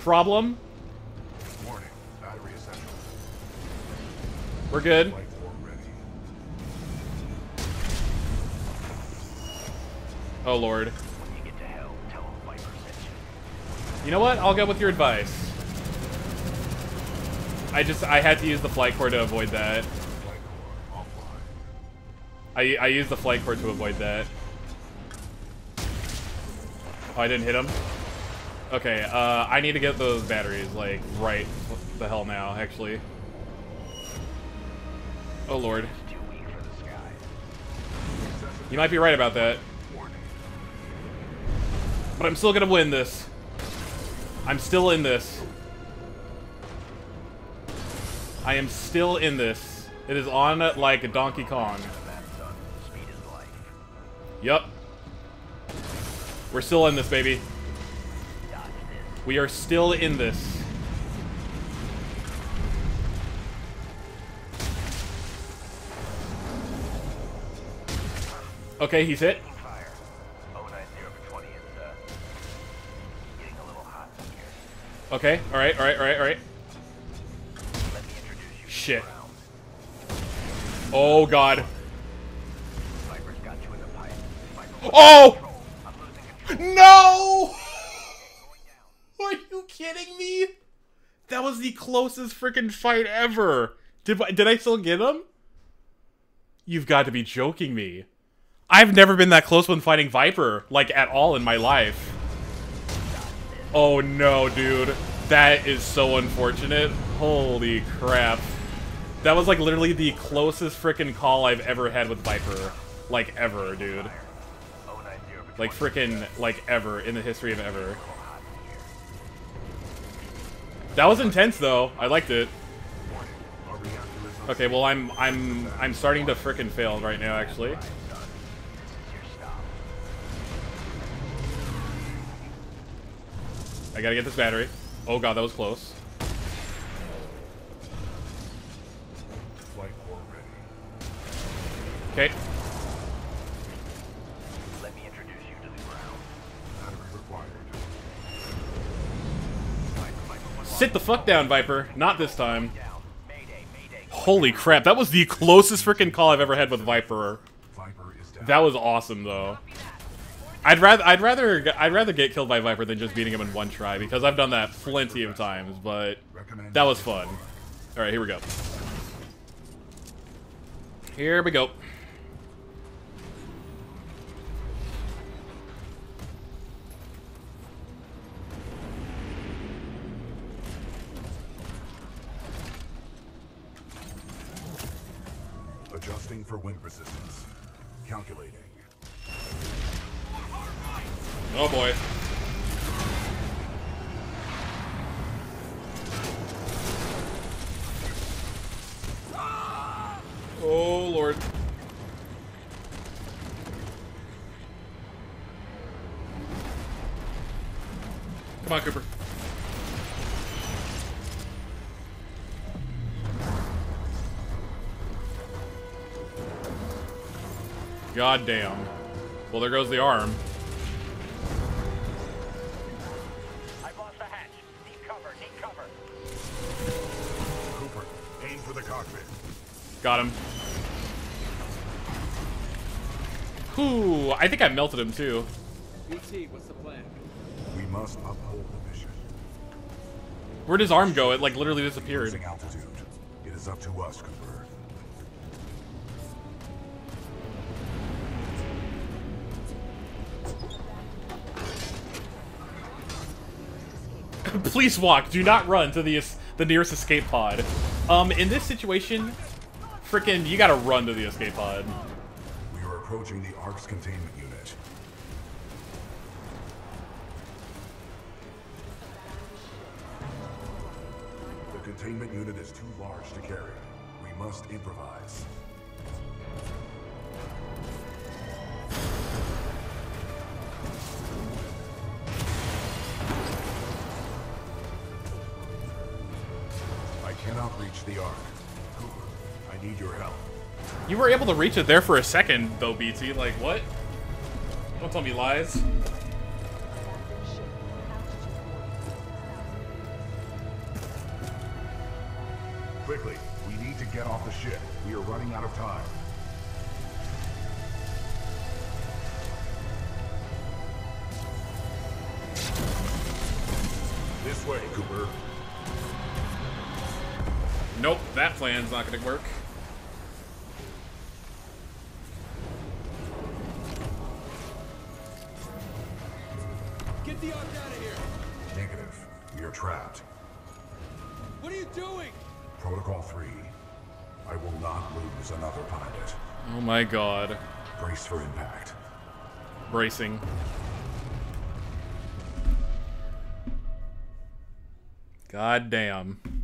Problem? We're good. Oh, Lord. You know what? I'll go with your advice. I just, I had to use the flight core to avoid that. I, I used the flight core to avoid that. Oh, I didn't hit him? Okay, uh, I need to get those batteries, like, right the hell now, actually. Oh, Lord. You might be right about that. But I'm still gonna win this. I'm still in this. I am still in this. It is on like a Donkey Kong. Yup. We're still in this, baby. We are still in this. Okay, he's hit. Okay, alright, alright, alright, alright. Shit. Oh, God. Oh! No! [LAUGHS] Are you kidding me? That was the closest freaking fight ever. Did did I still get him? You've got to be joking me. I've never been that close when fighting Viper, like at all in my life. Oh no, dude. That is so unfortunate. Holy crap. That was like literally the closest freaking call I've ever had with Viper. Like ever, dude. Like freaking like ever in the history of ever. That was intense though. I liked it. Okay, well I'm I'm I'm starting to freaking fail right now actually. I gotta get this battery. Oh god, that was close. Flight core ready. Okay. Let me introduce you to the ground. Required. Sit the fuck down, Viper. Not this time. Holy crap, that was the closest freaking call I've ever had with Viper. That was awesome though. I'd rather I'd rather I'd rather get killed by Viper than just beating him in one try because I've done that plenty of times, but that was fun. All right, here we go. Here we go. Adjusting for wind resistance. Calculating. Oh boy. Oh lord. Come on, Cooper. God damn. Well, there goes the arm. Got him. Ooh, I think I melted him too. BT, what's the plan? We must uphold the mission. Where'd his arm go? It like literally disappeared. Losing altitude. It is up to us, Cooper. [LAUGHS] Please walk. Do not run to the the nearest escape pod. Um, in this situation, frickin' you gotta run to the escape pod. We are approaching the Ark's containment unit. The containment unit is too large to carry. We must improvise. I cannot reach the Ark. I need your help. You were able to reach it there for a second, though, BT. Like, what? Don't tell me lies. Quickly, we need to get off the ship. We are running out of time. This way, Cooper. Nope, that plan's not gonna work. My god. Brace for impact. Bracing. God damn.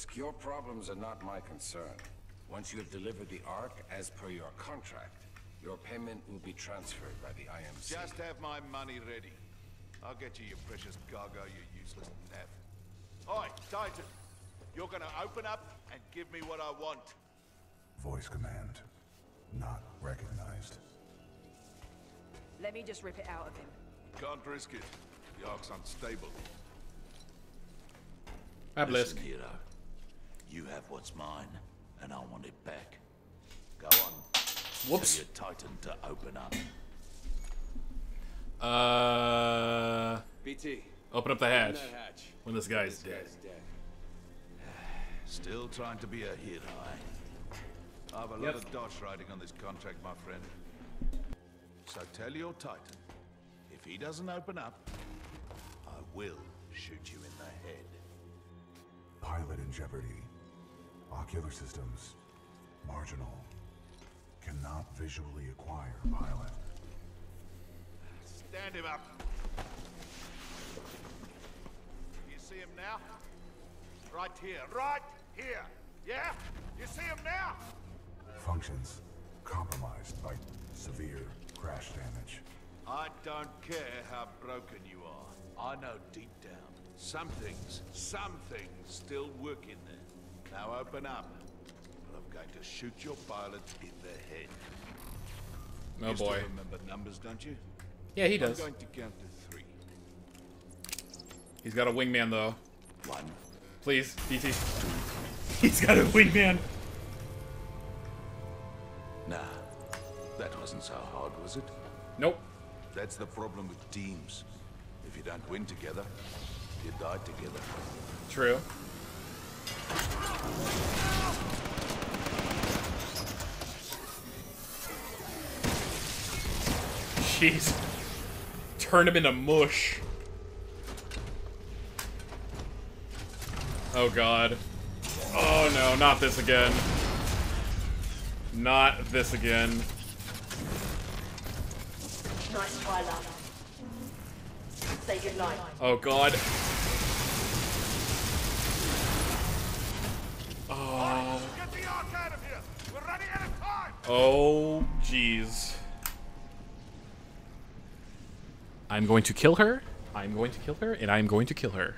Blisk, your problems are not my concern. Once you have delivered the Ark as per your contract, Your payment will be transferred by the IMC. Just have my money ready. I'll get you your precious cargo, you useless naff. Oi, Titan! You're gonna open up and give me what I want. Voice command. Not recognized. Let me just rip it out of him. Can't risk it. The Ark's unstable. Obelisk. Listen, hero. You have what's mine, and I want it back. Go on. Whoops. Tell your Titan to open up. Uh. BT. Open up the hatch. hatch. When this guy's This dead. guy's dead. Still trying to be a hero, eh? I have a lot of dosh riding on this contract, my friend. So tell your Titan, if he doesn't open up, I will shoot you in the head. Pilot in jeopardy. Ocular systems. Marginal. Cannot visually acquire pilot. Stand him up. You see him now? Right here, right here. Yeah? You see him now? Functions compromised by severe crash damage. I don't care how broken you are. I know deep down, some things, some things still work in there. Now open up, I'm going to shoot your pilot in the head. Oh you boy. Remember numbers, don't you? Yeah, he does. I'm going to count to three. He's got a wingman though. One. Please, BT. He's got a wingman. Nah, that wasn't so hard, was it? Nope. That's the problem with teams. If you don't win together, you die together. True. Jeez. Turn him into mush. Oh god. Oh no, not this again. Not this again. Nice try, love. Say goodnight. Oh god. Oh. Get the Ark out of here! We're running out of time! Oh, jeez. I'm going to kill her. I'm going to kill her, and I'm going to kill her.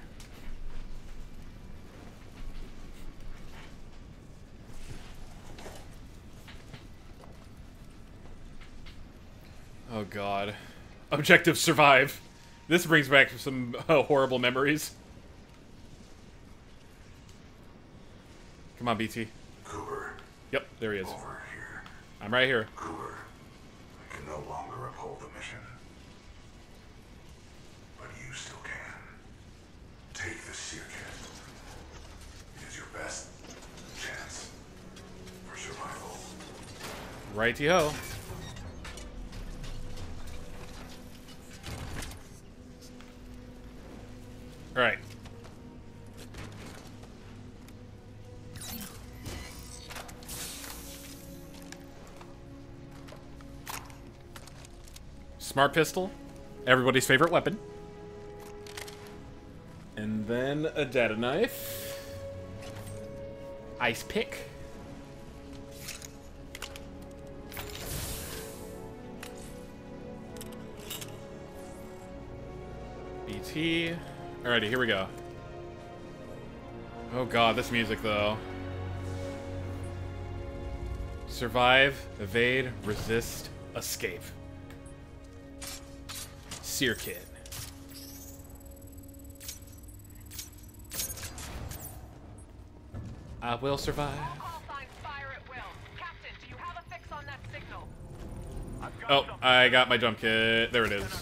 Oh god. Objective survive. This brings back some uh, horrible memories. Come on, BT. Cooper. Yep, there he is. Over here. I'm right here. Cooper. I can no longer uphold the mission. But you still can. Take the SERE kit. It is your best chance for survival. Righty ho. Alright. Smart pistol. Everybody's favorite weapon. And then a data knife. Ice pick. BT. Alrighty, here we go. Oh god, this music though. Survive, evade, resist, escape. SERE Kit. I will survive. Oh, I got my jump kit. There it is.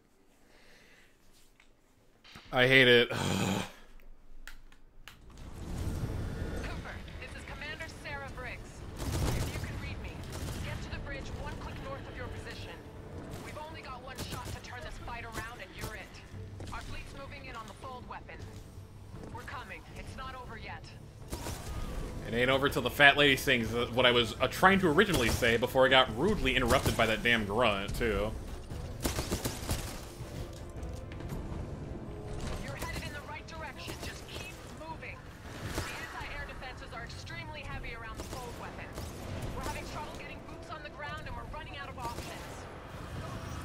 I hate it. [SIGHS] Cooper, this is Commander Sarah Briggs. If you can read me, get to the bridge one click north of your position. We've only got one shot to turn this fight around, and you're it. Our fleet's moving in on the fold weapon. We're coming. It's not over yet. It ain't over till the fat lady sings what I was uh, trying to originally say before I got rudely interrupted by that damn grunt, too.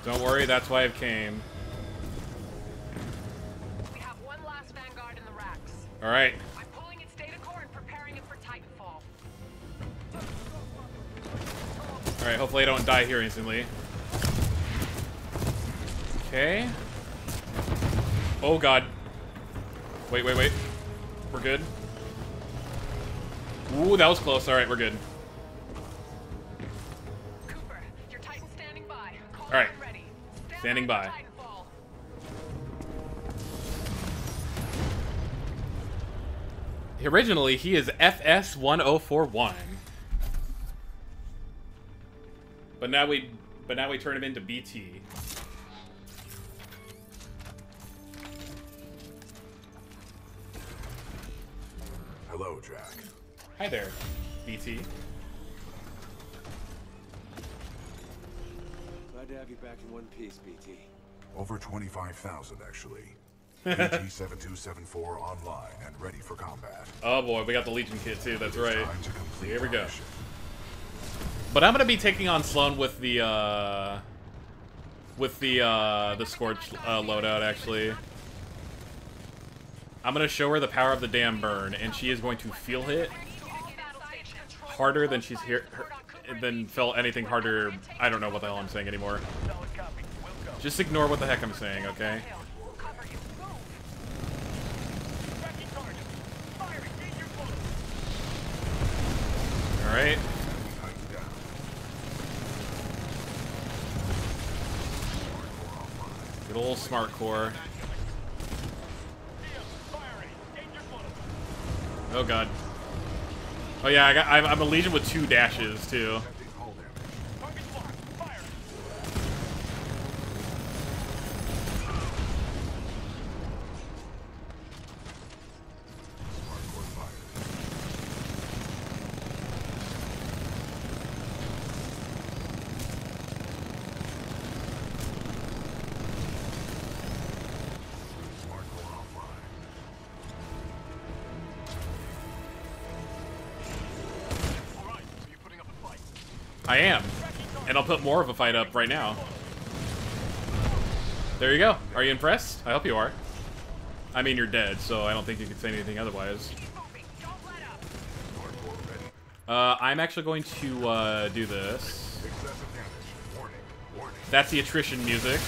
Don't worry, that's why I came. We have one last vanguard in the racks. Alright. I'm pulling its data core and preparing it for Titanfall. Alright, hopefully I don't die here instantly. Okay. Oh god. Wait, wait, wait. We're good. Ooh, that was close. Alright, we're good. Cooper, your Titan's standing by. Call Alright. when ready. Stand Standing by by. for Titanfall. Originally, he is FS1041. But now we but now we turn him into BT. Hello, Jack. Hi there, BT. Glad to have you back in one piece, BT. Over 25,000, actually. BT-7274 [LAUGHS] online and ready for combat. Oh boy, we got the Legion kit too, that's right. Time to complete Here we go. mission. But I'm gonna be taking on Slone with the uh with the uh the Scorch uh, loadout actually. I'm gonna show her the power of the damn burn, and she is going to feel it harder than she's here than felt anything harder. I don't know what the hell I'm saying anymore. Just ignore what the heck I'm saying, okay? All right. Good old smart core. Oh god. Oh yeah, I got, I'm, I'm a legion with two dashes too. More of a fight up right now. There you go. Are you impressed? I hope you are. I mean, you're dead, so I don't think you could say anything otherwise. Uh, I'm actually going to, uh, do this. That's the attrition music.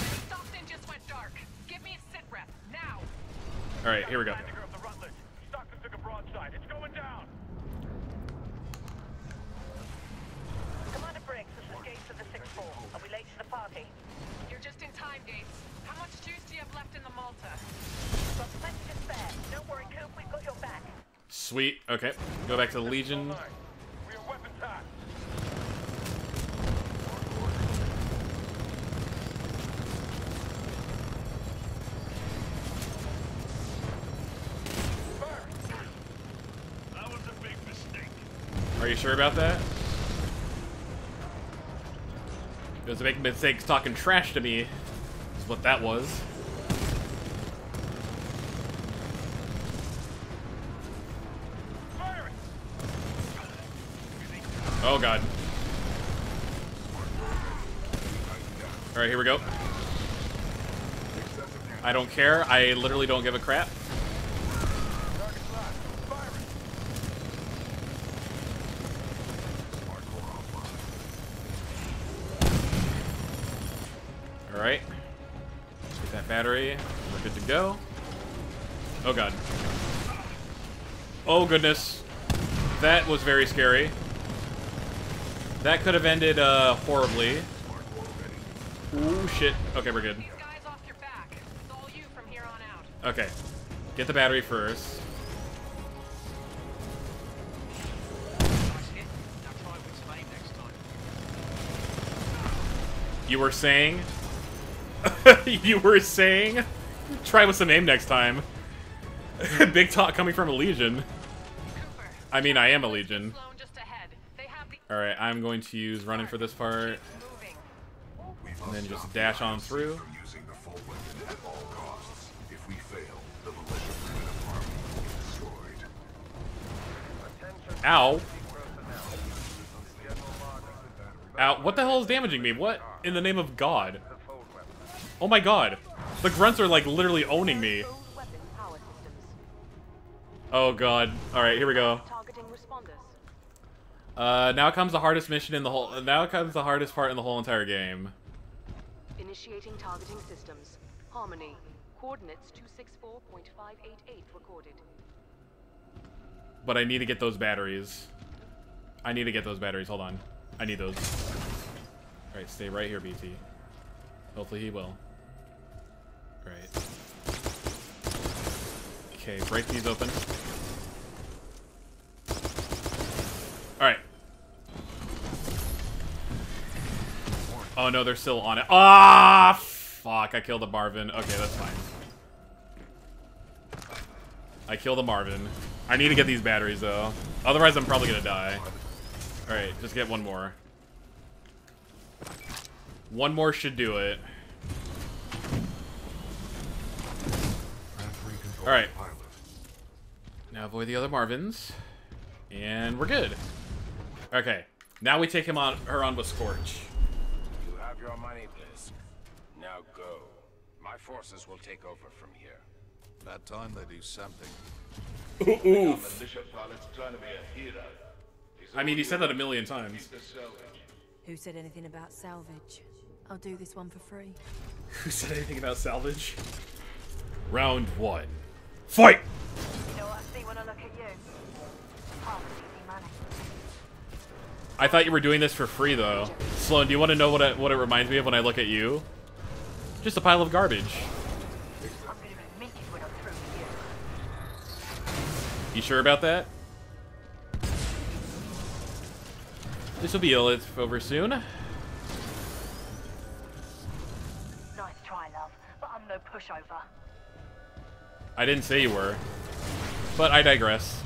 Alright, here we go. Commander Briggs, this is Gates of the 6-4. Are we late to the party? You're just in time, Gates. How much juice do you have left in the Malta? Got plenty to spare. Don't worry, Coop, we've got your back. Sweet. Okay. Go back to the Legion. Are you sure about that? It was a big mistake talking trash to me, is what that was. Oh god. Alright, here we go. I don't care. I literally don't give a crap. Alright. Get that battery. We're good to go. Oh god. Oh goodness. That was very scary. That could have ended uh, horribly. Ooh, shit. Okay, we're good. Okay. Get the battery first. You were saying? [LAUGHS] you were saying? Try with some aim next time. [LAUGHS] Big talk coming from a Legion. I mean, I am a Legion. Alright, I'm going to use running for this part. And then just dash on through. Ow. Ow. What the hell is damaging me? What in the name of God? Oh my god. The grunts are like literally owning me. Oh god. Alright, here we go. Uh, now comes the hardest mission in the whole- now comes the hardest part in the whole entire game. Initiating targeting systems. Harmony. Coordinates 264.588 recorded. But I need to get those batteries. I need to get those batteries. Hold on. I need those. Alright, stay right here, BT. Hopefully he will. Right. Okay, break these open. Alright. Oh no, they're still on it. Ah, fuck! I killed the Marvin. Okay, that's fine. I killed the Marvin. I need to get these batteries though. Otherwise, I'm probably gonna die. All right, just get one more. One more should do it. All right. Now avoid the other Marvins, and we're good. Okay. Now we take him on her on with Scorch. You have your money, Blisk. Now go. My forces will take over from here. That time they do something. Oof. militia pilot's trying to be a hero. I mean, he said that a million times. Who said anything about salvage? I'll do this one for free. [LAUGHS] Who said anything about salvage? Round one. Fight! You know what I see when I look at you? Half easy money. I thought you were doing this for free, though. Slone, do you want to know what it, what it reminds me of when I look at you? Just a pile of garbage. I'm gonna be meaty when I'm through with you. You sure about that? This will be over soon. Nice try, love, but I'm no pushover. I didn't say you were. But I digress.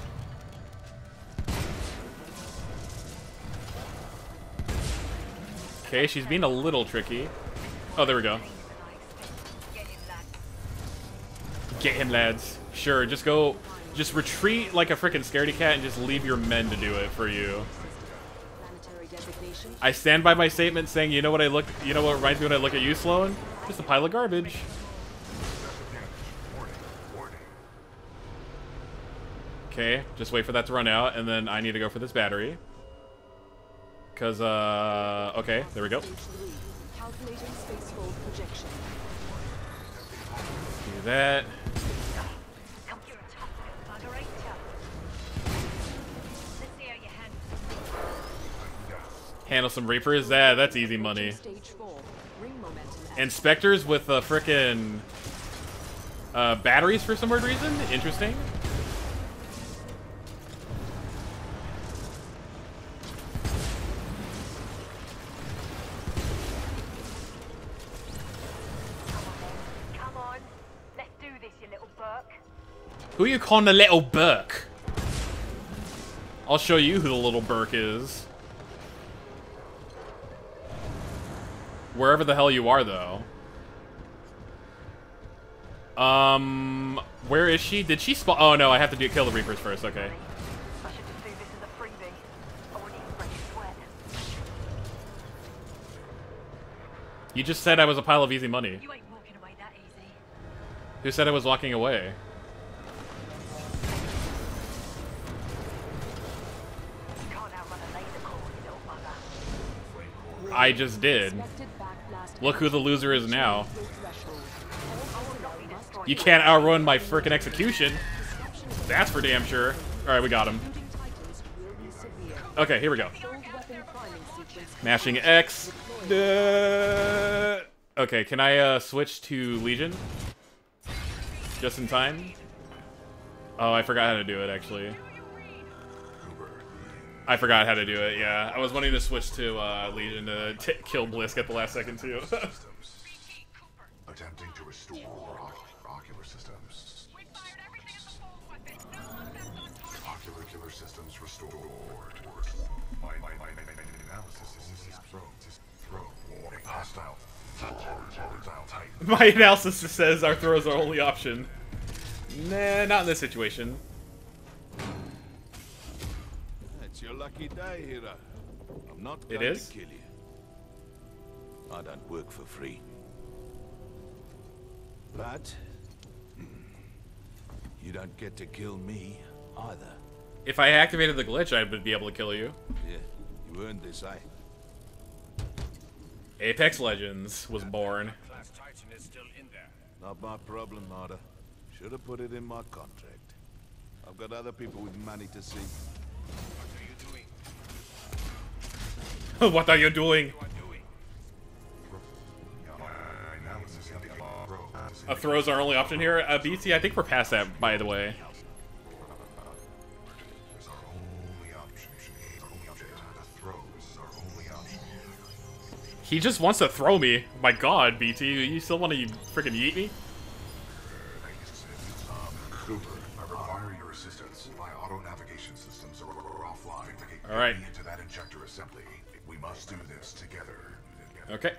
Okay, she's being a little tricky. Oh, there we go. Get him, lads. Sure, just go... Just retreat like a freaking scaredy cat and just leave your men to do it for you. I stand by my statement saying, you know what I look... You know what reminds me when I look at you, Slone? Just a pile of garbage. Okay, just wait for that to run out, and then I need to go for this battery. Because, uh... Okay, there we go. Calculating spacefall projection. Do that. Bugger, ain't ya? Let's see how you handle some Reapers. Yeah, that's easy money. Inspectors with uh, frickin' uh, batteries for some weird reason. Interesting. Who you calling the little Burke? I'll show you who the little Burke is. Wherever the hell you are, though. Um, where is she? Did she spawn? Oh no, I have to do kill the Reapers first. Okay. I should just do this as a freebie. I wouldn't even sweat. You just said I was a pile of easy money. You ain't walking away that easy. Who said I was walking away? I just did. Look who the loser is now. You can't outrun my frickin' execution. That's for damn sure. Alright, we got him. Okay, here we go. Mashing X. Uh, Okay, can I uh, switch to Legion? Just in time? Oh, I forgot how to do it, actually. I forgot how to do it, yeah. I was wanting to switch to uh, Legion to kill Blisk at the last second, too. Attempting to restore oc- ocular systems. Ocular systems restored. My, my, my, analysis is, throw, is warning. Hostile. My analysis says our throws are only option. Nah, not in this situation. Lucky day, hero. I'm not going is? to kill you. I don't work for free. But hmm, you don't get to kill me either. If I activated the glitch, I would be able to kill you. Yeah, you earned this, eh? Apex Legends was born. Titan is still in there. Not my problem, Marta. Should have put it in my contract. I've got other people with money to see. [LAUGHS] what are you doing? Uh, throws are only option here. Uh, BT, I think we're past that, by the way. He just wants to throw me. My god, BT, you still want to freaking yeet me? Cooper, Okay.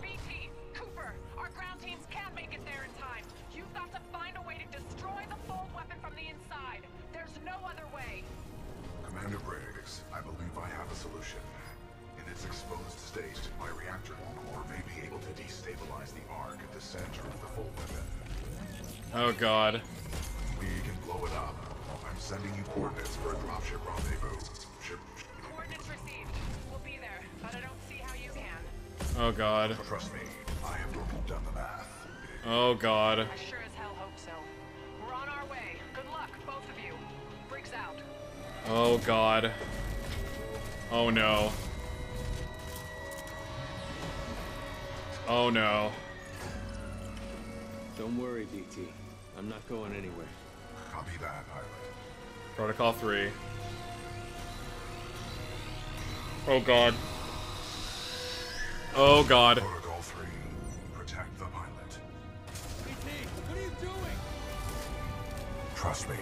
BT, Cooper, our ground teams can't make it there in time. You've got to find a way to destroy the fold weapon from the inside. There's no other way. Commander Briggs, I believe I have a solution. In its exposed state, my reactor core may be able to destabilize the arc at the center of the fold weapon. Oh god. We can blow it up. I'm sending you coordinates for a dropship rendezvous. Oh god. Trust me, I have done the math. Oh god. I sure as hell hope so. We're on our way. Good luck, both of you. Briggs out. Oh god. Oh no. Oh no. Don't worry, BT. I'm not going anywhere. Copy that, pilot. Protocol 3. Oh god. Oh god. Protocol 3. Protect the pilot. BT, what are you doing? Trust me.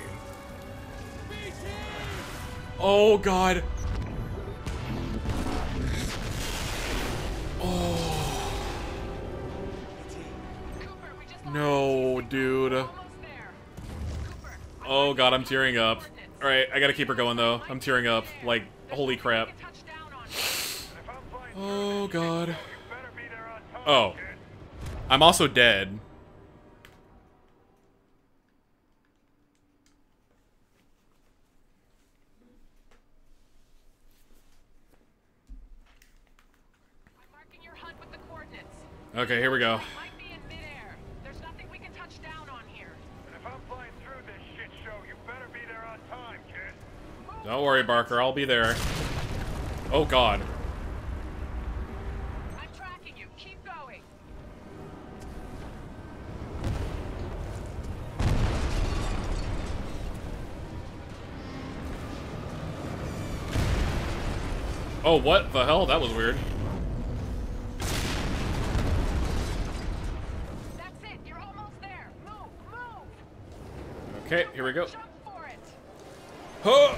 Oh god. Oh. No, dude. Oh god, I'm tearing up. Alright, I gotta keep her going though. I'm tearing up. Like, holy crap. Oh god. Oh. I'm also dead. Okay, here we go. Don't worry, Barker. I'll be there. Oh god. Oh, what the hell? That was weird. That's it. You're almost there. Move, move. Okay, here we go. Jump for it. Huh.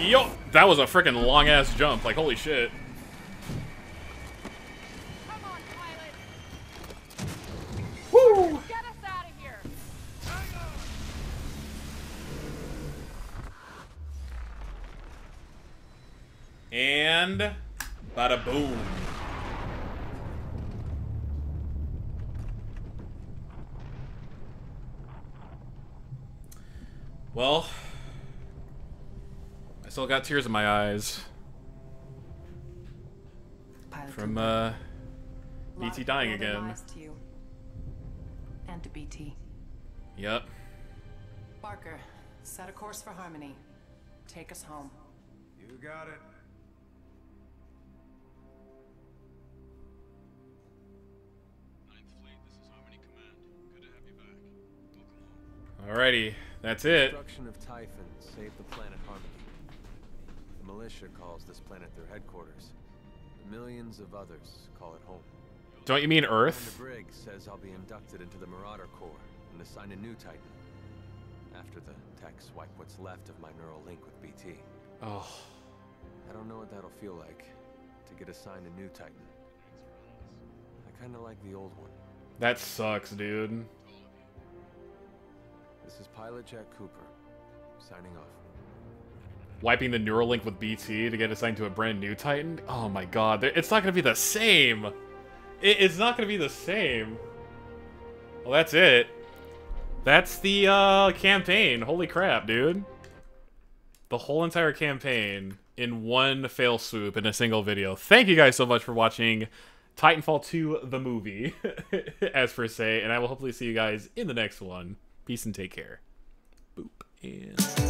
Yo, that was a freaking long ass jump. Like, holy shit. And bada boom. Well, I still got tears in my eyes Pilot from uh, BT dying again. lives To you. And to BT. Yep. Barker, set a course for Harmony. Take us home. You got it. Alrighty, that's it. Destruction of Typhon saved the planet Harmony. The militia calls this planet their headquarters. Millions of others call it home. Don't you mean Earth? Commander Briggs says I'll be inducted into the Marauder Corps and assigned a new Titan. After the techs wipe what's left of my neural link with BT. Oh. I don't know what that'll feel like to get assigned a new Titan. I kinda like the old one. That sucks, dude. This is Pilot Jack Cooper, signing off. Wiping the Neuralink with BT to get assigned to a brand new Titan? Oh my god, it's not gonna be the same! It's not gonna be the same. Well, that's it. That's the, uh, campaign. Holy crap, dude. The whole entire campaign in one fail swoop in a single video. Thank you guys so much for watching Titanfall 2, the movie, [LAUGHS] as per se, and I will hopefully see you guys in the next one. Peace and take care. Boop. And...